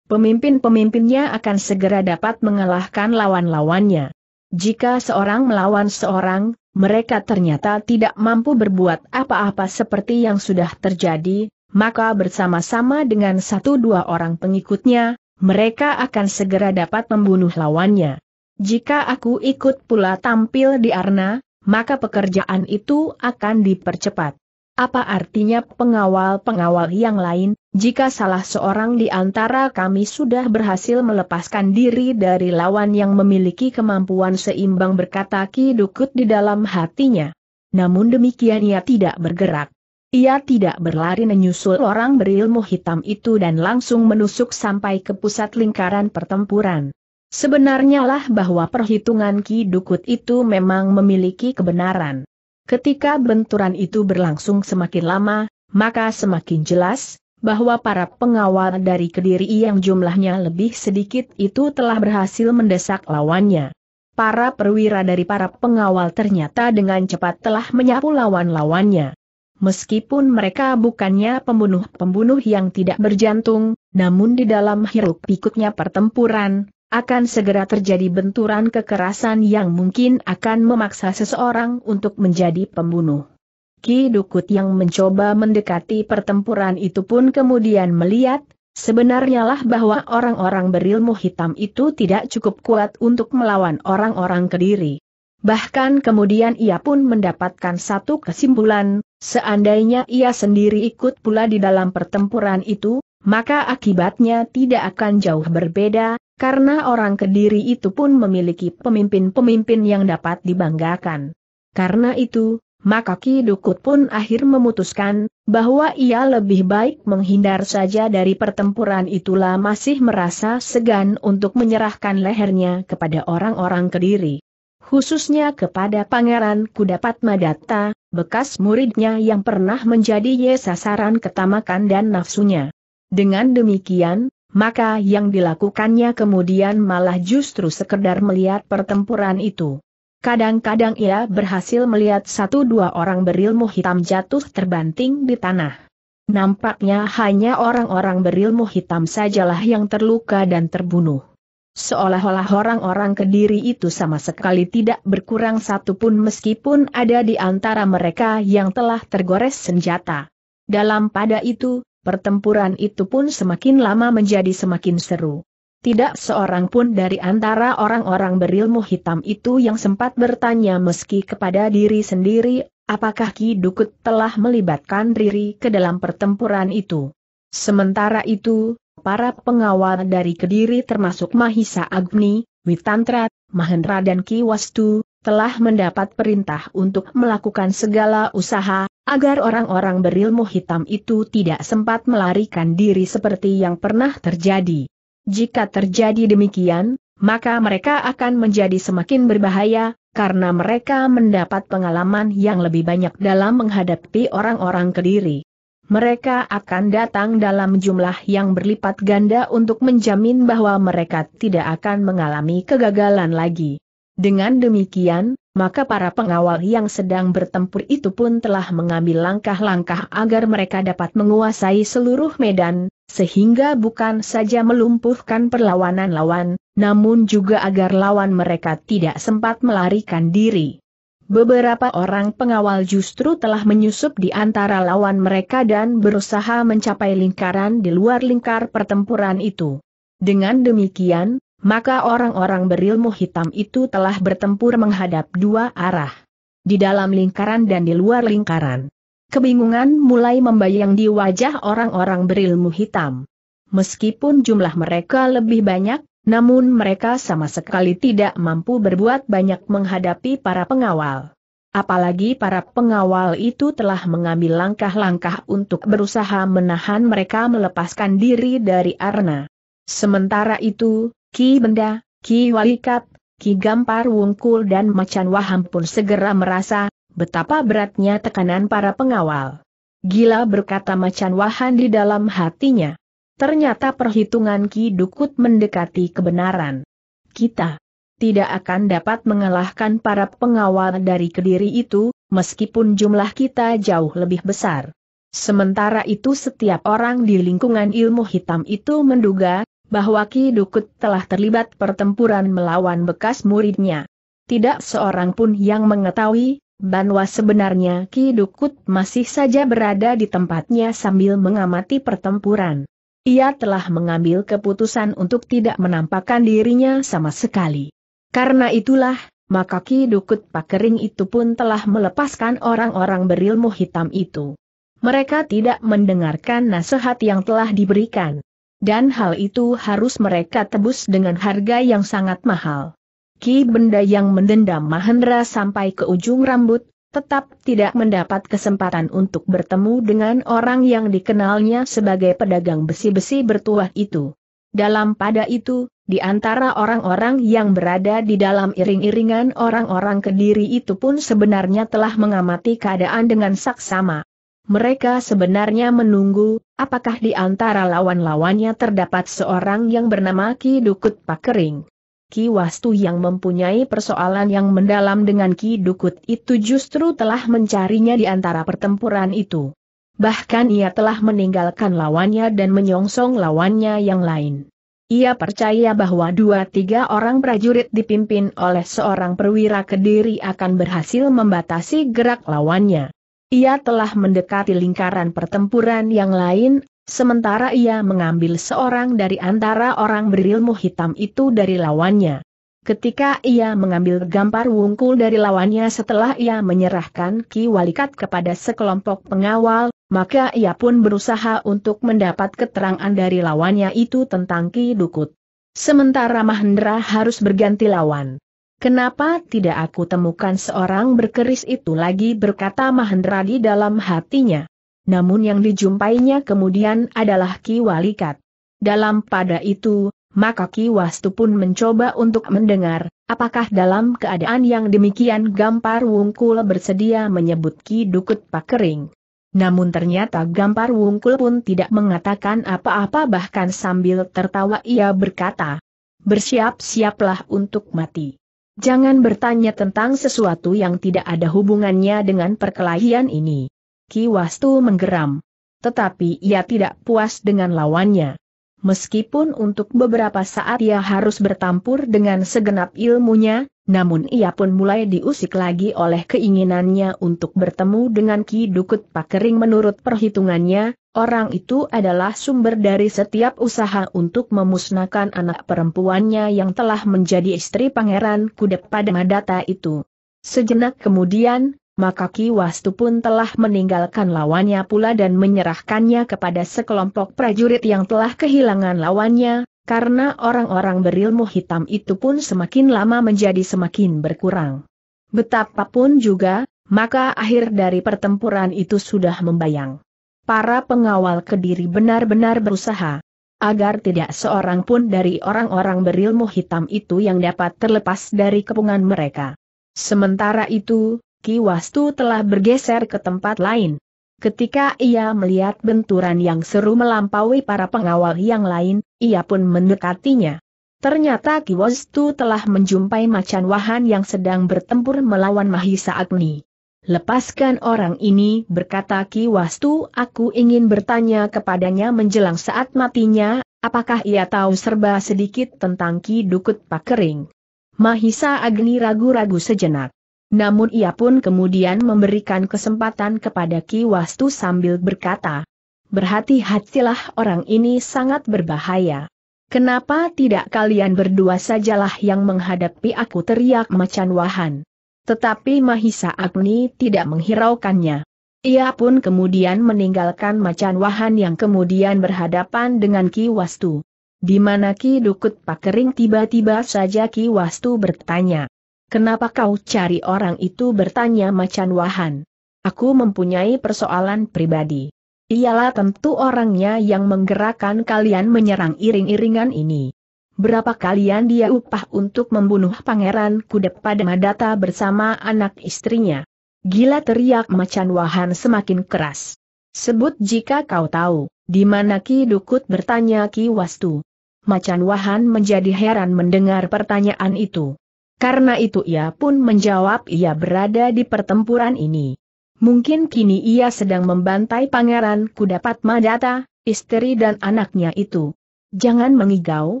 Pemimpin-pemimpinnya akan segera dapat mengalahkan lawan-lawannya. Jika seorang melawan seorang, mereka ternyata tidak mampu berbuat apa-apa seperti yang sudah terjadi, maka bersama-sama dengan satu dua orang pengikutnya, mereka akan segera dapat membunuh lawannya. Jika aku ikut pula tampil di Arna, maka pekerjaan itu akan dipercepat. Apa artinya pengawal-pengawal yang lain, jika salah seorang di antara kami sudah berhasil melepaskan diri dari lawan yang memiliki kemampuan seimbang berkata Ki Dukut di dalam hatinya. Namun demikian ia tidak bergerak. Ia tidak berlari menyusul orang berilmu hitam itu dan langsung menusuk sampai ke pusat lingkaran pertempuran. Sebenarnya lah bahwa perhitungan Ki Dukut itu memang memiliki kebenaran. Ketika benturan itu berlangsung semakin lama, maka semakin jelas, bahwa para pengawal dari Kediri yang jumlahnya lebih sedikit itu telah berhasil mendesak lawannya. Para perwira dari para pengawal ternyata dengan cepat telah menyapu lawan-lawannya. Meskipun mereka bukannya pembunuh-pembunuh yang tidak berjantung, namun di dalam hiruk pikuknya pertempuran, akan segera terjadi benturan kekerasan yang mungkin akan memaksa seseorang untuk menjadi pembunuh. Ki Dukut yang mencoba mendekati pertempuran itu pun kemudian melihat, sebenarnya lah bahwa orang-orang berilmu hitam itu tidak cukup kuat untuk melawan orang-orang kediri. Bahkan kemudian ia pun mendapatkan satu kesimpulan, seandainya ia sendiri ikut pula di dalam pertempuran itu, maka akibatnya tidak akan jauh berbeda, karena orang Kediri itu pun memiliki pemimpin-pemimpin yang dapat dibanggakan. Karena itu, maka Ki Dukut pun akhir memutuskan, bahwa ia lebih baik menghindar saja dari pertempuran itulah masih merasa segan untuk menyerahkan lehernya kepada orang-orang Kediri. Khususnya kepada Pangeran Kudapat Madatta, bekas muridnya yang pernah menjadi sasaran ketamakan dan nafsunya. Dengan demikian, maka yang dilakukannya kemudian malah justru sekedar melihat pertempuran itu. Kadang-kadang ia berhasil melihat satu dua orang berilmu hitam jatuh terbanting di tanah. Nampaknya hanya orang-orang berilmu hitam sajalah yang terluka dan terbunuh. Seolah-olah orang-orang kediri itu sama sekali tidak berkurang satupun meskipun ada di antara mereka yang telah tergores senjata. Dalam pada itu, pertempuran itu pun semakin lama menjadi semakin seru. Tidak seorang pun dari antara orang-orang berilmu hitam itu yang sempat bertanya meski kepada diri sendiri, apakah Ki Dukut telah melibatkan diri ke dalam pertempuran itu. Sementara itu, para pengawal dari Kediri termasuk Mahisa Agni, Witantra, Mahendra dan Ki Wastu, telah mendapat perintah untuk melakukan segala usaha, agar orang-orang berilmu hitam itu tidak sempat melarikan diri seperti yang pernah terjadi. Jika terjadi demikian, maka mereka akan menjadi semakin berbahaya, karena mereka mendapat pengalaman yang lebih banyak dalam menghadapi orang-orang kediri. Mereka akan datang dalam jumlah yang berlipat ganda untuk menjamin bahwa mereka tidak akan mengalami kegagalan lagi. Dengan demikian, maka para pengawal yang sedang bertempur itu pun telah mengambil langkah-langkah agar mereka dapat menguasai seluruh medan, sehingga bukan saja melumpuhkan perlawanan lawan, namun juga agar lawan mereka tidak sempat melarikan diri. Beberapa orang pengawal justru telah menyusup di antara lawan mereka dan berusaha mencapai lingkaran di luar lingkar pertempuran itu. Dengan demikian, maka orang-orang berilmu hitam itu telah bertempur menghadap dua arah. Di dalam lingkaran dan di luar lingkaran. Kebingungan mulai membayang di wajah orang-orang berilmu hitam. Meskipun jumlah mereka lebih banyak, Namun mereka sama sekali tidak mampu berbuat banyak menghadapi para pengawal. Apalagi para pengawal itu telah mengambil langkah-langkah untuk berusaha menahan mereka melepaskan diri dari Arna. Sementara itu, Ki Benda, Ki Walikat, Ki Gampar Wungkul dan Macan Waham pun segera merasa betapa beratnya tekanan para pengawal. Gila berkata Macan Wahan di dalam hatinya. Ternyata perhitungan Ki Dukut mendekati kebenaran. Kita tidak akan dapat mengalahkan para pengawal dari Kediri itu, meskipun jumlah kita jauh lebih besar. Sementara itu setiap orang di lingkungan ilmu hitam itu menduga, bahwa Ki Dukut telah terlibat pertempuran melawan bekas muridnya. Tidak seorang pun yang mengetahui, bahwa sebenarnya Ki Dukut masih saja berada di tempatnya sambil mengamati pertempuran. Ia telah mengambil keputusan untuk tidak menampakkan dirinya sama sekali. Karena itulah, maka Ki Dukut Pakering itu pun telah melepaskan orang-orang berilmu hitam itu. Mereka tidak mendengarkan nasihat yang telah diberikan. Dan hal itu harus mereka tebus dengan harga yang sangat mahal. Ki benda yang mendendam Mahendra sampai ke ujung rambut, tetap tidak mendapat kesempatan untuk bertemu dengan orang yang dikenalnya sebagai pedagang besi-besi bertuah itu. Dalam pada itu, di antara orang-orang yang berada di dalam iring-iringan orang-orang kediri itu pun sebenarnya telah mengamati keadaan dengan saksama. Mereka sebenarnya menunggu, apakah di antara lawan-lawannya terdapat seorang yang bernama Ki Dukut Pakering. Ki Wastu yang mempunyai persoalan yang mendalam dengan Ki Dukut itu justru telah mencarinya di antara pertempuran itu. Bahkan ia telah meninggalkan lawannya dan menyongsong lawannya yang lain. Ia percaya bahwa dua tiga orang prajurit dipimpin oleh seorang perwira kediri akan berhasil membatasi gerak lawannya. Ia telah mendekati lingkaran pertempuran yang lain, sementara ia mengambil seorang dari antara orang berilmu hitam itu dari lawannya. Ketika ia mengambil gambar wungkul dari lawannya setelah ia menyerahkan Ki Walikat kepada sekelompok pengawal, maka ia pun berusaha untuk mendapat keterangan dari lawannya itu tentang Ki Dukut. Sementara Mahendra harus berganti lawan. Kenapa tidak aku temukan seorang berkeris itu lagi berkata Mahendra di dalam hatinya. Namun yang dijumpainya kemudian adalah Ki Walikat. Dalam pada itu, maka Ki Wastu pun mencoba untuk mendengar, apakah dalam keadaan yang demikian Gampar Wungkul bersedia menyebut Ki Dukut Pakering. Namun ternyata Gampar Wungkul pun tidak mengatakan apa-apa bahkan sambil tertawa ia berkata, Bersiap-siaplah untuk mati. Jangan bertanya tentang sesuatu yang tidak ada hubungannya dengan perkelahian ini. Ki Wastu menggeram. Tetapi ia tidak puas dengan lawannya. Meskipun untuk beberapa saat ia harus bertampur dengan segenap ilmunya, namun ia pun mulai diusik lagi oleh keinginannya untuk bertemu dengan Ki Dukut Pakering menurut perhitungannya, orang itu adalah sumber dari setiap usaha untuk memusnahkan anak perempuannya yang telah menjadi istri Pangeran Kudep pada Madata itu. Sejenak kemudian, maka Ki Wastu pun telah meninggalkan lawannya pula dan menyerahkannya kepada sekelompok prajurit yang telah kehilangan lawannya, karena orang-orang berilmu hitam itu pun semakin lama menjadi semakin berkurang. Betapapun juga, maka akhir dari pertempuran itu sudah membayang. Para pengawal kediri benar-benar berusaha agar tidak seorang pun dari orang-orang berilmu hitam itu yang dapat terlepas dari kepungan mereka. Sementara itu, Ki Wastu telah bergeser ke tempat lain. Ketika ia melihat benturan yang seru melampaui para pengawal yang lain, ia pun mendekatinya. Ternyata Ki Wastu telah menjumpai macan wahan yang sedang bertempur melawan Mahisa Agni. Lepaskan orang ini, berkata Ki Wastu, aku ingin bertanya kepadanya menjelang saat matinya, apakah ia tahu serba sedikit tentang Ki Dukut Pakering. Mahisa Agni ragu-ragu sejenak. Namun ia pun kemudian memberikan kesempatan kepada Ki Wastu sambil berkata, Berhati-hatilah orang ini sangat berbahaya. Kenapa tidak kalian berdua sajalah yang menghadapi aku teriak macan wahan. Tetapi Mahisa Agni tidak menghiraukannya. Ia pun kemudian meninggalkan macan wahan yang kemudian berhadapan dengan Ki Wastu. di mana Ki Dukut Pakering tiba-tiba saja Ki Wastu bertanya. Kenapa kau cari orang itu bertanya Macan Wahan? Aku mempunyai persoalan pribadi. Ialah tentu orangnya yang menggerakkan kalian menyerang iring-iringan ini. Berapa kalian dia upah untuk membunuh Pangeran Kudep pada Madata bersama anak istrinya? Gila teriak Macan Wahan semakin keras. Sebut jika kau tahu, di mana Ki Dukut bertanya Ki Wastu. Macan Wahan menjadi heran mendengar pertanyaan itu. Karena itu ia pun menjawab ia berada di pertempuran ini. Mungkin kini ia sedang membantai pangeran kudapat Madata, istri dan anaknya itu. Jangan mengigau.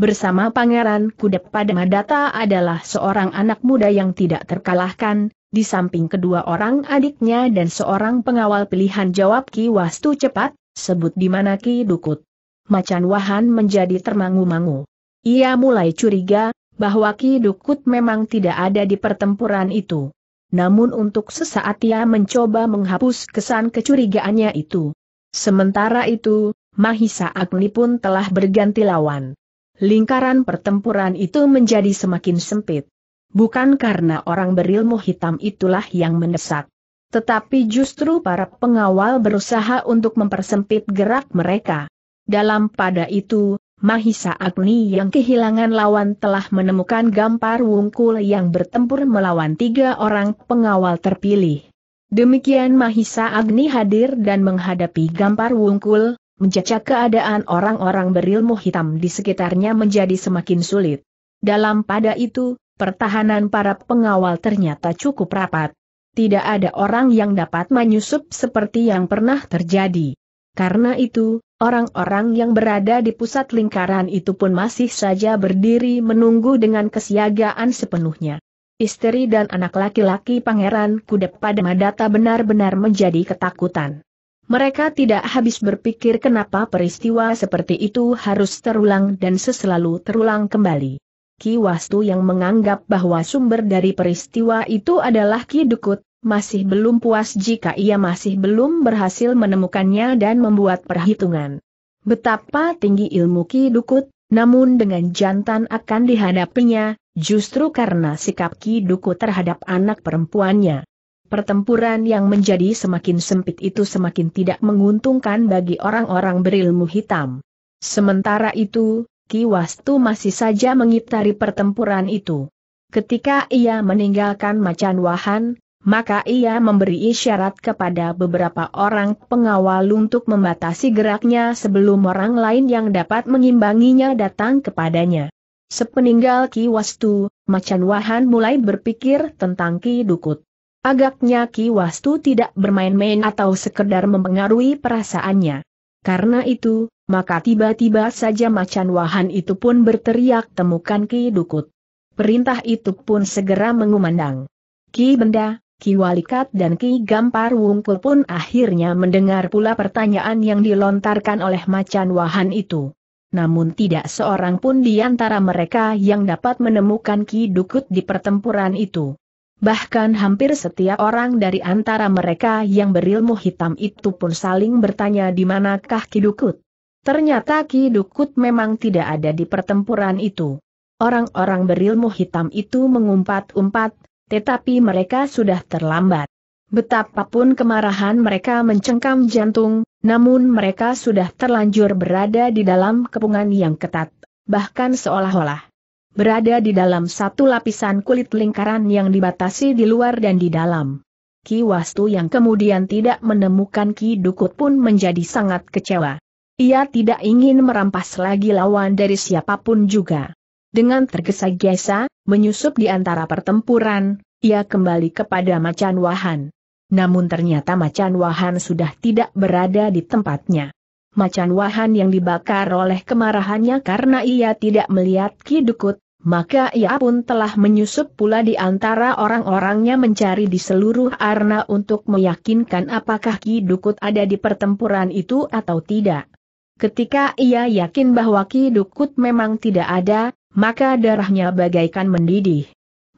Bersama pangeran kudapat Madata adalah seorang anak muda yang tidak terkalahkan, di samping kedua orang adiknya dan seorang pengawal pilihan jawab Ki Wastu cepat, sebut di mana Ki Dukut. Macan Wahan menjadi termangu-mangu. Ia mulai curiga, bahwa Ki Dukut memang tidak ada di pertempuran itu. Namun untuk sesaat ia mencoba menghapus kesan kecurigaannya itu. Sementara itu, Mahisa Agni pun telah berganti lawan. Lingkaran pertempuran itu menjadi semakin sempit. Bukan karena orang berilmu hitam itulah yang mendesak. Tetapi justru para pengawal berusaha untuk mempersempit gerak mereka. Dalam pada itu, Mahisa Agni yang kehilangan lawan telah menemukan Gampar Wungkul yang bertempur melawan tiga orang pengawal terpilih. Demikian Mahisa Agni hadir dan menghadapi Gampar Wungkul, mencaca keadaan orang-orang berilmu hitam di sekitarnya menjadi semakin sulit. Dalam pada itu, pertahanan para pengawal ternyata cukup rapat. Tidak ada orang yang dapat menyusup seperti yang pernah terjadi. Karena itu, orang-orang yang berada di pusat lingkaran itu pun masih saja berdiri menunggu dengan kesiagaan sepenuhnya. Istri dan anak laki-laki Pangeran Kudep pada Madata benar-benar menjadi ketakutan. Mereka tidak habis berpikir kenapa peristiwa seperti itu harus terulang dan seselalu terulang kembali. Ki Wastu yang menganggap bahwa sumber dari peristiwa itu adalah Ki Dukut, masih belum puas jika ia masih belum berhasil menemukannya dan membuat perhitungan. Betapa tinggi ilmu Ki Dukut, namun dengan jantan akan dihadapinya, justru karena sikap Ki Dukut terhadap anak perempuannya. Pertempuran yang menjadi semakin sempit itu semakin tidak menguntungkan bagi orang-orang berilmu hitam. Sementara itu, Ki Wastu masih saja mengitari pertempuran itu. Ketika ia meninggalkan Macan Wahan, maka ia memberi isyarat kepada beberapa orang pengawal untuk membatasi geraknya sebelum orang lain yang dapat mengimbanginya datang kepadanya. Sepeninggal Ki Wastu, Macan Wahan mulai berpikir tentang Ki Dukut. Agaknya Ki Wastu tidak bermain-main atau sekedar mempengaruhi perasaannya. Karena itu, maka tiba-tiba saja Macan Wahan itu pun berteriak temukan Ki Dukut. Perintah itu pun segera mengumandang. Ki Benda, Ki Walikat dan Ki Gampar Wungkul pun akhirnya mendengar pula pertanyaan yang dilontarkan oleh Macan Wahan itu. Namun tidak seorang pun di antara mereka yang dapat menemukan Ki Dukut di pertempuran itu. Bahkan hampir setiap orang dari antara mereka yang berilmu hitam itu pun saling bertanya di manakah Ki Dukut. Ternyata Ki Dukut memang tidak ada di pertempuran itu. Orang-orang berilmu hitam itu mengumpat-umpat, tetapi mereka sudah terlambat. Betapapun kemarahan mereka mencengkam jantung, namun mereka sudah terlanjur berada di dalam kepungan yang ketat, bahkan seolah-olah berada di dalam satu lapisan kulit lingkaran yang dibatasi di luar dan di dalam. Ki Wastu yang kemudian tidak menemukan Ki Dukut pun menjadi sangat kecewa. Ia tidak ingin merampas lagi lawan dari siapa pun juga. Dengan tergesa-gesa, menyusup di antara pertempuran, ia kembali kepada Macan Wahan. Namun ternyata Macan Wahan sudah tidak berada di tempatnya. Macan Wahan yang dibakar oleh kemarahannya karena ia tidak melihat Ki Dukut, maka ia pun telah menyusup pula di antara orang-orangnya mencari di seluruh arna untuk meyakinkan apakah Ki Dukut ada di pertempuran itu atau tidak. Ketika ia yakin bahwa Ki Dukut memang tidak ada, maka darahnya bagaikan mendidih.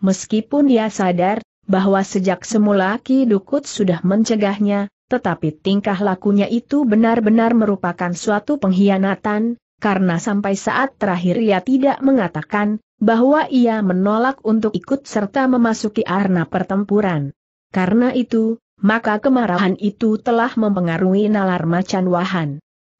Meskipun dia sadar, bahwa sejak semula Ki Dukut sudah mencegahnya, tetapi tingkah lakunya itu benar-benar merupakan suatu pengkhianatan, karena sampai saat terakhir ia tidak mengatakan bahwa ia menolak untuk ikut serta memasuki arena pertempuran. Karena itu, maka kemarahan itu telah mempengaruhi nalar macan wahan.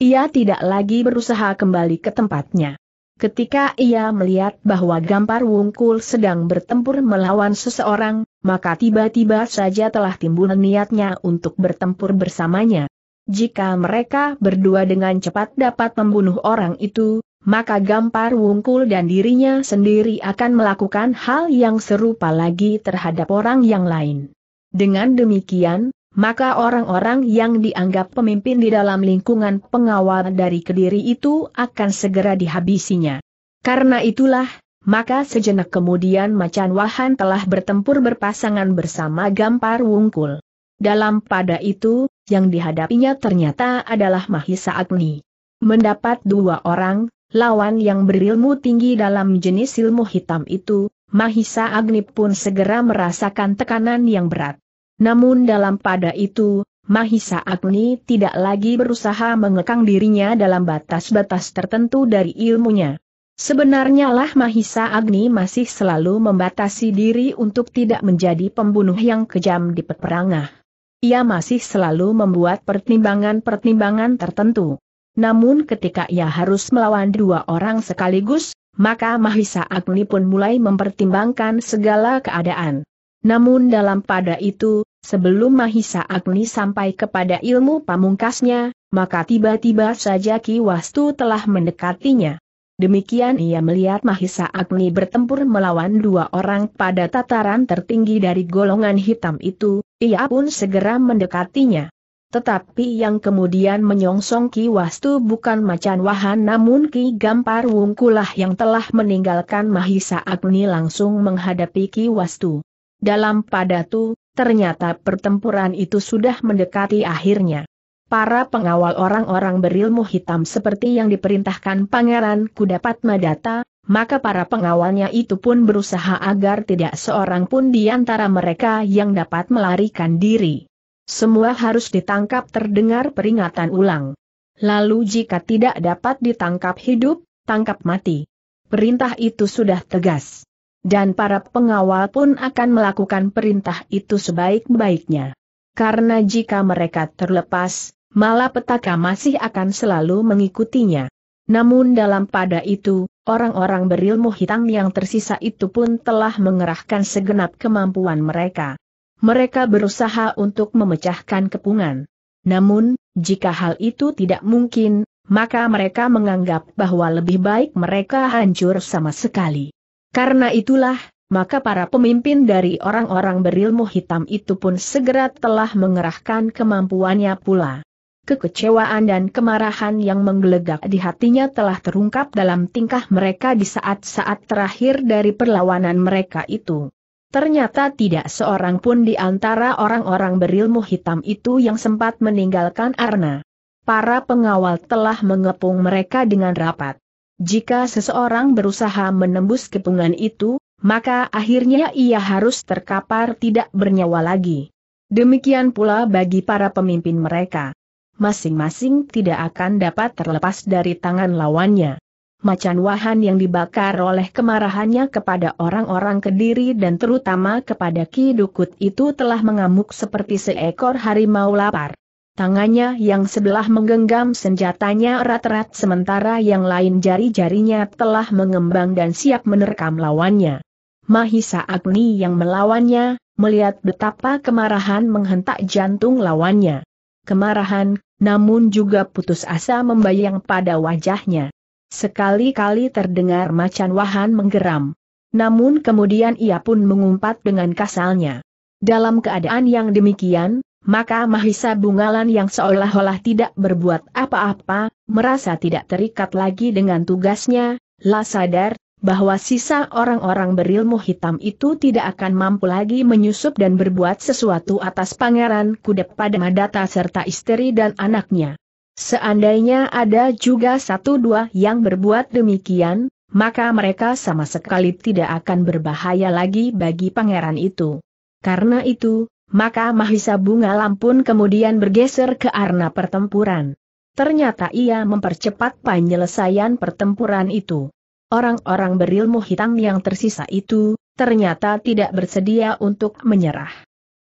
Ia tidak lagi berusaha kembali ke tempatnya. Ketika ia melihat bahwa Gampar Wungkul sedang bertempur melawan seseorang, maka tiba-tiba saja telah timbul niatnya untuk bertempur bersamanya. Jika mereka berdua dengan cepat dapat membunuh orang itu, maka Gampar Wungkul dan dirinya sendiri akan melakukan hal yang serupa lagi terhadap orang yang lain. Dengan demikian, maka orang-orang yang dianggap pemimpin di dalam lingkungan pengawal dari Kediri itu akan segera dihabisinya. Karena itulah, maka sejenak kemudian Macan Wahan telah bertempur berpasangan bersama Gampar Wungkul. Dalam pada itu, yang dihadapinya ternyata adalah Mahisa Agni. Mendapat dua orang, lawan yang berilmu tinggi dalam jenis ilmu hitam itu, Mahisa Agni pun segera merasakan tekanan yang berat. Namun dalam pada itu, Mahisa Agni tidak lagi berusaha mengekang dirinya dalam batas-batas tertentu dari ilmunya. Sebenarnya lah Mahisa Agni masih selalu membatasi diri untuk tidak menjadi pembunuh yang kejam di peperangan. Ia masih selalu membuat pertimbangan-pertimbangan tertentu. Namun ketika ia harus melawan dua orang sekaligus, maka Mahisa Agni pun mulai mempertimbangkan segala keadaan. Namun dalam pada itu, sebelum Mahisa Agni sampai kepada ilmu pamungkasnya, maka tiba-tiba saja Ki Wastu telah mendekatinya. Demikian ia melihat Mahisa Agni bertempur melawan dua orang pada tataran tertinggi dari golongan hitam itu, ia pun segera mendekatinya. Tetapi yang kemudian menyongsong Ki Wastu bukan Macan Wahan namun Ki Gampar Wungkulah yang telah meninggalkan Mahisa Agni langsung menghadapi Ki Wastu. Dalam padatu, ternyata pertempuran itu sudah mendekati akhirnya. Para pengawal orang-orang berilmu hitam seperti yang diperintahkan Pangeran Kudapat Madata, maka para pengawalnya itu pun berusaha agar tidak seorang pun di antara mereka yang dapat melarikan diri. Semua harus ditangkap terdengar peringatan ulang. Lalu jika tidak dapat ditangkap hidup, tangkap mati. Perintah itu sudah tegas dan para pengawal pun akan melakukan perintah itu sebaik-baiknya. Karena jika mereka terlepas, malapetaka masih akan selalu mengikutinya. Namun dalam pada itu, orang-orang berilmu hitam yang tersisa itu pun telah mengerahkan segenap kemampuan mereka. Mereka berusaha untuk memecahkan kepungan. Namun, jika hal itu tidak mungkin, maka mereka menganggap bahwa lebih baik mereka hancur sama sekali. Karena itulah, maka para pemimpin dari orang-orang berilmu hitam itu pun segera telah mengerahkan kemampuannya pula. Kekecewaan dan kemarahan yang menggelegak di hatinya telah terungkap dalam tingkah mereka di saat-saat terakhir dari perlawanan mereka itu. Ternyata tidak seorang pun di antara orang-orang berilmu hitam itu yang sempat meninggalkan Arna. Para pengawal telah mengepung mereka dengan rapat. Jika seseorang berusaha menembus kepungan itu, maka akhirnya ia harus terkapar tidak bernyawa lagi. Demikian pula bagi para pemimpin mereka. Masing-masing tidak akan dapat terlepas dari tangan lawannya. Macan wahan yang dibakar oleh kemarahannya kepada orang-orang kediri dan terutama kepada Ki Dukut itu telah mengamuk seperti seekor harimau lapar. Tangannya yang sebelah menggenggam senjatanya erat-erat sementara yang lain jari-jarinya telah mengembang dan siap menerkam lawannya. Mahisa Agni yang melawannya, melihat betapa kemarahan menghentak jantung lawannya. Kemarahan, namun juga putus asa membayang pada wajahnya. Sekali-kali terdengar macan wahan menggeram. Namun kemudian ia pun mengumpat dengan kasalnya. Dalam keadaan yang demikian, maka Mahisa Bungalan yang seolah-olah tidak berbuat apa-apa, merasa tidak terikat lagi dengan tugasnya, lah sadar, bahwa sisa orang-orang berilmu hitam itu tidak akan mampu lagi menyusup dan berbuat sesuatu atas pangeran Kudep pada Madata serta istri dan anaknya. Seandainya ada juga satu dua yang berbuat demikian, maka mereka sama sekali tidak akan berbahaya lagi bagi pangeran itu. Karena itu, maka Mahisa Bunga Lampun kemudian bergeser ke arena pertempuran. Ternyata ia mempercepat penyelesaian pertempuran itu. Orang-orang berilmu hitam yang tersisa itu, ternyata tidak bersedia untuk menyerah.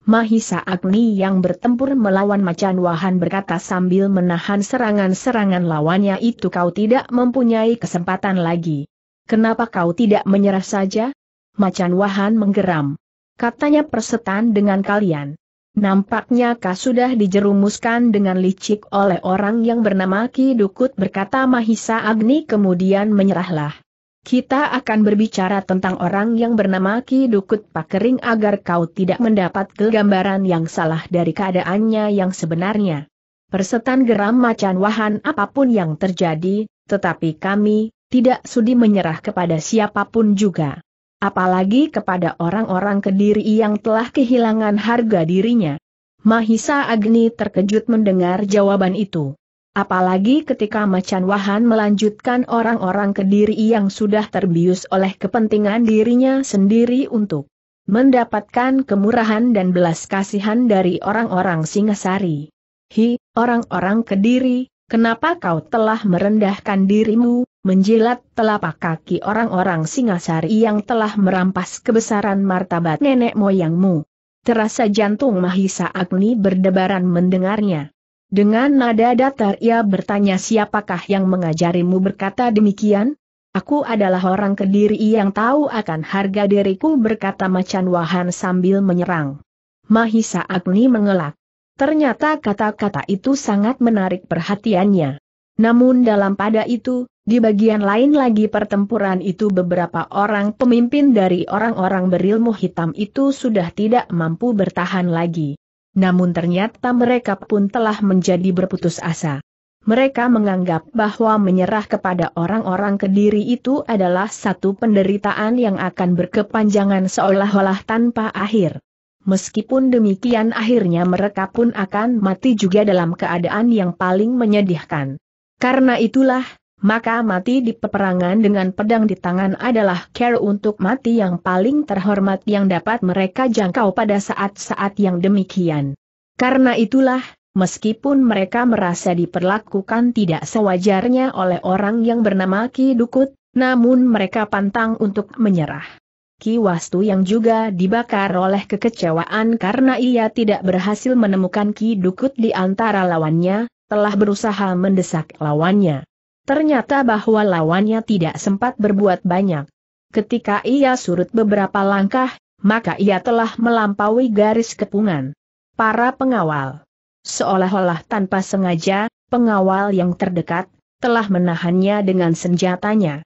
Mahisa Agni yang bertempur melawan Macan Wahan berkata sambil menahan serangan-serangan lawannya itu kau tidak mempunyai kesempatan lagi. Kenapa kau tidak menyerah saja? Macan Wahan menggeram. Katanya persetan dengan kalian. Nampaknya kau sudah dijerumuskan dengan licik oleh orang yang bernama Ki Dukut berkata Mahisa Agni kemudian menyerahlah. Kita akan berbicara tentang orang yang bernama Ki Dukut Pakering agar kau tidak mendapat kegambaran yang salah dari keadaannya yang sebenarnya. Persetan geram macan wahan apa pun yang terjadi, tetapi kami, tidak sudi menyerah kepada siapa pun juga apalagi kepada orang-orang kediri yang telah kehilangan harga dirinya. Mahisa Agni terkejut mendengar jawaban itu. Apalagi ketika Macan Wahan melanjutkan orang-orang kediri yang sudah terbius oleh kepentingan dirinya sendiri untuk mendapatkan kemurahan dan belas kasihan dari orang-orang Singasari. Hi, orang-orang kediri, kenapa kau telah merendahkan dirimu, menjilat telapak kaki orang-orang Singasari yang telah merampas kebesaran martabat nenek moyangmu. Terasa jantung Mahisa Agni berdebaran mendengarnya. Dengan nada datar ia bertanya siapakah yang mengajarimu berkata demikian? Aku adalah orang kediri yang tahu akan harga diriku berkata Macan Wahan sambil menyerang. Mahisa Agni mengelak. Ternyata kata-kata itu sangat menarik perhatiannya. Namun dalam pada itu, di bagian lain lagi pertempuran itu beberapa orang pemimpin dari orang-orang berilmu hitam itu sudah tidak mampu bertahan lagi. Namun ternyata mereka pun telah menjadi berputus asa. Mereka menganggap bahwa menyerah kepada orang-orang kediri itu adalah satu penderitaan yang akan berkepanjangan seolah-olah tanpa akhir. Meskipun demikian akhirnya mereka pun akan mati juga dalam keadaan yang paling menyedihkan. Karena itulah, maka mati di peperangan dengan pedang di tangan adalah care untuk mati yang paling terhormat yang dapat mereka jangkau pada saat-saat yang demikian. Karena itulah, meskipun mereka merasa diperlakukan tidak sewajarnya oleh orang yang bernama Ki Dukut, namun mereka pantang untuk menyerah. Ki Wastu yang juga dibakar oleh kekecewaan karena ia tidak berhasil menemukan Ki Dukut di antara lawannya, telah berusaha mendesak lawannya. Ternyata bahwa lawannya tidak sempat berbuat banyak. Ketika ia surut beberapa langkah, maka ia telah melampaui garis kepungan. Para pengawal. Seolah-olah tanpa sengaja, pengawal yang terdekat, telah menahannya dengan senjatanya.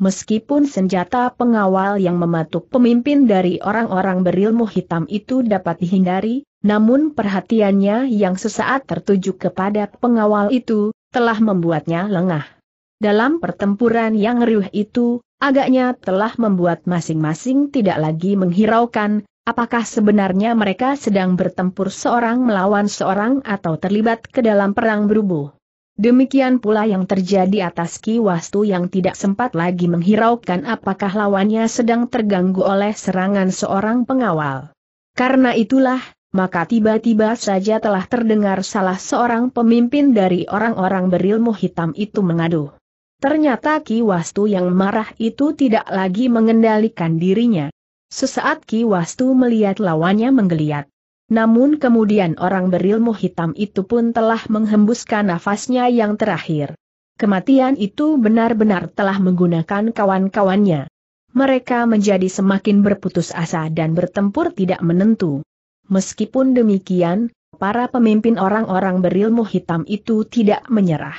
Meskipun senjata pengawal yang mematuk pemimpin dari orang-orang berilmu hitam itu dapat dihindari, namun perhatiannya yang sesaat tertuju kepada pengawal itu, telah membuatnya lengah. Dalam pertempuran yang riuh itu, agaknya telah membuat masing-masing tidak lagi menghiraukan, apakah sebenarnya mereka sedang bertempur seorang melawan seorang atau terlibat ke dalam perang berubuh. Demikian pula yang terjadi atas Ki Wastu yang tidak sempat lagi menghiraukan apakah lawannya sedang terganggu oleh serangan seorang pengawal. Karena itulah, maka tiba-tiba saja telah terdengar salah seorang pemimpin dari orang-orang berilmu hitam itu mengadu. Ternyata Ki Wastu yang marah itu tidak lagi mengendalikan dirinya. Sesaat Ki Wastu melihat lawannya menggeliat. Namun kemudian orang berilmu hitam itu pun telah menghembuskan nafasnya yang terakhir. Kematian itu benar-benar telah menggunakan kawan-kawannya. Mereka menjadi semakin berputus asa dan bertempur tidak menentu. Meskipun demikian, para pemimpin orang-orang berilmu hitam itu tidak menyerah.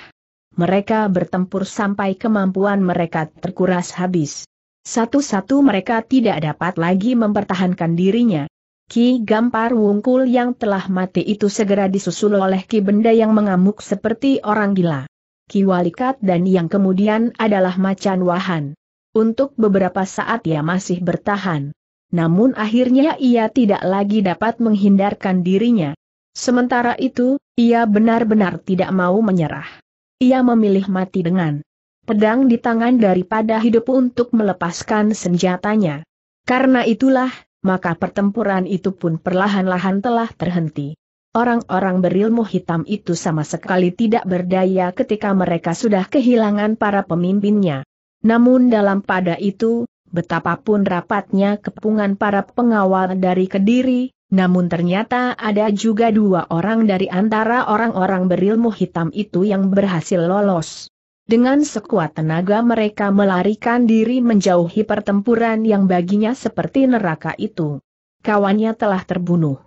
Mereka bertempur sampai kemampuan mereka terkuras habis. Satu-satu mereka tidak dapat lagi mempertahankan dirinya. Ki Gampar Wungkul yang telah mati itu segera disusul oleh Ki Benda yang mengamuk seperti orang gila. Ki Walikat dan yang kemudian adalah Macan Wahan. Untuk beberapa saat ia masih bertahan. Namun akhirnya ia tidak lagi dapat menghindarkan dirinya. Sementara itu, ia benar-benar tidak mau menyerah. Ia memilih mati dengan pedang di tangan daripada hidup untuk melepaskan senjatanya. Karena itulah, maka pertempuran itu pun perlahan-lahan telah terhenti. Orang-orang berilmu hitam itu sama sekali tidak berdaya ketika mereka sudah kehilangan para pemimpinnya. Namun dalam pada itu, betapapun rapatnya kepungan para pengawal dari Kediri, namun ternyata ada juga dua orang dari antara orang-orang berilmu hitam itu yang berhasil lolos. Dengan sekuat tenaga mereka melarikan diri menjauhi pertempuran yang baginya seperti neraka itu. Kawannya telah terbunuh.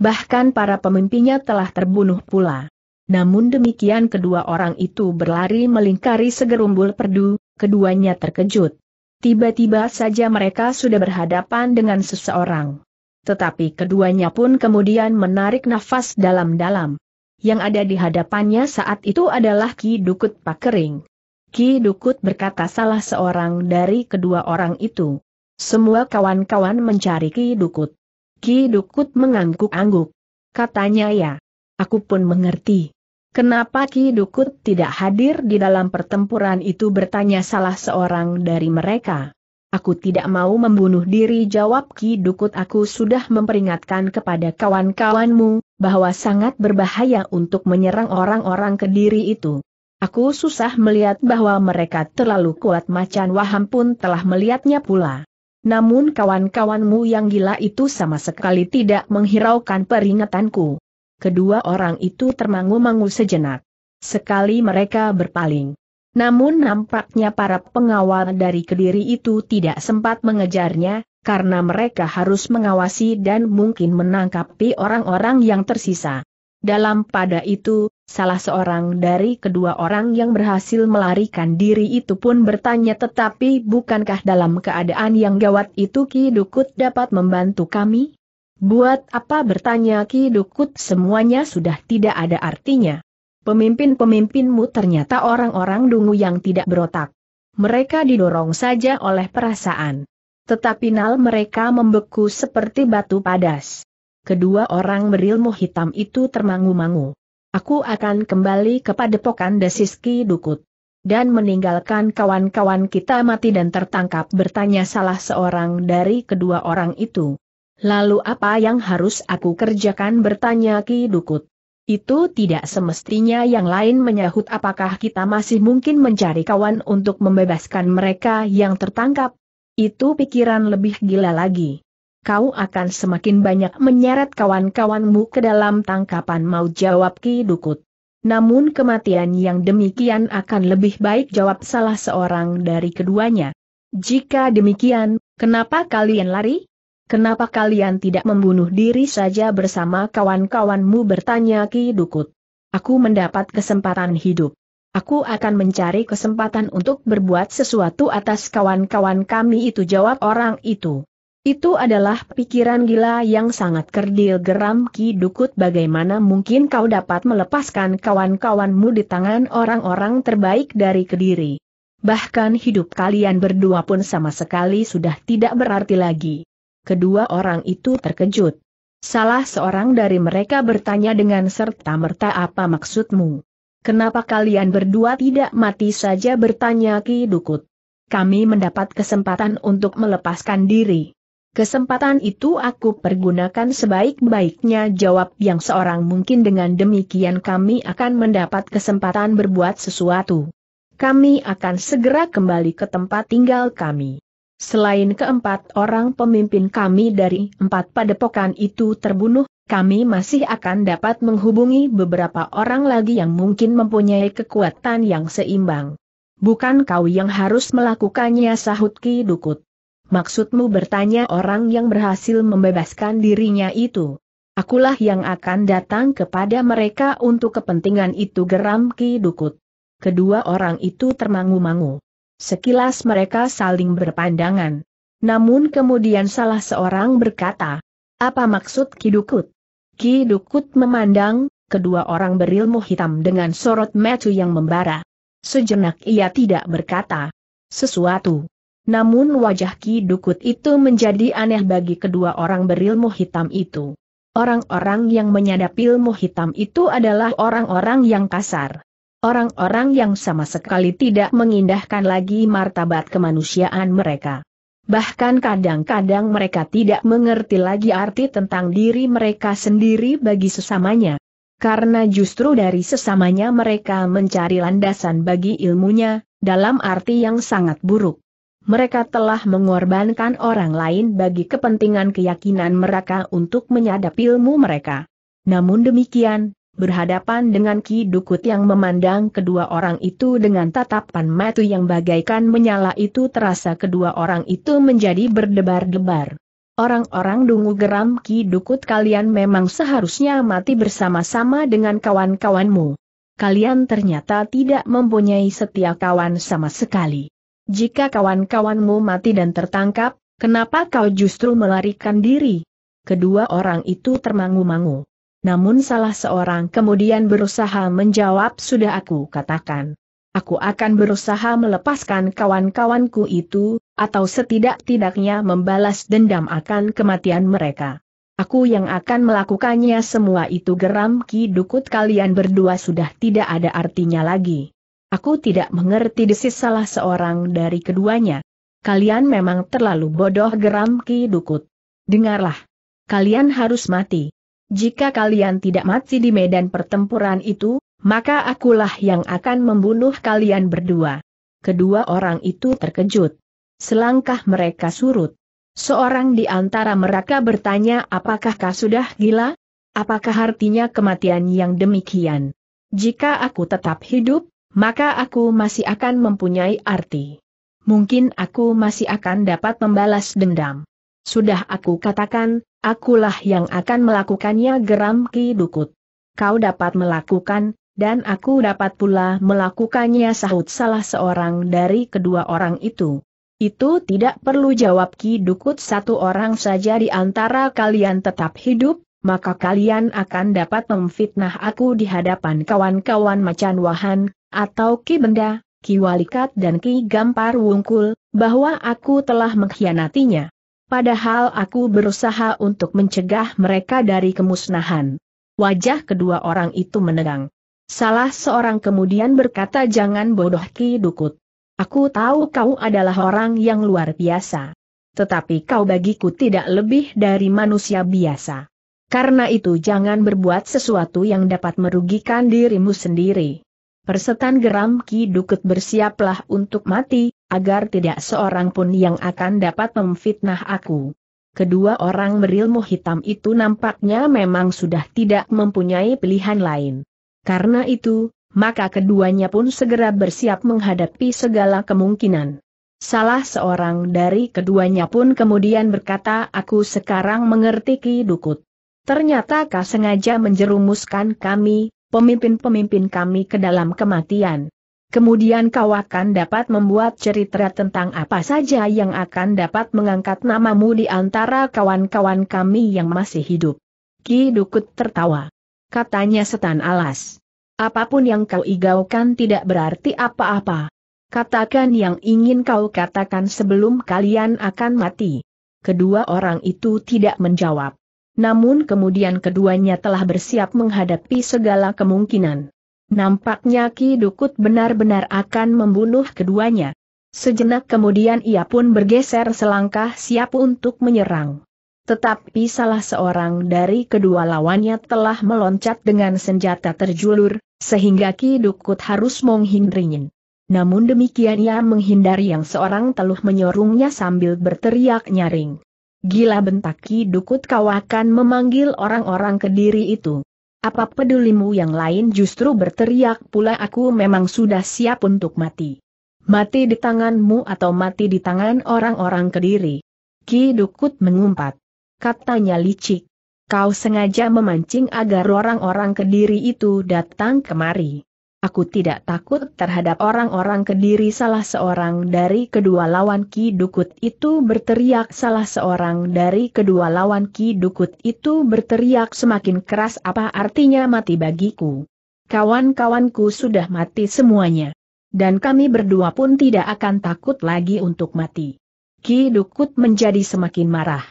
Bahkan para pemimpinnya telah terbunuh pula. Namun demikian kedua orang itu berlari melingkari segerumbul perdu, keduanya terkejut. Tiba-tiba saja mereka sudah berhadapan dengan seseorang. Tetapi keduanya pun kemudian menarik nafas dalam-dalam. Yang ada di hadapannya saat itu adalah Ki Dukut Pakering. Ki Dukut berkata salah seorang dari kedua orang itu. Semua kawan-kawan mencari Ki Dukut. Ki Dukut mengangguk-angguk. Katanya ya. Aku pun mengerti. Kenapa Ki Dukut tidak hadir di dalam pertempuran itu bertanya salah seorang dari mereka. Aku tidak mau membunuh diri jawab Ki Dukut aku sudah memperingatkan kepada kawan-kawanmu, bahwa sangat berbahaya untuk menyerang orang-orang kediri itu. Aku susah melihat bahwa mereka terlalu kuat macan waham pun telah melihatnya pula. Namun kawan-kawanmu yang gila itu sama sekali tidak menghiraukan peringatanku. Kedua orang itu termangu-mangu sejenak. Sekali mereka berpaling. Namun nampaknya para pengawal dari Kediri itu tidak sempat mengejarnya, karena mereka harus mengawasi dan mungkin menangkapi orang-orang yang tersisa. Dalam pada itu, salah seorang dari kedua orang yang berhasil melarikan diri itu pun bertanya tetapi bukankah dalam keadaan yang gawat itu Ki Dukut dapat membantu kami? Buat apa bertanya Ki Dukut semuanya sudah tidak ada artinya. Pemimpin-pemimpinmu ternyata orang-orang dungu yang tidak berotak. Mereka didorong saja oleh perasaan. Tetapi nal mereka membeku seperti batu padas. Kedua orang berilmu hitam itu termangu-mangu. Aku akan kembali ke padepokan Desiski Dukut. Dan meninggalkan kawan-kawan kita mati dan tertangkap bertanya salah seorang dari kedua orang itu. Lalu apa yang harus aku kerjakan bertanya Ki Dukut. Itu tidak semestinya yang lain menyahut apakah kita masih mungkin mencari kawan untuk membebaskan mereka yang tertangkap. Itu pikiran lebih gila lagi kau akan semakin banyak menyeret kawan-kawanmu ke dalam tangkapan mau jawab Ki Dukut. Namun kematian yang demikian akan lebih baik jawab salah seorang dari keduanya. Jika demikian, kenapa kalian lari? Kenapa kalian tidak membunuh diri saja bersama kawan-kawanmu bertanya Ki Dukut. Aku mendapat kesempatan hidup. Aku akan mencari kesempatan untuk berbuat sesuatu atas kawan-kawan kami itu jawab orang itu. Itu adalah pikiran gila yang sangat kerdil geram Ki Dukut bagaimana mungkin kau dapat melepaskan kawan-kawanmu di tangan orang-orang terbaik dari Kediri. Bahkan hidup kalian berdua pun sama sekali sudah tidak berarti lagi. Kedua orang itu terkejut. Salah seorang dari mereka bertanya dengan serta-merta apa maksudmu? Kenapa kalian berdua tidak mati saja bertanya Ki Dukut? Kami mendapat kesempatan untuk melepaskan diri. Kesempatan itu aku pergunakan sebaik-baiknya jawab yang seorang mungkin dengan demikian kami akan mendapat kesempatan berbuat sesuatu. Kami akan segera kembali ke tempat tinggal kami. Selain keempat orang pemimpin kami dari empat padepokan itu terbunuh, kami masih akan dapat menghubungi beberapa orang lagi yang mungkin mempunyai kekuatan yang seimbang. Bukan kau yang harus melakukannya sahut Ki Dukut. Maksudmu bertanya orang yang berhasil membebaskan dirinya itu. Akulah yang akan datang kepada mereka untuk kepentingan itu geram Ki Dukut. Kedua orang itu termangu-mangu. Sekilas mereka saling berpandangan. Namun kemudian salah seorang berkata, apa maksud Ki Dukut? Ki Dukut memandang, kedua orang berilmu hitam dengan sorot mata yang membara. Sejenak ia tidak berkata sesuatu. Namun wajah Ki Dukut itu menjadi aneh bagi kedua orang berilmu hitam itu. Orang-orang yang menyadap ilmu hitam itu adalah orang-orang yang kasar. Orang-orang yang sama sekali tidak mengindahkan lagi martabat kemanusiaan mereka. Bahkan kadang-kadang mereka tidak mengerti lagi arti tentang diri mereka sendiri bagi sesamanya. Karena justru dari sesamanya mereka mencari landasan bagi ilmunya, dalam arti yang sangat buruk. Mereka telah mengorbankan orang lain bagi kepentingan keyakinan mereka untuk menyadap ilmu mereka. Namun demikian, berhadapan dengan Ki Dukut yang memandang kedua orang itu dengan tatapan mata yang bagaikan menyala itu terasa kedua orang itu menjadi berdebar-debar. Orang-orang dungu geram Ki Dukut kalian memang seharusnya mati bersama-sama dengan kawan-kawanmu kalian ternyata tidak mempunyai setia kawan sama sekali. Jika kawan-kawanmu mati dan tertangkap, kenapa kau justru melarikan diri? Kedua orang itu termangu-mangu. Namun salah seorang kemudian berusaha menjawab sudah aku katakan. Aku akan berusaha melepaskan kawan-kawanku itu, atau setidak-tidaknya membalas dendam akan kematian mereka. Aku yang akan melakukannya semua itu geram Ki Dukut kalian berdua sudah tidak ada artinya lagi. Aku tidak mengerti desis salah seorang dari keduanya. Kalian memang terlalu bodoh geram Ki Dukut. Dengarlah. Kalian harus mati. Jika kalian tidak mati di medan pertempuran itu, maka akulah yang akan membunuh kalian berdua. Kedua orang itu terkejut. Selangkah mereka surut. Seorang di antara mereka bertanya apakah kau sudah gila? Apakah artinya kematian yang demikian? Jika aku tetap hidup, maka aku masih akan mempunyai arti. Mungkin aku masih akan dapat membalas dendam. Sudah aku katakan, akulah yang akan melakukannya geram Ki Dukut. Kau dapat melakukan, dan aku dapat pula melakukannya sahut salah seorang dari kedua orang itu. Itu tidak perlu jawab Ki Dukut satu orang saja di antara kalian tetap hidup, maka kalian akan dapat memfitnah aku di hadapan kawan-kawan Macan Wahan, atau Ki Benda, Ki Walikat dan Ki Gampar Wungkul, bahwa aku telah mengkhianatinya. Padahal aku berusaha untuk mencegah mereka dari kemusnahan. Wajah kedua orang itu menegang. Salah seorang kemudian berkata jangan bodoh Ki Dukut. Aku tahu kau adalah orang yang luar biasa. Tetapi kau bagiku tidak lebih dari manusia biasa. Karena itu jangan berbuat sesuatu yang dapat merugikan dirimu sendiri. Persetan geram Ki Dukut bersiaplah untuk mati, agar tidak seorang pun yang akan dapat memfitnah aku. Kedua orang berilmu hitam itu nampaknya memang sudah tidak mempunyai pilihan lain. Karena itu, maka keduanya pun segera bersiap menghadapi segala kemungkinan. Salah seorang dari keduanya pun kemudian berkata aku sekarang mengerti Ki Dukut. Ternyata kau sengaja menjerumuskan kami, pemimpin-pemimpin kami ke dalam kematian. Kemudian kau akan dapat membuat cerita tentang apa saja yang akan dapat mengangkat namamu di antara kawan-kawan kami yang masih hidup. Ki Dukut tertawa. Katanya setan alas. Apa pun yang kau igaukan tidak berarti apa-apa. Katakan yang ingin kau katakan sebelum kalian akan mati. Kedua orang itu tidak menjawab. Namun kemudian keduanya telah bersiap menghadapi segala kemungkinan. Nampaknya Ki Dukut benar-benar akan membunuh keduanya. Sejenak kemudian ia pun bergeser selangkah siap untuk menyerang. Tetapi salah seorang dari kedua lawannya telah meloncat dengan senjata terjulur, sehingga Ki Dukut harus menghindarinya. Namun demikian ia menghindari yang seorang teluh menyorongnya sambil berteriak nyaring. Gila bentak Ki Dukut kau akan memanggil orang-orang kediri itu. Apa pedulimu yang lain justru berteriak pula aku memang sudah siap untuk mati. Mati di tanganmu atau mati di tangan orang-orang kediri. Ki Dukut mengumpat katanya licik. Kau sengaja memancing agar orang-orang kediri itu datang kemari. Aku tidak takut terhadap orang-orang kediri salah seorang dari kedua lawan Ki Dukut itu berteriak salah seorang dari kedua lawan Ki Dukut itu berteriak semakin keras apa artinya mati bagiku. Kawan-kawanku sudah mati semuanya. Dan kami berdua pun tidak akan takut lagi untuk mati. Ki Dukut menjadi semakin marah.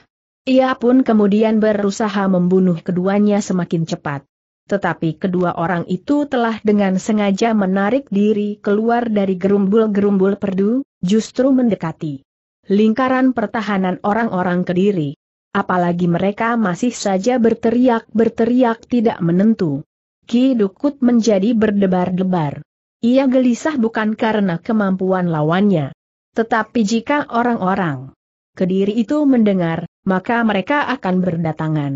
Ia pun kemudian berusaha membunuh keduanya semakin cepat. Tetapi kedua orang itu telah dengan sengaja menarik diri keluar dari gerumbul-gerumbul perdu, justru mendekati. lingkaran pertahanan orang-orang Kediri. Apalagi mereka masih saja berteriak-berteriak tidak menentu. Ki Dukut menjadi berdebar-debar. Ia gelisah bukan karena kemampuan lawannya. Tetapi jika orang-orang Kediri itu mendengar, maka mereka akan berdatangan.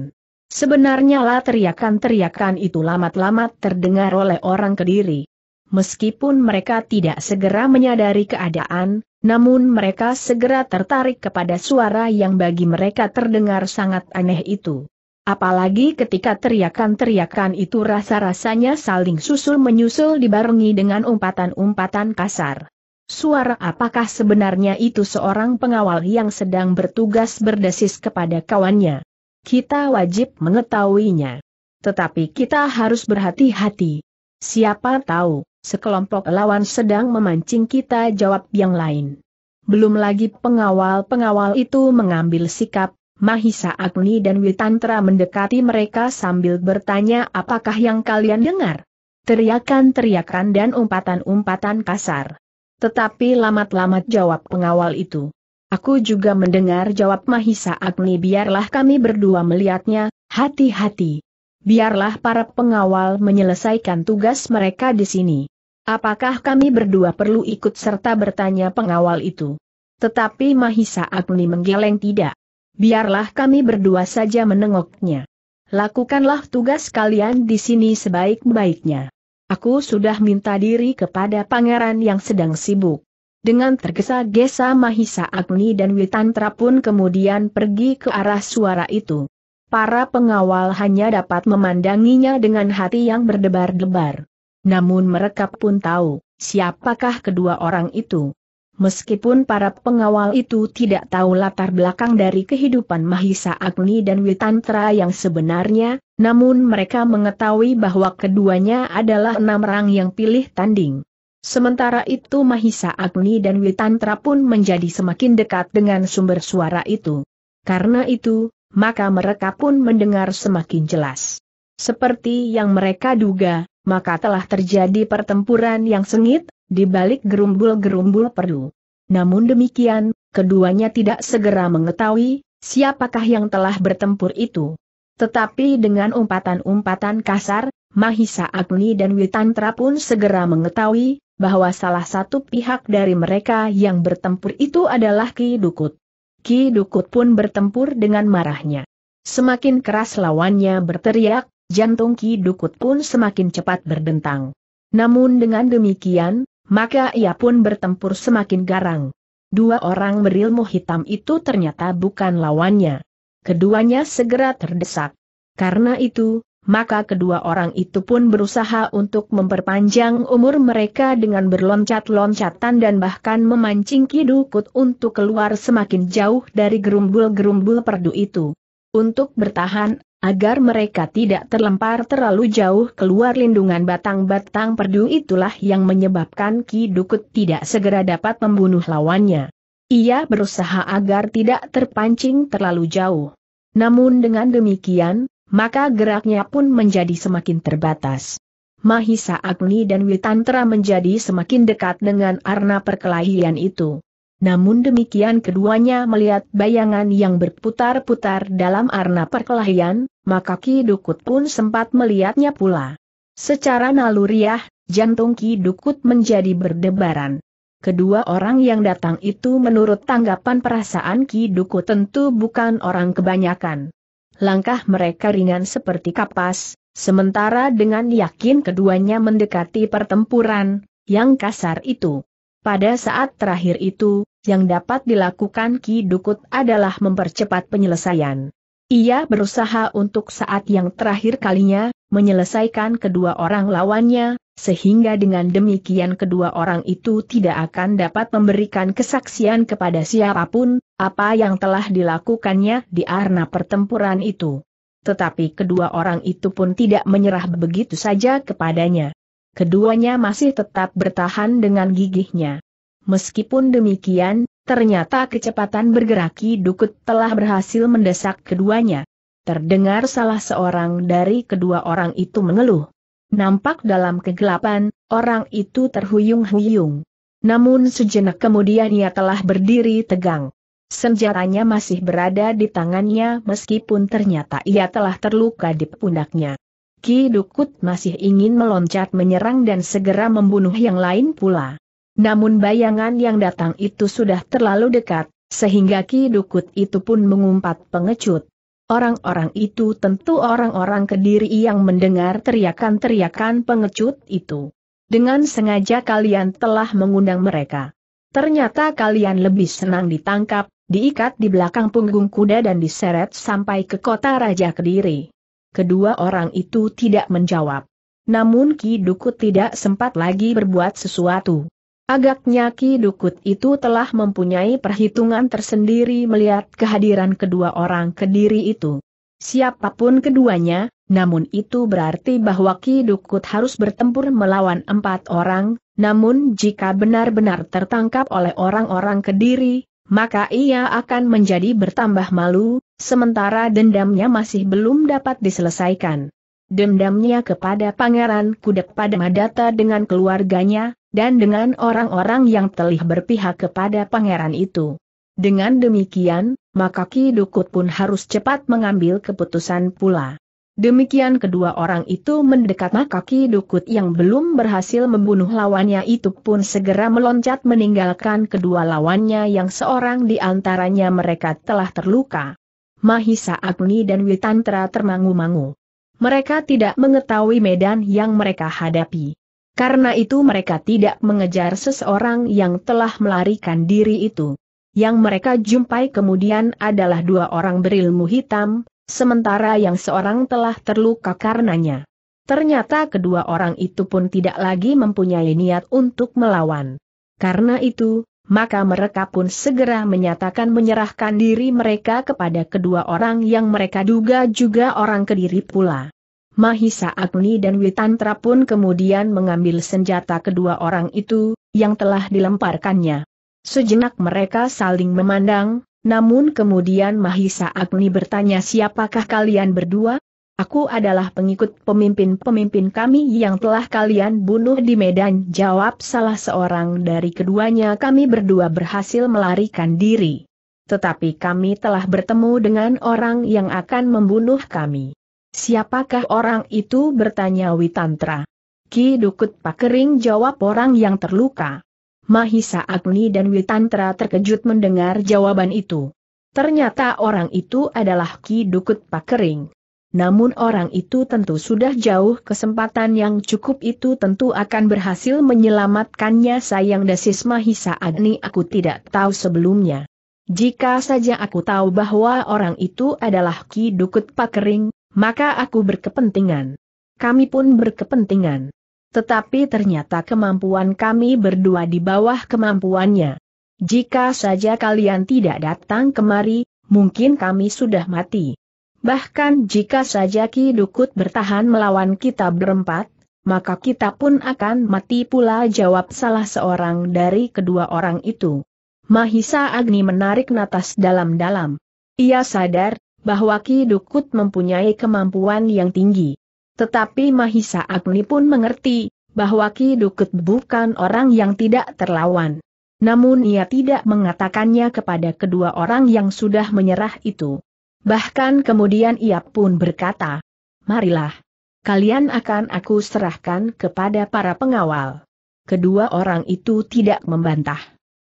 Sebenarnya lah teriakan-teriakan itu lamat-lamat terdengar oleh orang Kediri. Meskipun mereka tidak segera menyadari keadaan, namun mereka segera tertarik kepada suara yang bagi mereka terdengar sangat aneh itu. Apalagi ketika teriakan-teriakan itu rasa-rasanya saling susul menyusul dibarengi dengan umpatan-umpatan kasar. Suara apakah sebenarnya itu seorang pengawal yang sedang bertugas berdesis kepada kawannya? Kita wajib mengetahuinya. Tetapi kita harus berhati-hati. Siapa tahu, sekelompok lawan sedang memancing kita jawab yang lain. Belum lagi pengawal-pengawal itu mengambil sikap, Mahisa Agni dan Witantra mendekati mereka sambil bertanya apakah yang kalian dengar? Teriakan-teriakan dan umpatan-umpatan kasar. Tetapi lamat-lamat jawab pengawal itu. Aku juga mendengar jawab Mahisa Agni biarlah kami berdua melihatnya, hati-hati. Biarlah para pengawal menyelesaikan tugas mereka di sini. Apakah kami berdua perlu ikut serta bertanya pengawal itu? Tetapi Mahisa Agni menggeleng tidak. Biarlah kami berdua saja menengoknya. Lakukanlah tugas kalian di sini sebaik-baiknya. Aku sudah minta diri kepada pangeran yang sedang sibuk. Dengan tergesa-gesa Mahisa Agni dan Witantra pun kemudian pergi ke arah suara itu. Para pengawal hanya dapat memandanginya dengan hati yang berdebar-debar. Namun mereka pun tahu, siapakah kedua orang itu. Meskipun para pengawal itu tidak tahu latar belakang dari kehidupan Mahisa Agni dan Witantra yang sebenarnya, namun mereka mengetahui bahwa keduanya adalah enam orang yang pilih tanding. Sementara itu Mahisa Agni dan Witantra pun menjadi semakin dekat dengan sumber suara itu. Karena itu, maka mereka pun mendengar semakin jelas. Seperti yang mereka duga, maka telah terjadi pertempuran yang sengit, di balik gerumbul-gerumbul perlu. Namun demikian, keduanya tidak segera mengetahui, siapakah yang telah bertempur itu. Tetapi dengan umpatan-umpatan kasar, Mahisa Agni dan Witantra pun segera mengetahui, bahwa salah satu pihak dari mereka yang bertempur itu adalah Ki Dukut. Ki Dukut pun bertempur dengan marahnya. Semakin keras lawannya berteriak, jantung Ki Dukut pun semakin cepat berdentang. Namun dengan demikian, maka ia pun bertempur semakin garang. Dua orang berilmu hitam itu ternyata bukan lawannya. Keduanya segera terdesak. Karena itu, maka kedua orang itu pun berusaha untuk memperpanjang umur mereka dengan berloncat-loncatan dan bahkan memancing Kidukut untuk keluar semakin jauh dari gerumbul-gerumbul perdu itu. Untuk bertahan, agar mereka tidak terlempar terlalu jauh keluar lindungan batang-batang perdu itulah yang menyebabkan Ki Dukut tidak segera dapat membunuh lawannya. Ia berusaha agar tidak terpancing terlalu jauh. Namun dengan demikian, maka geraknya pun menjadi semakin terbatas. Mahisa Agni dan Witantra menjadi semakin dekat dengan arna perkelahian itu. Namun demikian keduanya melihat bayangan yang berputar-putar dalam arna perkelahian, maka Ki Dukut pun sempat melihatnya pula. Secara naluriah, jantung Ki Dukut menjadi berdebaran. Kedua orang yang datang itu menurut tanggapan perasaan Ki Dukut tentu bukan orang kebanyakan. Langkah mereka ringan seperti kapas, sementara dengan yakin keduanya mendekati pertempuran, yang kasar itu. Pada saat terakhir itu, yang dapat dilakukan Ki Dukut adalah mempercepat penyelesaian. Ia berusaha untuk saat yang terakhir kalinya, menyelesaikan kedua orang lawannya, sehingga dengan demikian kedua orang itu tidak akan dapat memberikan kesaksian kepada siapa pun, apa yang telah dilakukannya di arena pertempuran itu. Tetapi kedua orang itu pun tidak menyerah begitu saja kepadanya keduanya masih tetap bertahan dengan gigihnya. Meskipun demikian, ternyata kecepatan bergeraki Dukut telah berhasil mendesak keduanya. Terdengar salah seorang dari kedua orang itu mengeluh. Nampak dalam kegelapan, orang itu terhuyung-huyung. Namun sejenak kemudian ia telah berdiri tegang. Senjatanya masih berada di tangannya meskipun ternyata ia telah terluka di pundaknya. Ki Dukut masih ingin meloncat menyerang dan segera membunuh yang lain pula. Namun bayangan yang datang itu sudah terlalu dekat, sehingga Ki Dukut itu pun mengumpat pengecut. Orang-orang itu tentu orang-orang kediri yang mendengar teriakan-teriakan pengecut itu. Dengan sengaja kalian telah mengundang mereka. Ternyata kalian lebih senang ditangkap, diikat di belakang punggung kuda dan diseret sampai ke kota Raja Kediri. Kedua orang itu tidak menjawab. Namun Ki Dukut tidak sempat lagi berbuat sesuatu. Agaknya Ki Dukut itu telah mempunyai perhitungan tersendiri melihat kehadiran kedua orang kediri itu. Siapa pun keduanya, namun itu berarti bahwa Ki Dukut harus bertempur melawan empat orang, namun jika benar-benar tertangkap oleh orang-orang kediri, maka ia akan menjadi bertambah malu, sementara dendamnya masih belum dapat diselesaikan. Dendamnya kepada Pangeran Kudek pada Madata dengan keluarganya, dan dengan orang-orang yang telah berpihak kepada pangeran itu. Dengan demikian, maka Ki Dukut pun harus cepat mengambil keputusan pula. Demikian kedua orang itu mendekat maka Ki Dukut yang belum berhasil membunuh lawannya itu pun segera meloncat meninggalkan kedua lawannya yang seorang di antaranya mereka telah terluka. Mahisa Agni dan Witantra termangu-mangu. Mereka tidak mengetahui medan yang mereka hadapi. Karena itu mereka tidak mengejar seseorang yang telah melarikan diri itu. Yang mereka jumpai kemudian adalah dua orang berilmu hitam, sementara yang seorang telah terluka karenanya. Ternyata kedua orang itu pun tidak lagi mempunyai niat untuk melawan. Karena itu, maka mereka pun segera menyatakan menyerahkan diri mereka kepada kedua orang yang mereka duga juga orang kediri pula. Mahisa Agni dan Witantra pun kemudian mengambil senjata kedua orang itu, yang telah dilemparkannya. Sejenak mereka saling memandang, namun kemudian Mahisa Agni bertanya siapakah kalian berdua? Aku adalah pengikut pemimpin-pemimpin kami yang telah kalian bunuh di medan jawab salah seorang dari keduanya kami berdua berhasil melarikan diri. Tetapi kami telah bertemu dengan orang yang akan membunuh kami. Siapakah orang itu bertanya Witantra. Ki Dukut Pakering jawab orang yang terluka. Mahisa Agni dan Witantra terkejut mendengar jawaban itu. Ternyata orang itu adalah Ki Dukut Pakering. Namun orang itu tentu sudah jauh kesempatan yang cukup itu tentu akan berhasil menyelamatkannya sayang desis Mahisa Agni aku tidak tahu sebelumnya. Jika saja aku tahu bahwa orang itu adalah Ki Dukut Pakering, maka aku berkepentingan. Kami pun berkepentingan. Tetapi ternyata kemampuan kami berdua di bawah kemampuannya. Jika saja kalian tidak datang kemari, mungkin kami sudah mati. Bahkan jika saja Ki Dukut bertahan melawan kita berempat, maka kita pun akan mati pula jawab salah seorang dari kedua orang itu. Mahisa Agni menarik natas dalam-dalam. Ia sadar, bahwa Ki Dukut mempunyai kemampuan yang tinggi. Tetapi Mahisa Agni pun mengerti, bahwa Ki Dukut bukan orang yang tidak terlawan. Namun ia tidak mengatakannya kepada kedua orang yang sudah menyerah itu. Bahkan kemudian ia pun berkata, Marilah. Kalian akan aku serahkan kepada para pengawal. Kedua orang itu tidak membantah.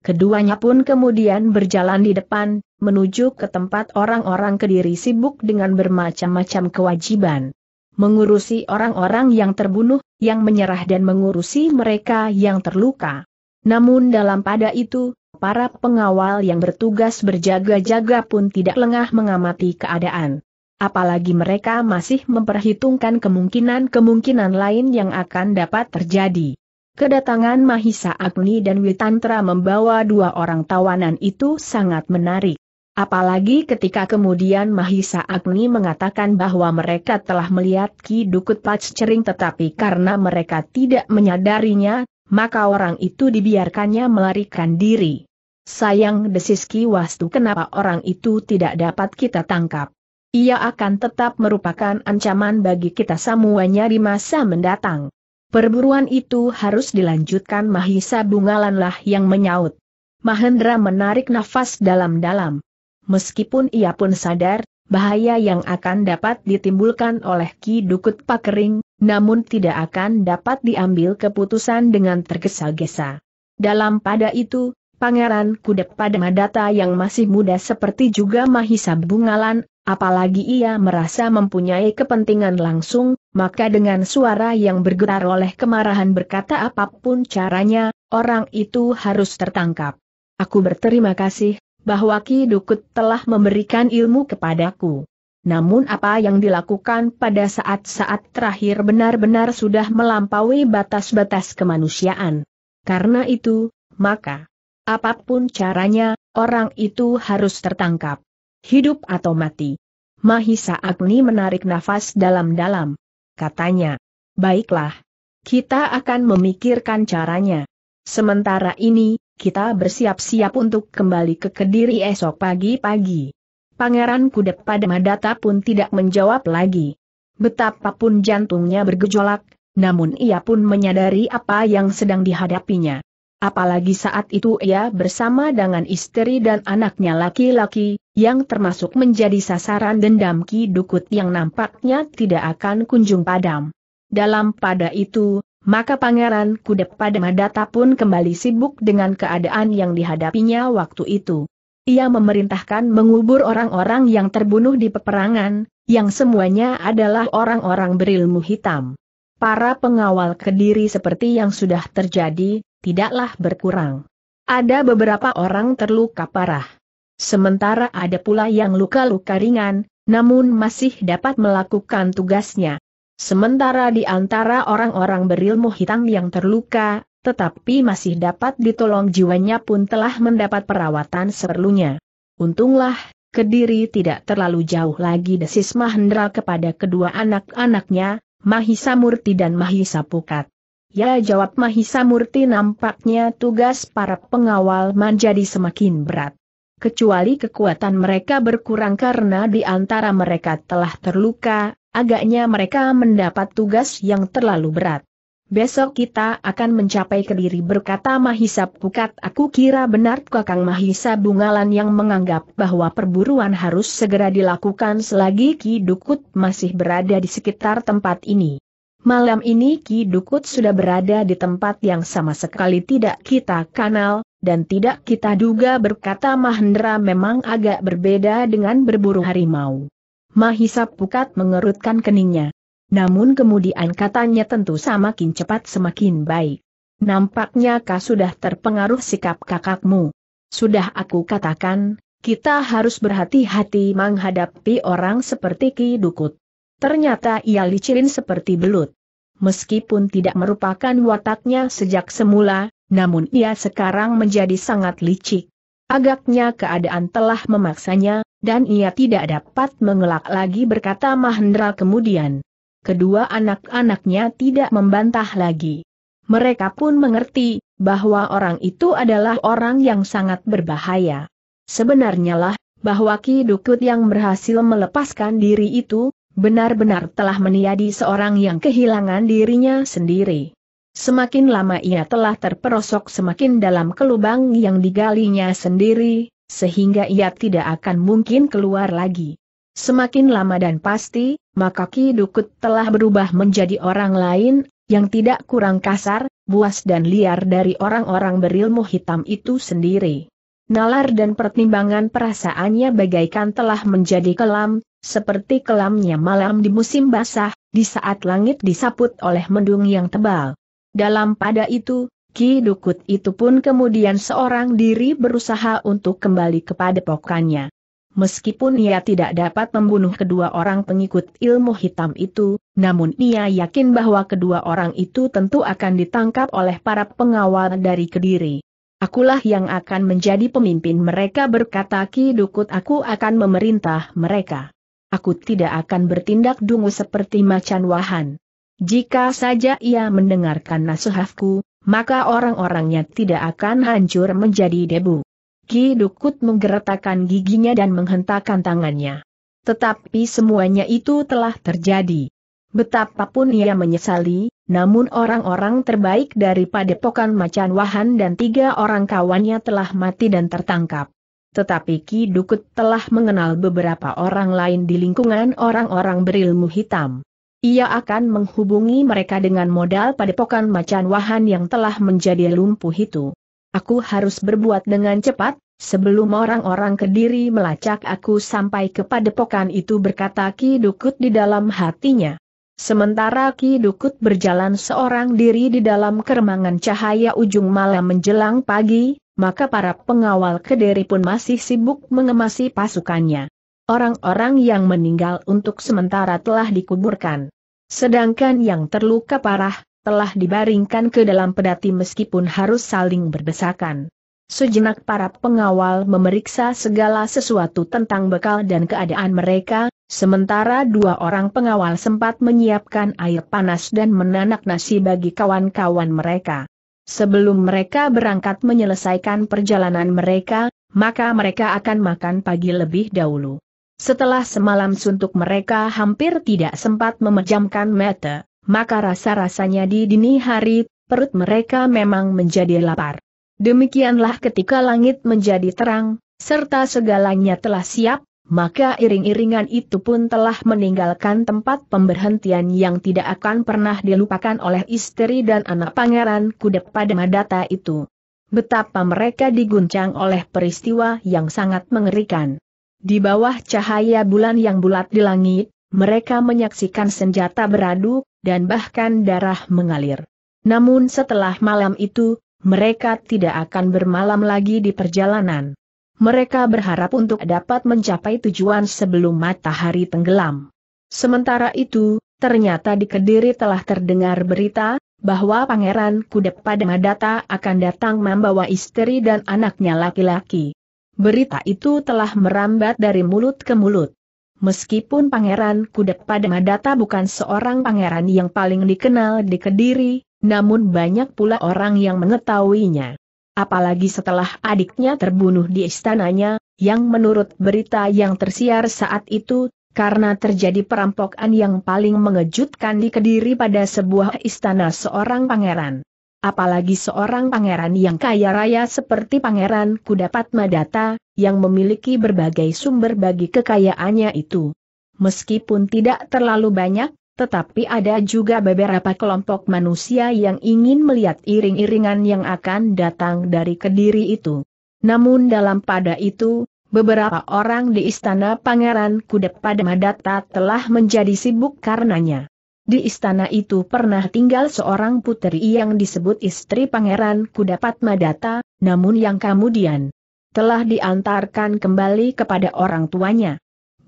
Keduanya pun kemudian berjalan di depan, menuju ke tempat orang-orang kediri sibuk dengan bermacam-macam kewajiban. Mengurusi orang-orang yang terbunuh, yang menyerah dan mengurusi mereka yang terluka. Namun dalam pada itu, para pengawal yang bertugas berjaga-jaga pun tidak lengah mengamati keadaan. Apalagi mereka masih memperhitungkan kemungkinan-kemungkinan lain yang akan dapat terjadi. Kedatangan Mahisa Agni dan Witantra membawa dua orang tawanan itu sangat menarik. Apalagi ketika kemudian Mahisa Agni mengatakan bahwa mereka telah melihat Ki Dukut Pacering tetapi karena mereka tidak menyadarinya, maka orang itu dibiarkannya melarikan diri. Sayang desis Ki Wastu kenapa orang itu tidak dapat kita tangkap. Ia akan tetap merupakan ancaman bagi kita semuanya di masa mendatang. Perburuan itu harus dilanjutkan Mahisa Bungalanlah yang menyaut. Mahendra menarik nafas dalam-dalam. Meskipun ia pun sadar, bahaya yang akan dapat ditimbulkan oleh Ki Dukut Pakering, namun tidak akan dapat diambil keputusan dengan tergesa-gesa. Dalam pada itu, Pangeran Kudep pada Madata yang masih muda seperti juga Mahisa Bungalan, apalagi ia merasa mempunyai kepentingan langsung, maka dengan suara yang bergetar oleh kemarahan berkata apa pun caranya, orang itu harus tertangkap. Aku berterima kasih, bahwa Ki Dukut telah memberikan ilmu kepadaku. Namun apa yang dilakukan pada saat-saat terakhir benar-benar sudah melampaui batas-batas kemanusiaan. Karena itu, maka, apa pun caranya, orang itu harus tertangkap. Hidup atau mati. Mahisa Agni menarik nafas dalam-dalam. Katanya, baiklah. Kita akan memikirkan caranya. Sementara ini, kita bersiap-siap untuk kembali ke Kediri esok pagi-pagi. Pangeran Kudep pada Madata pun tidak menjawab lagi. Betapapun jantungnya bergejolak, namun ia pun menyadari apa yang sedang dihadapinya. Apalagi saat itu ia bersama dengan istri dan anaknya laki-laki, yang termasuk menjadi sasaran dendam Ki Dukut yang nampaknya tidak akan kunjung padam. Dalam pada itu, maka Pangeran Kudep pada Madata pun kembali sibuk dengan keadaan yang dihadapinya waktu itu. Ia memerintahkan mengubur orang-orang yang terbunuh di peperangan, yang semuanya adalah orang-orang berilmu hitam. Para pengawal kediri seperti yang sudah terjadi, tidaklah berkurang. Ada beberapa orang terluka parah. Sementara ada pula yang luka-luka ringan, namun masih dapat melakukan tugasnya. Sementara di antara orang-orang berilmu hitam yang terluka, tetapi masih dapat ditolong jiwanya pun telah mendapat perawatan seperlunya. Untunglah, Kediri tidak terlalu jauh lagi desis Mahendra kepada kedua anak-anaknya, Mahisa Murti dan Mahisa Pukat. Ya jawab Mahisa Murti nampaknya tugas para pengawal menjadi semakin berat. Kecuali kekuatan mereka berkurang karena di antara mereka telah terluka, agaknya mereka mendapat tugas yang terlalu berat. Besok kita akan mencapai Kediri berkata Mahisa Pukat aku kira benar Kakang Mahisa Bungalan yang menganggap bahwa perburuan harus segera dilakukan selagi Ki Dukut masih berada di sekitar tempat ini. Malam ini Ki Dukut sudah berada di tempat yang sama sekali tidak kita kenal, dan tidak kita duga berkata Mahendra memang agak berbeda dengan berburu harimau. Mahisa Pukat mengerutkan keningnya. Namun kemudian katanya tentu semakin cepat semakin baik. Nampaknya kau sudah terpengaruh sikap kakakmu. Sudah aku katakan, kita harus berhati-hati menghadapi orang seperti Ki Dukut. Ternyata ia licin seperti belut. Meskipun tidak merupakan wataknya sejak semula, namun ia sekarang menjadi sangat licik. Agaknya keadaan telah memaksanya, dan ia tidak dapat mengelak lagi berkata Mahendra kemudian. Kedua anak-anaknya tidak membantah lagi. Mereka pun mengerti, bahwa orang itu adalah orang yang sangat berbahaya. Sebenarnya lah, bahwa Ki Dukut yang berhasil melepaskan diri itu, benar-benar telah meniadi seorang yang kehilangan dirinya sendiri. Semakin lama ia telah terperosok semakin dalam kelubang yang digalinya sendiri, sehingga ia tidak akan mungkin keluar lagi. Semakin lama dan pasti, maka Ki Dukut telah berubah menjadi orang lain, yang tidak kurang kasar, buas dan liar dari orang-orang berilmu hitam itu sendiri. Nalar dan pertimbangan perasaannya bagaikan telah menjadi kelam, seperti kelamnya malam di musim basah, di saat langit disaput oleh mendung yang tebal. Dalam pada itu, Ki Dukut itu pun kemudian seorang diri berusaha untuk kembali kepada pokannya. Meskipun ia tidak dapat membunuh kedua orang pengikut ilmu hitam itu, namun ia yakin bahwa kedua orang itu tentu akan ditangkap oleh para pengawal dari Kediri. Akulah yang akan menjadi pemimpin mereka berkata Ki Dukut aku akan memerintah mereka. Aku tidak akan bertindak dungu seperti macan wahan. Jika saja ia mendengarkan nasihatku, maka orang-orangnya tidak akan hancur menjadi debu. Ki Dukut menggeretakkan giginya dan menghentakkan tangannya. Tetapi semuanya itu telah terjadi. Betapapun ia menyesali, namun orang-orang terbaik dari padepokan Macan Wahan dan tiga orang kawannya telah mati dan tertangkap. Tetapi Ki Dukut telah mengenal beberapa orang lain di lingkungan orang-orang berilmu hitam. Ia akan menghubungi mereka dengan modal padepokan macan wahan yang telah menjadi lumpuh itu. Aku harus berbuat dengan cepat, sebelum orang-orang kediri melacak aku sampai ke padepokan itu berkata Ki Dukut di dalam hatinya. Sementara Ki Dukut berjalan seorang diri di dalam keremangan cahaya ujung malam menjelang pagi, maka para pengawal kediri pun masih sibuk mengemasi pasukannya. Orang-orang yang meninggal untuk sementara telah dikuburkan. Sedangkan yang terluka parah, telah dibaringkan ke dalam pedati meskipun harus saling berdesakan. Sejenak para pengawal memeriksa segala sesuatu tentang bekal dan keadaan mereka, sementara dua orang pengawal sempat menyiapkan air panas dan menanak nasi bagi kawan-kawan mereka. Sebelum mereka berangkat menyelesaikan perjalanan mereka, maka mereka akan makan pagi lebih dahulu. Setelah semalam suntuk mereka hampir tidak sempat memejamkan mata, maka rasa-rasanya di dini hari, perut mereka memang menjadi lapar. Demikianlah ketika langit menjadi terang, serta segalanya telah siap, maka iring-iringan itu pun telah meninggalkan tempat pemberhentian yang tidak akan pernah dilupakan oleh istri dan anak pangeran Kudep pada Madata itu. Betapa mereka diguncang oleh peristiwa yang sangat mengerikan. Di bawah cahaya bulan yang bulat di langit, mereka menyaksikan senjata beradu, dan bahkan darah mengalir. Namun setelah malam itu, mereka tidak akan bermalam lagi di perjalanan. Mereka berharap untuk dapat mencapai tujuan sebelum matahari tenggelam. Sementara itu, ternyata di Kediri telah terdengar berita, bahwa Pangeran Kudep pada Madata akan datang membawa istri dan anaknya laki-laki. Berita itu telah merambat dari mulut ke mulut. Meskipun Pangeran Kudep pada Madata bukan seorang pangeran yang paling dikenal di Kediri, namun banyak pula orang yang mengetahuinya. Apalagi setelah adiknya terbunuh di istananya, yang menurut berita yang tersiar saat itu, karena terjadi perampokan yang paling mengejutkan di Kediri pada sebuah istana seorang pangeran apalagi seorang pangeran yang kaya raya seperti Pangeran Kudapat Madata, yang memiliki berbagai sumber bagi kekayaannya itu. Meskipun tidak terlalu banyak, tetapi ada juga beberapa kelompok manusia yang ingin melihat iring-iringan yang akan datang dari Kediri itu. Namun dalam pada itu, beberapa orang di istana Pangeran Kudapat Madata telah menjadi sibuk karenanya. Di istana itu pernah tinggal seorang putri yang disebut istri Pangeran Kudapat Madata, namun yang kemudian telah diantarkan kembali kepada orang tuanya.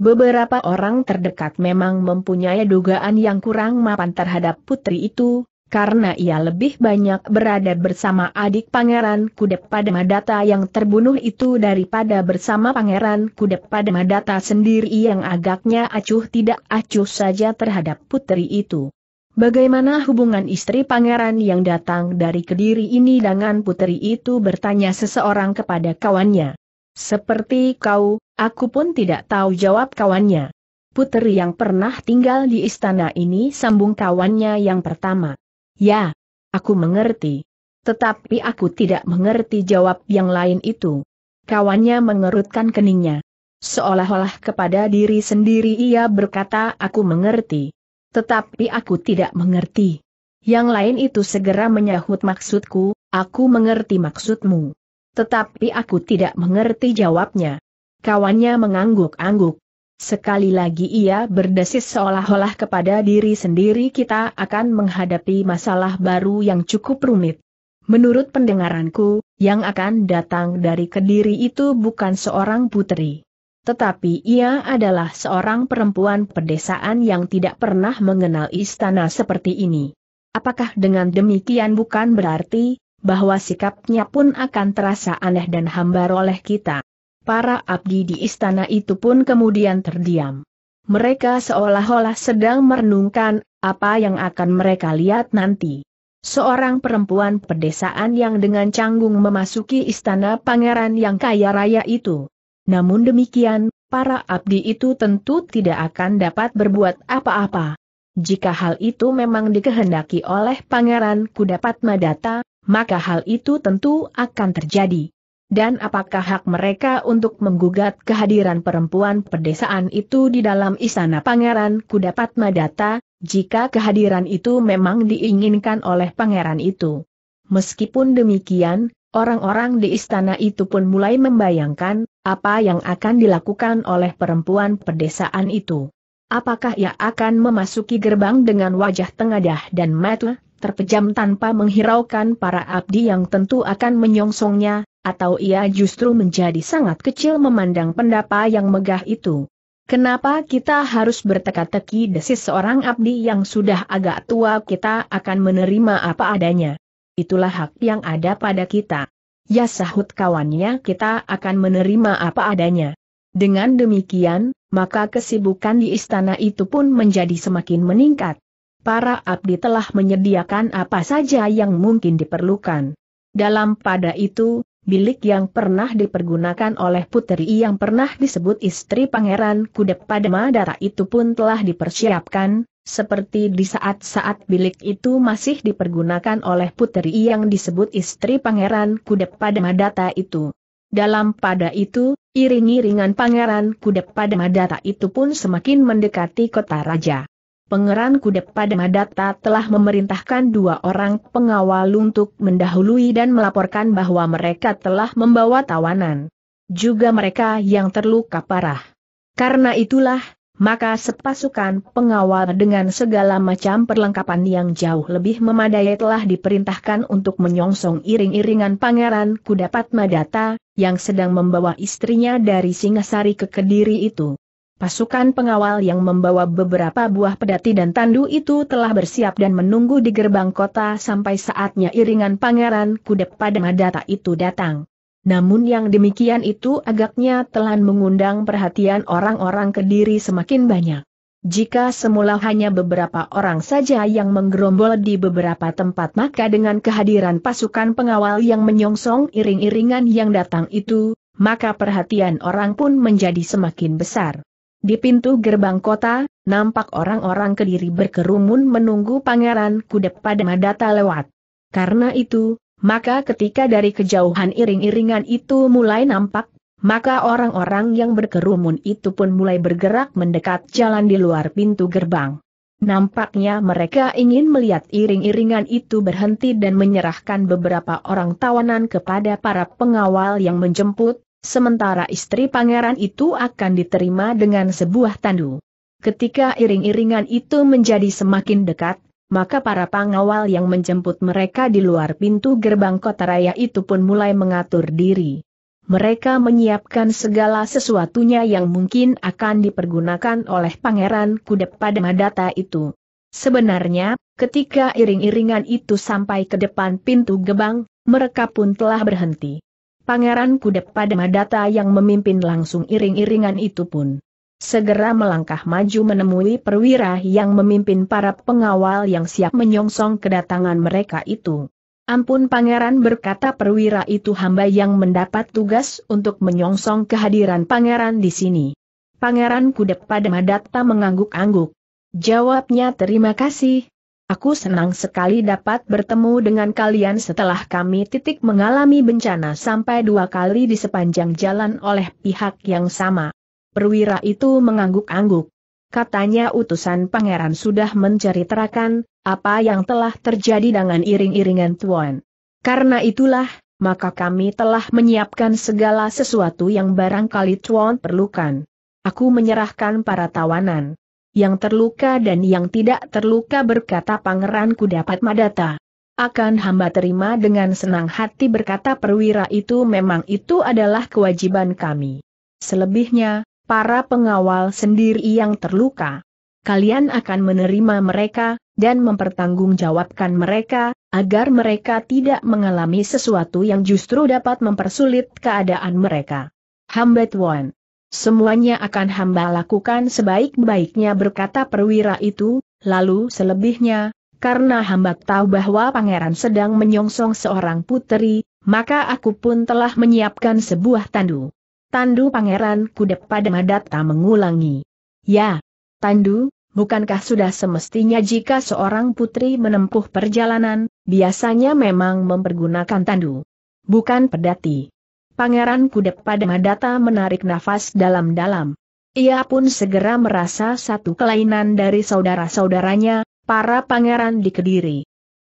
Beberapa orang terdekat memang mempunyai dugaan yang kurang mapan terhadap putri itu, karena ia lebih banyak berada bersama adik Pangeran Kudep pada Madata yang terbunuh itu daripada bersama Pangeran Kudep pada Madata sendiri yang agaknya acuh tidak acuh saja terhadap putri itu. Bagaimana hubungan istri pangeran yang datang dari Kediri ini dengan putri itu bertanya seseorang kepada kawannya. Seperti kau, aku pun tidak tahu jawab kawannya. Putri yang pernah tinggal di istana ini sambung kawannya yang pertama. Ya, aku mengerti. Tetapi aku tidak mengerti jawab yang lain itu. Kawannya mengerutkan keningnya. Seolah-olah kepada diri sendiri ia berkata aku mengerti. Tetapi aku tidak mengerti. Yang lain itu segera menyahut maksudku, aku mengerti maksudmu. Tetapi aku tidak mengerti jawabnya. Kawannya mengangguk-angguk. Sekali lagi ia berdesis seolah-olah kepada diri sendiri kita akan menghadapi masalah baru yang cukup rumit. Menurut pendengaranku, yang akan datang dari Kediri itu bukan seorang putri. Tetapi ia adalah seorang perempuan pedesaan yang tidak pernah mengenal istana seperti ini. Apakah dengan demikian bukan berarti, bahwa sikapnya pun akan terasa aneh dan hambar oleh kita? Para abdi di istana itu pun kemudian terdiam. Mereka seolah-olah sedang merenungkan, apa yang akan mereka lihat nanti. Seorang perempuan pedesaan yang dengan canggung memasuki istana pangeran yang kaya raya itu. Namun demikian, para abdi itu tentu tidak akan dapat berbuat apa-apa. Jika hal itu memang dikehendaki oleh Pangeran Kudapat Madata, maka hal itu tentu akan terjadi. Dan apakah hak mereka untuk menggugat kehadiran perempuan pedesaan itu di dalam istana Pangeran Kudapat Madata, jika kehadiran itu memang diinginkan oleh pangeran itu? Meskipun demikian, orang-orang di istana itu pun mulai membayangkan apa yang akan dilakukan oleh perempuan pedesaan itu. Apakah ia akan memasuki gerbang dengan wajah tengadah dan mata terpejam tanpa menghiraukan para abdi yang tentu akan menyongsongnya, atau ia justru menjadi sangat kecil memandang pendapa yang megah itu? Kenapa kita harus berteka-teki desis seorang abdi yang sudah agak tua kita akan menerima apa adanya? Itulah hak yang ada pada kita. Ya sahut kawannya kita akan menerima apa adanya. Dengan demikian, maka kesibukan di istana itu pun menjadi semakin meningkat. Para abdi telah menyediakan apa saja yang mungkin diperlukan. Dalam pada itu, bilik yang pernah dipergunakan oleh putri yang pernah disebut istri Pangeran Kudep pada Madara itu pun telah dipersiapkan, seperti di saat-saat bilik itu masih dipergunakan oleh putri yang disebut istri Pangeran Kudep pada Madata itu. Dalam pada itu, iring-iringan pangeran Kudep pada Madata itu pun semakin mendekati kota raja. Pangeran Kudep pada Madata telah memerintahkan dua orang pengawal untuk mendahului dan melaporkan bahwa mereka telah membawa tawanan. Juga mereka yang terluka parah. Karena itulah, maka sepasukan pengawal dengan segala macam perlengkapan yang jauh lebih memadai telah diperintahkan untuk menyongsong iring-iringan Pangeran Kudapat Madata, yang sedang membawa istrinya dari Singasari ke Kediri itu. Pasukan pengawal yang membawa beberapa buah pedati dan tandu itu telah bersiap dan menunggu di gerbang kota sampai saatnya iringan Pangeran Kudapat Madata itu datang. Namun yang demikian itu agaknya telah mengundang perhatian orang-orang kediri semakin banyak. Jika semula hanya beberapa orang saja yang menggerombol di beberapa tempat maka dengan kehadiran pasukan pengawal yang menyongsong iring-iringan yang datang itu, maka perhatian orang pun menjadi semakin besar. Di pintu gerbang kota, nampak orang-orang kediri berkerumun menunggu pangeran kuda pada Madata lewat. Karena itu, maka ketika dari kejauhan iring-iringan itu mulai nampak, maka orang-orang yang berkerumun itu pun mulai bergerak mendekat jalan di luar pintu gerbang. Nampaknya mereka ingin melihat iring-iringan itu berhenti dan menyerahkan beberapa orang tawanan kepada para pengawal yang menjemput, sementara istri pangeran itu akan diterima dengan sebuah tandu. Ketika iring-iringan itu menjadi semakin dekat, maka para pengawal yang menjemput mereka di luar pintu gerbang kota raya itu pun mulai mengatur diri. Mereka menyiapkan segala sesuatunya yang mungkin akan dipergunakan oleh Pangeran Kudep pada Madata itu. Sebenarnya, ketika iring-iringan itu sampai ke depan pintu gerbang, mereka pun telah berhenti. Pangeran pada Madata yang memimpin langsung iring-iringan itu pun segera melangkah maju menemui perwira yang memimpin para pengawal yang siap menyongsong kedatangan mereka itu. Ampun pangeran berkata perwira itu hamba yang mendapat tugas untuk menyongsong kehadiran pangeran di sini. Pangeran Kudep pada Madatta mengangguk-angguk. Jawabnya terima kasih. Aku senang sekali dapat bertemu dengan kalian setelah kami titik mengalami bencana sampai dua kali di sepanjang jalan oleh pihak yang sama. Perwira itu mengangguk-angguk. Katanya utusan pangeran sudah menceritakan, apa yang telah terjadi dengan iring-iringan Tuan. Karena itulah, maka kami telah menyiapkan segala sesuatu yang barangkali Tuan perlukan. Aku menyerahkan para tawanan. Yang terluka dan yang tidak terluka berkata pangeran ku dapat madata. Akan hamba terima dengan senang hati berkata perwira itu memang itu adalah kewajiban kami. Selebihnya, para pengawal sendiri yang terluka. Kalian akan menerima mereka, dan mempertanggungjawabkan mereka, agar mereka tidak mengalami sesuatu yang justru dapat mempersulit keadaan mereka. Hamba Tuan. Semuanya akan hamba lakukan sebaik-baiknya berkata perwira itu, lalu selebihnya, karena hamba tahu bahwa pangeran sedang menyongsong seorang puteri, maka aku pun telah menyiapkan sebuah tandu. Tandu Pangeran Kudep pada Madatta mengulangi. Ya, Tandu, Bukankah sudah semestinya jika seorang putri menempuh perjalanan, biasanya memang mempergunakan tandu? Bukan pedati. Pangeran Kudep pada Madata menarik nafas dalam-dalam. Ia pun segera merasa satu kelainan dari saudara-saudaranya, para pangeran di Kediri.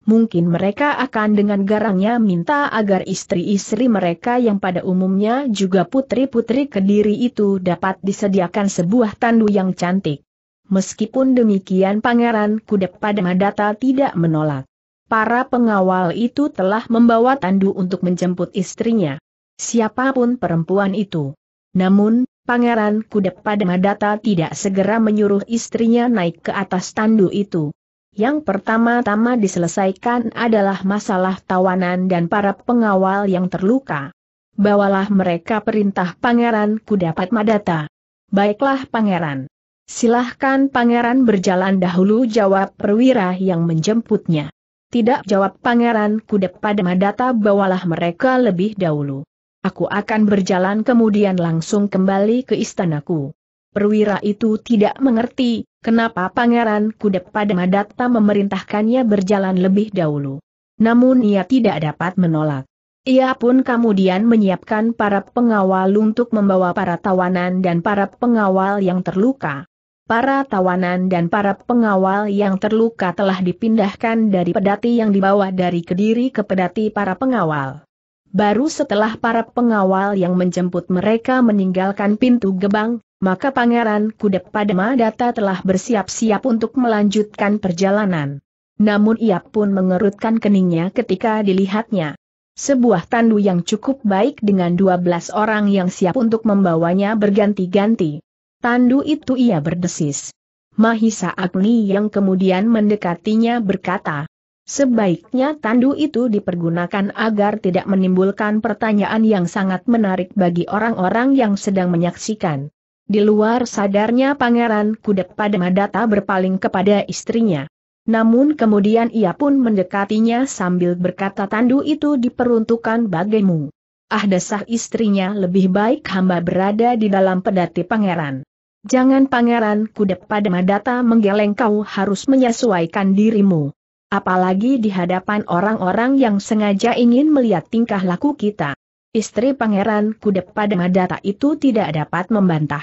Mungkin mereka akan dengan garangnya minta agar istri-istri mereka yang pada umumnya juga putri-putri Kediri itu dapat disediakan sebuah tandu yang cantik. Meskipun demikian Pangeran Kudep pada Madata tidak menolak. Para pengawal itu telah membawa tandu untuk menjemput istrinya. Siapa pun perempuan itu. Namun, Pangeran Kudep pada Madata tidak segera menyuruh istrinya naik ke atas tandu itu. Yang pertama-tama diselesaikan adalah masalah tawanan dan para pengawal yang terluka. Bawalah mereka perintah Pangeran Kudapat Madata. Baiklah Pangeran. Silahkan pangeran berjalan dahulu jawab perwira yang menjemputnya. Tidak jawab pangeran kudep pada madata bawalah mereka lebih dahulu. Aku akan berjalan kemudian langsung kembali ke istanaku. Perwira itu tidak mengerti, kenapa pangeran kudep pada madata memerintahkannya berjalan lebih dahulu. Namun ia tidak dapat menolak. Ia pun kemudian menyiapkan para pengawal untuk membawa para tawanan dan para pengawal yang terluka para tawanan dan para pengawal yang terluka telah dipindahkan dari pedati yang dibawa dari Kediri ke pedati para pengawal. Baru setelah para pengawal yang menjemput mereka meninggalkan pintu gebang, maka Pangeran Kudep Padma Data telah bersiap-siap untuk melanjutkan perjalanan. Namun ia pun mengerutkan keningnya ketika dilihatnya. Sebuah tandu yang cukup baik dengan 12 orang yang siap untuk membawanya berganti-ganti. Tandu itu ia berdesis. Mahisa Agni yang kemudian mendekatinya berkata, Sebaiknya tandu itu dipergunakan agar tidak menimbulkan pertanyaan yang sangat menarik bagi orang-orang yang sedang menyaksikan. Di luar sadarnya Pangeran Kudep pada Madata berpaling kepada istrinya. Namun kemudian ia pun mendekatinya sambil berkata tandu itu diperuntukkan bagimu. Ah desah istrinya lebih baik hamba berada di dalam pedati pangeran. Jangan pangeran kudep pada madata menggeleng kau harus menyesuaikan dirimu. Apalagi di hadapan orang-orang yang sengaja ingin melihat tingkah laku kita. Istri pangeran kudep pada madata itu tidak dapat membantah.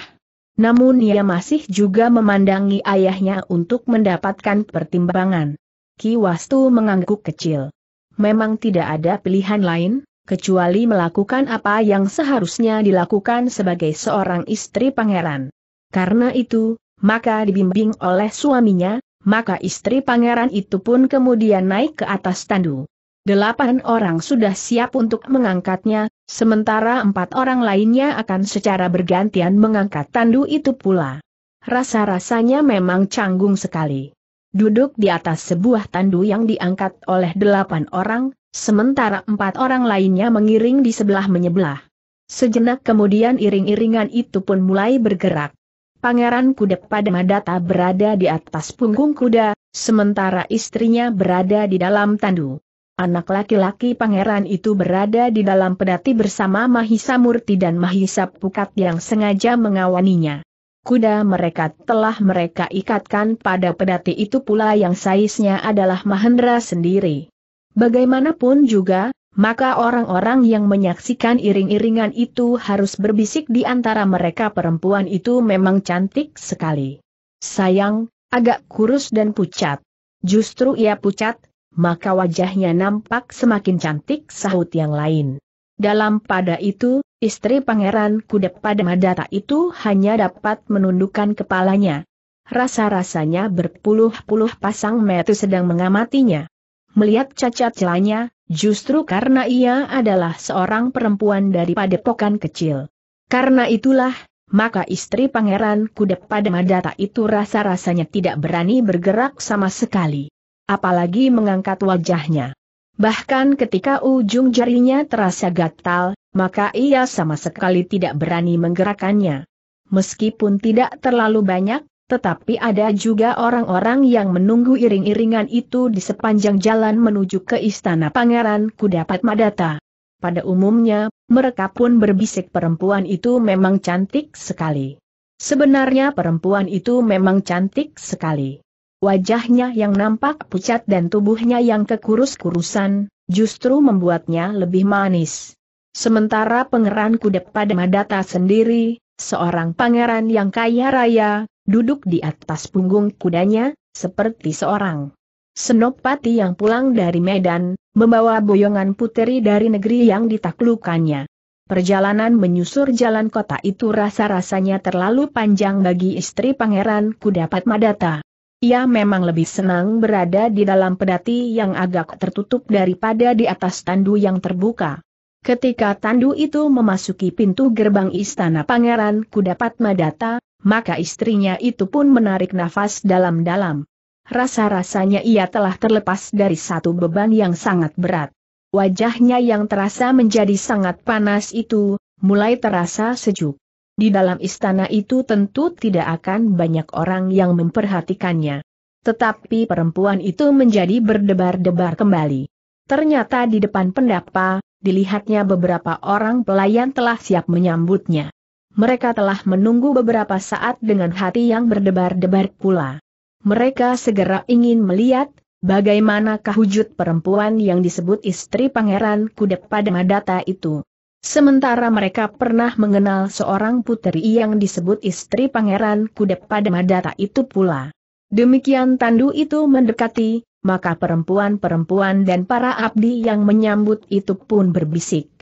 Namun ia masih juga memandangi ayahnya untuk mendapatkan pertimbangan. Ki Wastu mengangguk kecil. Memang tidak ada pilihan lain, kecuali melakukan apa yang seharusnya dilakukan sebagai seorang istri pangeran. Karena itu, maka dibimbing oleh suaminya, maka istri pangeran itu pun kemudian naik ke atas tandu. Delapan orang sudah siap untuk mengangkatnya, sementara empat orang lainnya akan secara bergantian mengangkat tandu itu pula. Rasa-rasanya memang canggung sekali. Duduk di atas sebuah tandu yang diangkat oleh delapan orang, sementara empat orang lainnya mengiring di sebelah menyebelah. Sejenak kemudian iring-iringan itu pun mulai bergerak. Pangeran Kuda pada Madata berada di atas punggung kuda, sementara istrinya berada di dalam tandu. Anak laki-laki pangeran itu berada di dalam pedati bersama Mahisa Murti dan Mahisa Pukat yang sengaja mengawaninya. Kuda mereka telah mereka ikatkan pada pedati itu pula yang saiznya adalah Mahendra sendiri. Bagaimanapun juga, maka orang-orang yang menyaksikan iring-iringan itu harus berbisik di antara mereka perempuan itu memang cantik sekali. Sayang, agak kurus dan pucat. Justru ia pucat, maka wajahnya nampak semakin cantik sahut yang lain. Dalam pada itu, istri pangeran kudep pada madata itu hanya dapat menundukkan kepalanya. Rasa-rasanya berpuluh-puluh pasang metu sedang mengamatinya. Melihat cacat celanya, Justru karena ia adalah seorang perempuan dari padepokan kecil. Karena itulah, maka istri pangeran kudep pada madata itu rasa-rasanya tidak berani bergerak sama sekali. Apalagi mengangkat wajahnya. Bahkan ketika ujung jarinya terasa gatal, maka ia sama sekali tidak berani menggerakkannya. Meskipun tidak terlalu banyak, tetapi ada juga orang-orang yang menunggu iring-iringan itu di sepanjang jalan menuju ke istana Pangeran Kudapat Madata. Pada umumnya, mereka pun berbisik perempuan itu memang cantik sekali. Sebenarnya perempuan itu memang cantik sekali. Wajahnya yang nampak pucat dan tubuhnya yang kekurus-kurusan, justru membuatnya lebih manis. Sementara pangeran kuda pada Madata sendiri, seorang pangeran yang kaya raya, duduk di atas punggung kudanya, seperti seorang senopati yang pulang dari Medan, membawa boyongan puteri dari negeri yang ditaklukannya. Perjalanan menyusur jalan kota itu rasa-rasanya terlalu panjang bagi istri pangeran kudapat Madata. Ia memang lebih senang berada di dalam pedati yang agak tertutup daripada di atas tandu yang terbuka. Ketika tandu itu memasuki pintu gerbang istana pangeran kudapat Madata, maka istrinya itu pun menarik nafas dalam-dalam. Rasa-rasanya ia telah terlepas dari satu beban yang sangat berat. Wajahnya yang terasa menjadi sangat panas itu, mulai terasa sejuk. Di dalam istana itu tentu tidak akan banyak orang yang memperhatikannya. Tetapi perempuan itu menjadi berdebar-debar kembali. Ternyata di depan pendapa, dilihatnya beberapa orang pelayan telah siap menyambutnya. Mereka telah menunggu beberapa saat dengan hati yang berdebar-debar pula. Mereka segera ingin melihat, bagaimana wujud perempuan yang disebut istri pangeran Kudep pada Madata itu. Sementara mereka pernah mengenal seorang putri yang disebut istri pangeran Kudep pada Madata itu pula. Demikian tandu itu mendekati, maka perempuan-perempuan dan para abdi yang menyambut itu pun berbisik.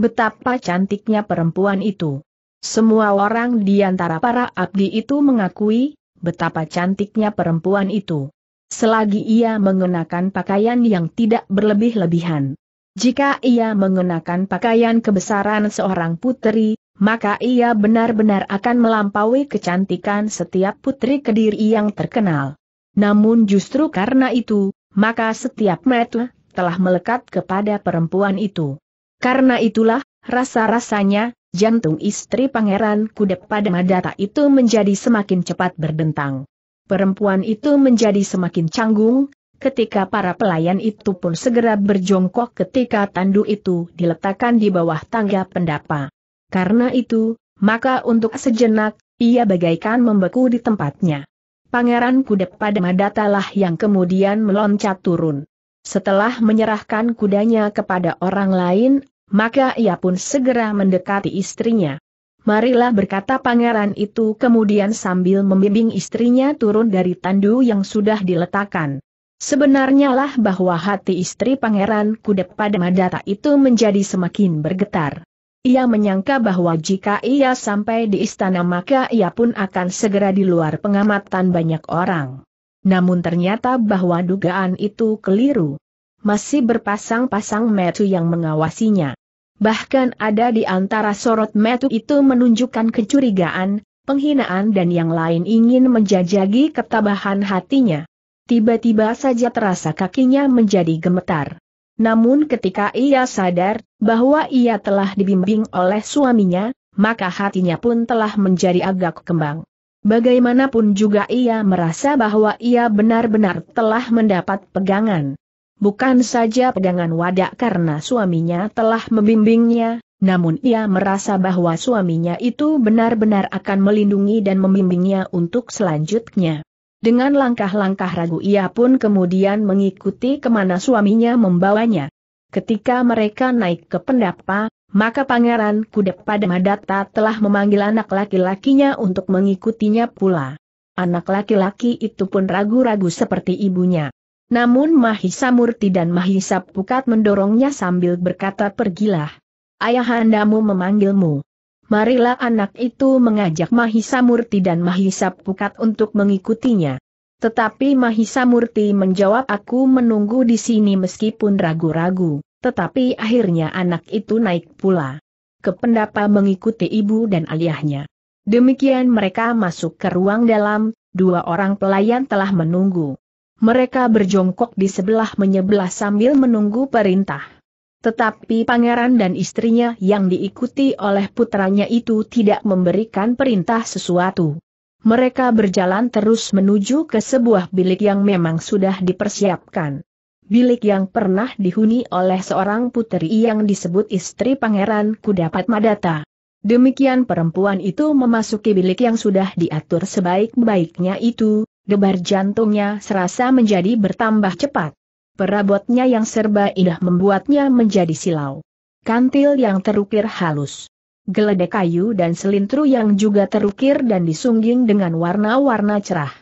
Betapa cantiknya perempuan itu. Semua orang di antara para abdi itu mengakui, betapa cantiknya perempuan itu. Selagi ia mengenakan pakaian yang tidak berlebih-lebihan. Jika ia mengenakan pakaian kebesaran seorang putri, maka ia benar-benar akan melampaui kecantikan setiap putri kediri yang terkenal. Namun justru karena itu, maka setiap mata telah melekat kepada perempuan itu. Karena itulah, rasa-rasanya, jantung istri pangeran kuda pada Madata itu menjadi semakin cepat berdentang. Perempuan itu menjadi semakin canggung, ketika para pelayan itu pun segera berjongkok ketika tandu itu diletakkan di bawah tangga pendapa. Karena itu, maka untuk sejenak, ia bagaikan membeku di tempatnya. Pangeran Kuda pada Madatalah yang kemudian meloncat turun. Setelah menyerahkan kudanya kepada orang lain, maka ia pun segera mendekati istrinya. Marilah berkata pangeran itu kemudian sambil membimbing istrinya turun dari tandu yang sudah diletakkan. Sebenarnya lah bahwa hati istri pangeran Kudep pada Madata itu menjadi semakin bergetar. Ia menyangka bahwa jika ia sampai di istana maka ia pun akan segera di luar pengamatan banyak orang. Namun ternyata bahwa dugaan itu keliru. Masih berpasang-pasang metu yang mengawasinya. Bahkan ada di antara sorot metu itu menunjukkan kecurigaan, penghinaan dan yang lain ingin menjajagi ketabahan hatinya. Tiba-tiba saja terasa kakinya menjadi gemetar. Namun ketika ia sadar bahwa ia telah dibimbing oleh suaminya, maka hatinya pun telah menjadi agak kembang. Bagaimanapun juga ia merasa bahwa ia benar-benar telah mendapat pegangan. Bukan saja pegangan wadak karena suaminya telah membimbingnya, namun ia merasa bahwa suaminya itu benar-benar akan melindungi dan membimbingnya untuk selanjutnya. Dengan langkah-langkah ragu ia pun kemudian mengikuti ke mana suaminya membawanya. Ketika mereka naik ke pendapa, maka Pangeran Kuda pada Madata telah memanggil anak laki-lakinya untuk mengikutinya pula. Anak laki-laki itu pun ragu-ragu seperti ibunya. Namun Mahisa Murti dan Mahisa Pukat mendorongnya sambil berkata pergilah. Ayahandamu memanggilmu marilah anak itu mengajak Mahisa Murti dan Mahisa Pukat untuk mengikutinya. Tetapi Mahisa Murti menjawab aku menunggu di sini meskipun ragu-ragu, tetapi akhirnya anak itu naik pula. Ke pendapa mengikuti ibu dan ayahnya. Demikian mereka masuk ke ruang dalam, dua orang pelayan telah menunggu. Mereka berjongkok di sebelah menyebelah sambil menunggu perintah. Tetapi pangeran dan istrinya yang diikuti oleh putranya itu tidak memberikan perintah sesuatu. Mereka berjalan terus menuju ke sebuah bilik yang memang sudah dipersiapkan. Bilik yang pernah dihuni oleh seorang putri yang disebut istri pangeran Kudapat Madata. Demikian perempuan itu memasuki bilik yang sudah diatur sebaik-baiknya itu, debar jantungnya serasa menjadi bertambah cepat. Perabotnya yang serba indah membuatnya menjadi silau. Kantil yang terukir halus. Geledek kayu dan selintru yang juga terukir dan disungging dengan warna-warna cerah.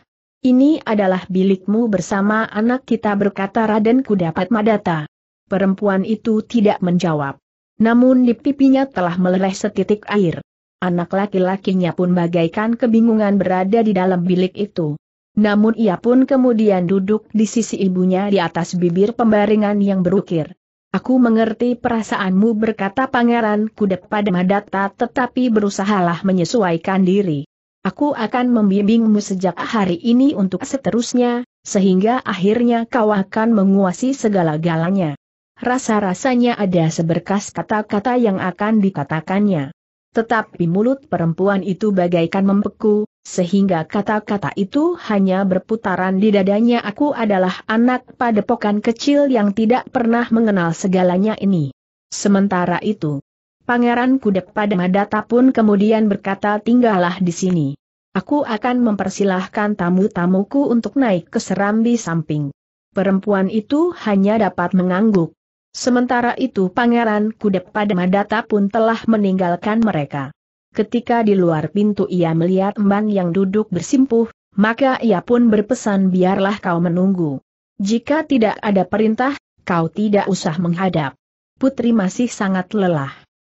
Ini adalah bilikmu bersama anak kita berkata Raden Kudapat Madata. Perempuan itu tidak menjawab. Namun di pipinya telah meleleh setitik air. Anak laki-lakinya pun bagaikan kebingungan berada di dalam bilik itu. Namun ia pun kemudian duduk di sisi ibunya di atas bibir pembaringan yang berukir. Aku mengerti perasaanmu berkata Pangeran Kudep pada Madata tetapi berusahalah menyesuaikan diri. Aku akan membimbingmu sejak hari ini untuk seterusnya, sehingga akhirnya kau akan menguasai segala-galanya. Rasa-rasanya ada seberkas kata-kata yang akan dikatakannya. Tetapi mulut perempuan itu bagaikan membeku, sehingga kata-kata itu hanya berputaran di dadanya aku adalah anak padepokan kecil yang tidak pernah mengenal segalanya ini. Sementara itu, Pangeran Kudep pada Madata pun kemudian berkata tinggallah di sini. Aku akan mempersilahkan tamu-tamuku untuk naik ke serambi samping. Perempuan itu hanya dapat mengangguk. Sementara itu Pangeran Kudep pada Madata pun telah meninggalkan mereka. Ketika di luar pintu ia melihat Emban yang duduk bersimpuh, maka ia pun berpesan biarlah kau menunggu. Jika tidak ada perintah, kau tidak usah menghadap. Putri masih sangat lelah.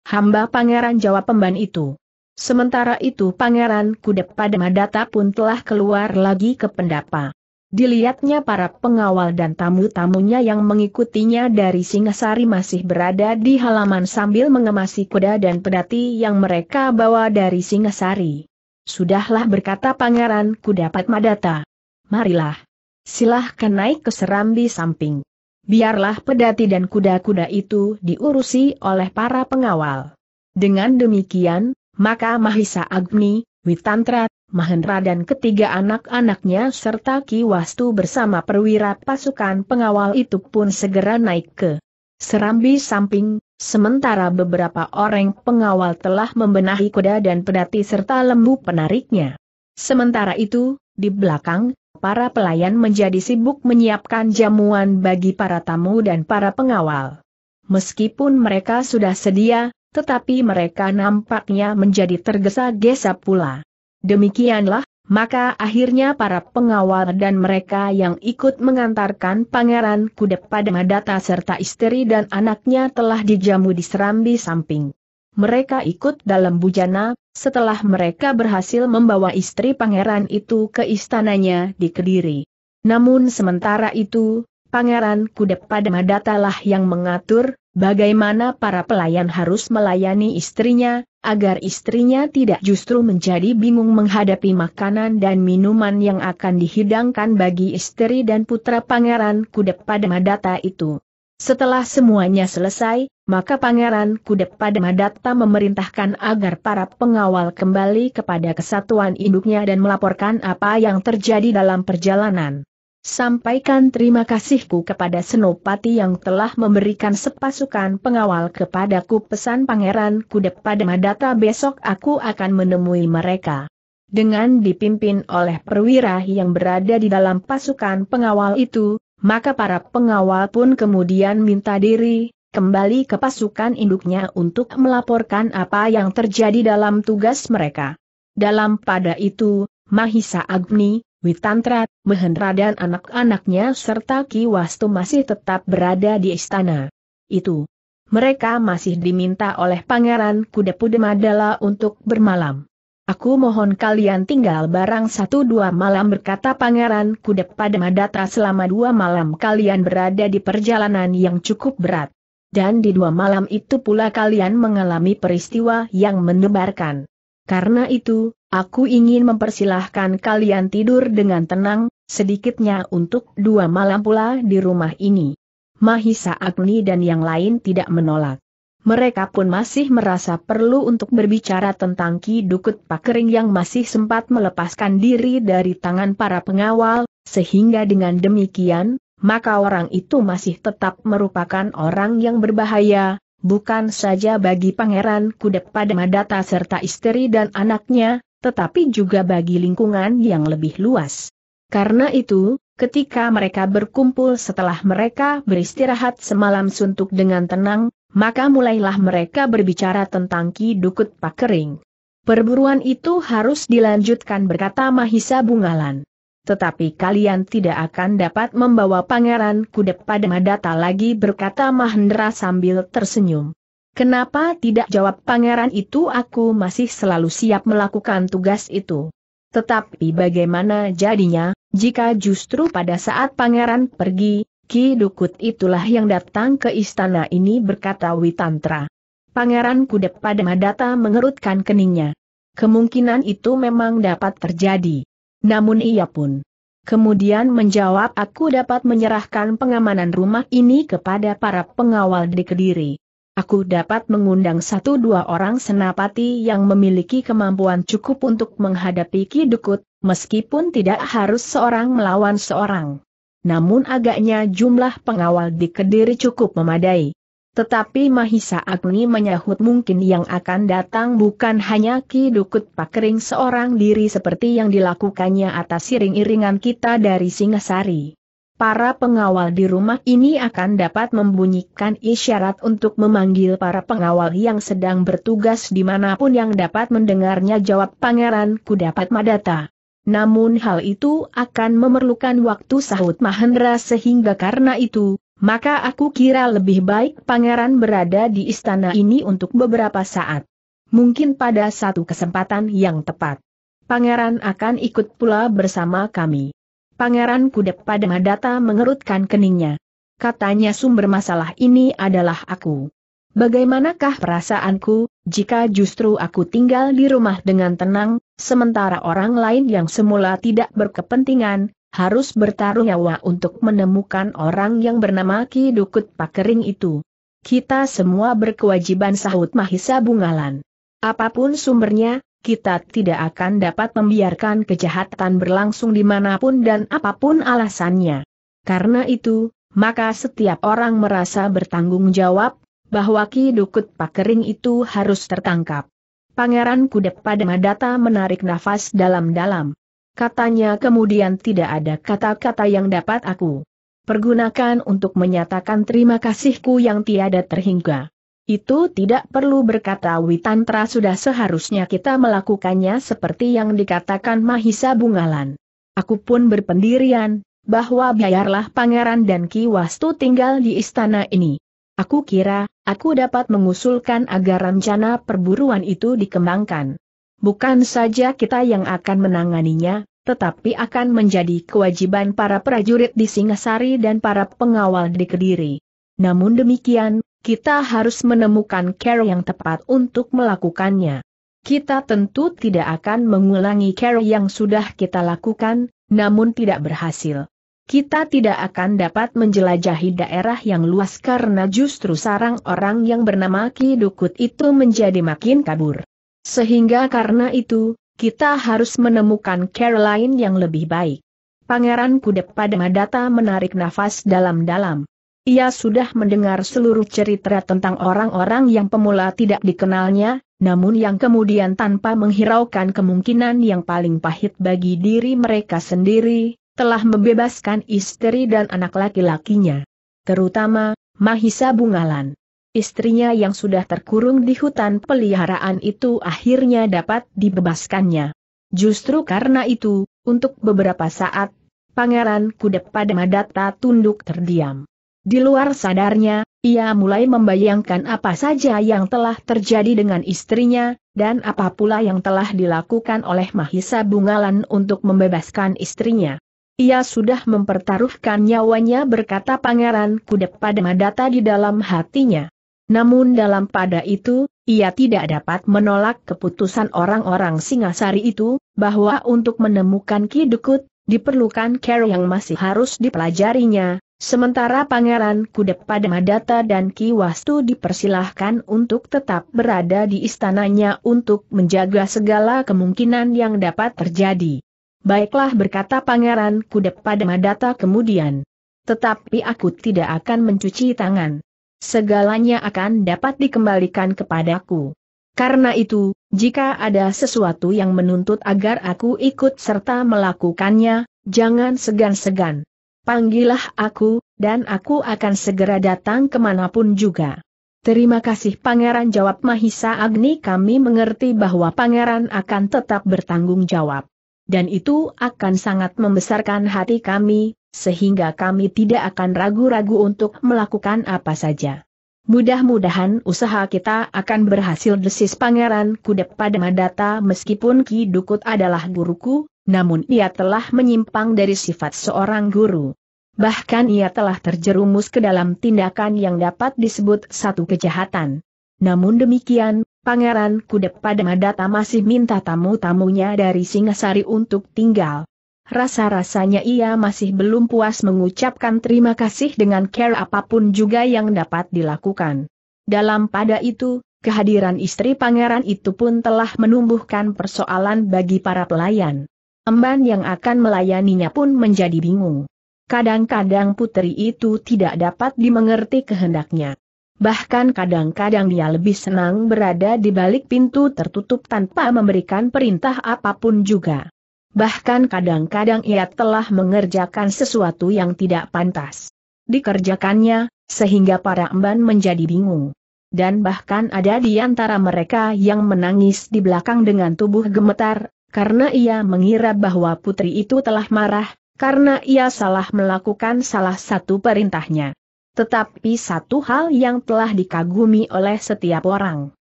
Hamba Pangeran jawab Emban itu. Sementara itu Pangeran Kudep pada Madata pun telah keluar lagi ke pendapa. Dilihatnya para pengawal dan tamu-tamunya yang mengikutinya dari Singasari masih berada di halaman sambil mengemasi kuda dan pedati yang mereka bawa dari Singasari. Sudahlah berkata Pangeran Kudapat Madata. Marilah. Silahkan naik ke serambi samping. Biarlah pedati dan kuda-kuda itu diurusi oleh para pengawal. Dengan demikian, maka Mahisa Agni, Witantra, Mahendra dan ketiga anak-anaknya serta Ki Wastu bersama perwira pasukan pengawal itu pun segera naik ke serambi samping, sementara beberapa orang pengawal telah membenahi kuda dan pedati serta lembu penariknya. Sementara itu, di belakang, para pelayan menjadi sibuk menyiapkan jamuan bagi para tamu dan para pengawal. Meskipun mereka sudah sedia, tetapi mereka nampaknya menjadi tergesa-gesa pula. Demikianlah, maka akhirnya para pengawal dan mereka yang ikut mengantarkan Pangeran Kudep pada Madata serta istri dan anaknya telah dijamu di serambi samping. Mereka ikut dalam bujana, setelah mereka berhasil membawa istri pangeran itu ke istananya di Kediri. Namun sementara itu, Pangeran Kudep pada Madata lah yang mengatur, bagaimana para pelayan harus melayani istrinya, agar istrinya tidak justru menjadi bingung menghadapi makanan dan minuman yang akan dihidangkan bagi istri dan putra pangeran Kudep pada Madata itu. Setelah semuanya selesai, maka Pangeran Kudep pada Madata memerintahkan agar para pengawal kembali kepada kesatuan induknya dan melaporkan apa yang terjadi dalam perjalanan. Sampaikan terima kasihku kepada Senopati yang telah memberikan sepasukan pengawal kepadaku pesan Pangeran Kudep pada Madata besok aku akan menemui mereka. Dengan dipimpin oleh perwira yang berada di dalam pasukan pengawal itu, maka para pengawal pun kemudian minta diri, kembali ke pasukan induknya untuk melaporkan apa yang terjadi dalam tugas mereka. Dalam pada itu, Mahisa Agni, Witantra, Mahendra dan anak-anaknya serta Ki Wastu masih tetap berada di istana. Itu. Mereka masih diminta oleh Pangeran Kudapude Madala untuk bermalam. Aku mohon kalian tinggal barang satu dua malam berkata Pangeran Kudep pada Madata selama dua malam kalian berada di perjalanan yang cukup berat. Dan di dua malam itu pula kalian mengalami peristiwa yang mendebarkan. Karena itu, Aku ingin mempersilahkan kalian tidur dengan tenang, sedikitnya untuk dua malam pula di rumah ini. Mahisa Agni dan yang lain tidak menolak. Mereka pun masih merasa perlu untuk berbicara tentang Ki Dukut Pakering yang masih sempat melepaskan diri dari tangan para pengawal, sehingga dengan demikian, maka orang itu masih tetap merupakan orang yang berbahaya, bukan saja bagi Pangeran Kudep pada Madata serta istri dan anaknya, tetapi juga bagi lingkungan yang lebih luas. Karena itu, ketika mereka berkumpul setelah mereka beristirahat semalam suntuk dengan tenang, maka mulailah mereka berbicara tentang Ki Dukut Pakering. Perburuan itu harus dilanjutkan berkata Mahisa Bungalan. Tetapi kalian tidak akan dapat membawa pangeran kudep pada Madata lagi berkata Mahendra sambil tersenyum. Kenapa tidak jawab pangeran itu aku masih selalu siap melakukan tugas itu. Tetapi bagaimana jadinya, jika justru pada saat pangeran pergi, Ki Dukut itulah yang datang ke istana ini berkata Witantra. Pangeran Kudep pada Madata mengerutkan keningnya. Kemungkinan itu memang dapat terjadi. Namun ia pun kemudian menjawab aku dapat menyerahkan pengamanan rumah ini kepada para pengawal di Kediri. Aku dapat mengundang satu dua orang senapati yang memiliki kemampuan cukup untuk menghadapi Ki Dukut, meskipun tidak harus seorang melawan seorang namun agaknya jumlah pengawal di Kediri cukup memadai. Tetapi Mahisa Agni menyahut mungkin yang akan datang bukan hanya Ki Dukut Pakering seorang diri seperti yang dilakukannya atas iring-iringan kita dari Singasari. Para pengawal di rumah ini akan dapat membunyikan isyarat untuk memanggil para pengawal yang sedang bertugas di mana pun yang dapat mendengarnya jawab Pangeran Kudapat Madata. Namun hal itu akan memerlukan waktu sahut Mahendra sehingga karena itu, maka aku kira lebih baik pangeran berada di istana ini untuk beberapa saat. Mungkin pada satu kesempatan yang tepat. Pangeran akan ikut pula bersama kami. Pangeran Kudep pada Madata mengerutkan keningnya. Katanya sumber masalah ini adalah aku. Bagaimanakah perasaanku, jika justru aku tinggal di rumah dengan tenang, sementara orang lain yang semula tidak berkepentingan, harus bertaruh nyawa untuk menemukan orang yang bernama Ki Dukut Pakering itu. Kita semua berkewajiban sahut Mahisa Bungalan. Apa pun sumbernya, kita tidak akan dapat membiarkan kejahatan berlangsung di mana pun dan apa pun alasannya. Karena itu, maka setiap orang merasa bertanggung jawab, bahwa Ki Dukut Pakering itu harus tertangkap. Pangeran Kudep pada Madata menarik nafas dalam-dalam. Katanya kemudian tidak ada kata-kata yang dapat aku pergunakan untuk menyatakan terima kasihku yang tiada terhingga. Itu tidak perlu berkata Witantra sudah seharusnya kita melakukannya seperti yang dikatakan Mahisa Bungalan. Aku pun berpendirian, bahwa biarlah pangeran dan Ki Wastu tinggal di istana ini. Aku kira, aku dapat mengusulkan agar rencana perburuan itu dikembangkan. Bukan saja kita yang akan menanganinya, tetapi akan menjadi kewajiban para prajurit di Singasari dan para pengawal di Kediri. Namun demikian, kita harus menemukan cara yang tepat untuk melakukannya. Kita tentu tidak akan mengulangi cara yang sudah kita lakukan, namun tidak berhasil kita tidak akan dapat menjelajahi daerah yang luas karena justru sarang orang yang bernama Ki Dukut itu menjadi makin kabur. Sehingga karena itu, kita harus menemukan Caroline yang lebih baik. Pangeran Kudep pada Madata menarik nafas dalam-dalam. Ia sudah mendengar seluruh cerita tentang orang-orang yang pemula tidak dikenalnya, namun yang kemudian tanpa menghiraukan kemungkinan yang paling pahit bagi diri mereka sendiri, telah membebaskan istri dan anak laki-lakinya. Terutama, Mahisa Bungalan. Istrinya yang sudah terkurung di hutan peliharaan itu akhirnya dapat dibebaskannya. Justru karena itu, untuk beberapa saat, Pangeran Kudep pada Madata tunduk terdiam. Di luar sadarnya, ia mulai membayangkan apa saja yang telah terjadi dengan istrinya, dan apa pula yang telah dilakukan oleh Mahisa Bungalan untuk membebaskan istrinya. Ia sudah mempertaruhkan nyawanya berkata Pangeran Kudep pada Madata di dalam hatinya. Namun dalam pada itu, ia tidak dapat menolak keputusan orang-orang Singasari itu, bahwa untuk menemukan Ki Dukut, diperlukan care yang masih harus dipelajarinya, sementara Pangeran Kudep pada Madata dan Ki Wastu dipersilahkan untuk tetap berada di istananya untuk menjaga segala kemungkinan yang dapat terjadi. Baiklah berkata Pangeran Kudep pada Madata kemudian. Tetapi aku tidak akan mencuci tangan. segalanya akan dapat dikembalikan kepadaku. Karena itu, jika ada sesuatu yang menuntut agar aku ikut serta melakukannya, jangan segan-segan. Panggillah aku, dan aku akan segera datang ke mana pun juga. Terima kasih Pangeran jawab Mahisa Agni kami mengerti bahwa Pangeran akan tetap bertanggung jawab. Dan itu akan sangat membesarkan hati kami, sehingga kami tidak akan ragu-ragu untuk melakukan apa saja. Mudah-mudahan usaha kita akan berhasil desis Pangeran Kudep pada Madata meskipun Ki Dukut adalah guruku, namun ia telah menyimpang dari sifat seorang guru. Bahkan ia telah terjerumus ke dalam tindakan yang dapat disebut satu kejahatan. Namun demikian, Pangeran Kudep pada Madata masih minta tamu-tamunya dari Singasari untuk tinggal. Rasa-rasanya ia masih belum puas mengucapkan terima kasih dengan care apa pun juga yang dapat dilakukan. Dalam pada itu, kehadiran istri pangeran itu pun telah menumbuhkan persoalan bagi para pelayan. Emban yang akan melayaninya pun menjadi bingung. Kadang-kadang putri itu tidak dapat dimengerti kehendaknya. Bahkan kadang-kadang dia lebih senang berada di balik pintu tertutup tanpa memberikan perintah apa pun juga. Bahkan kadang-kadang ia telah mengerjakan sesuatu yang tidak pantas. Dikerjakannya, sehingga para emban menjadi bingung. Dan bahkan ada di antara mereka yang menangis di belakang dengan tubuh gemetar, karena ia mengira bahwa putri itu telah marah, karena ia salah melakukan salah satu perintahnya. Tetapi satu hal yang telah dikagumi oleh setiap orang,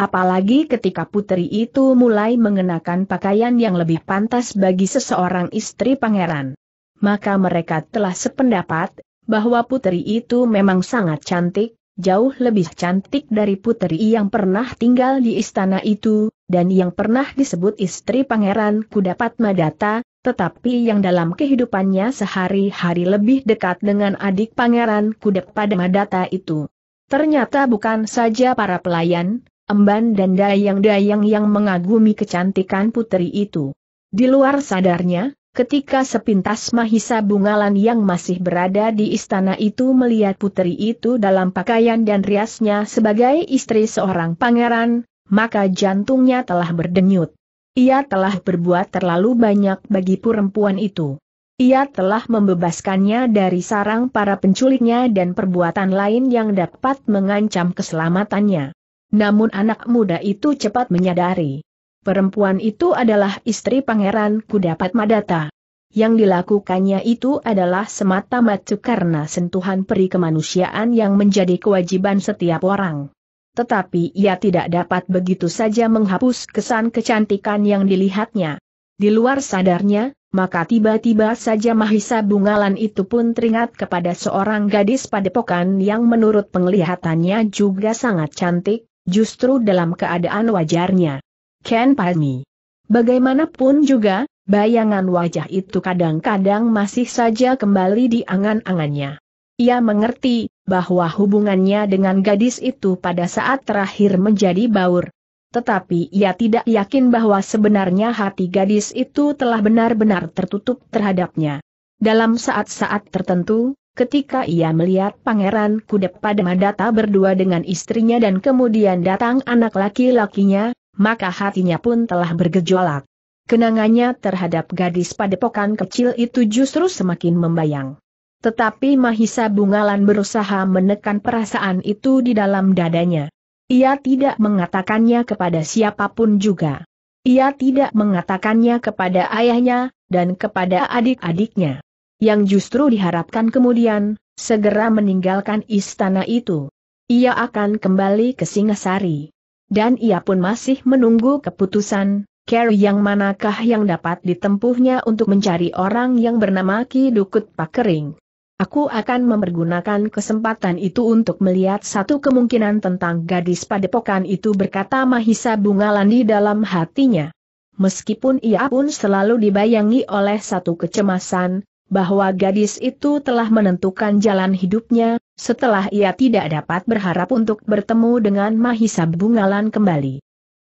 Apalagi ketika putri itu mulai mengenakan pakaian yang lebih pantas bagi seseorang istri pangeran. Maka mereka telah sependapat, bahwa putri itu memang sangat cantik, jauh lebih cantik dari putri yang pernah tinggal di istana itu, dan yang pernah disebut istri pangeran Kudapat Madata, tetapi yang dalam kehidupannya sehari-hari lebih dekat dengan adik pangeran Kudapat Madata itu. Ternyata bukan saja para pelayan, emban dan dayang-dayang yang mengagumi kecantikan putri itu. Di luar sadarnya, ketika sepintas Mahisa Bungalan yang masih berada di istana itu melihat putri itu dalam pakaian dan riasnya sebagai istri seorang pangeran, maka jantungnya telah berdenyut. Ia telah berbuat terlalu banyak bagi perempuan itu. Ia telah membebaskannya dari sarang para penculiknya dan perbuatan lain yang dapat mengancam keselamatannya. Namun anak muda itu cepat menyadari. Perempuan itu adalah istri pangeran Kudapat Madata. Yang dilakukannya itu adalah semata-mata karena sentuhan peri kemanusiaan yang menjadi kewajiban setiap orang. Tetapi ia tidak dapat begitu saja menghapus kesan kecantikan yang dilihatnya. Di luar sadarnya, maka tiba-tiba saja Mahisa Bungalan itu pun teringat kepada seorang gadis padepokan yang menurut penglihatannya juga sangat cantik, justru dalam keadaan wajarnya. Ken Palmi. Bagaimanapun juga, bayangan wajah itu kadang-kadang masih saja kembali di angan-angannya. Ia mengerti, bahwa hubungannya dengan gadis itu pada saat terakhir menjadi baur. Tetapi ia tidak yakin bahwa sebenarnya hati gadis itu telah benar-benar tertutup terhadapnya. Dalam saat-saat tertentu, ketika ia melihat Pangeran Kudep pada Madata berdua dengan istrinya dan kemudian datang anak laki-lakinya, maka hatinya pun telah bergejolak. Kenangannya terhadap gadis padepokan kecil itu justru semakin membayang. Tetapi Mahisa Bungalan berusaha menekan perasaan itu di dalam dadanya. Ia tidak mengatakannya kepada siapa pun juga. Ia tidak mengatakannya kepada ayahnya, dan kepada adik-adiknya yang justru diharapkan kemudian, segera meninggalkan istana itu. Ia akan kembali ke Singasari. Dan ia pun masih menunggu keputusan, care yang manakah yang dapat ditempuhnya untuk mencari orang yang bernama Ki Dukut Pakering. Aku akan mempergunakan kesempatan itu untuk melihat satu kemungkinan tentang gadis padepokan itu berkata Mahisa Bungalan di dalam hatinya. Meskipun ia pun selalu dibayangi oleh satu kecemasan, bahwa gadis itu telah menentukan jalan hidupnya, setelah ia tidak dapat berharap untuk bertemu dengan Mahisa Bungalan kembali.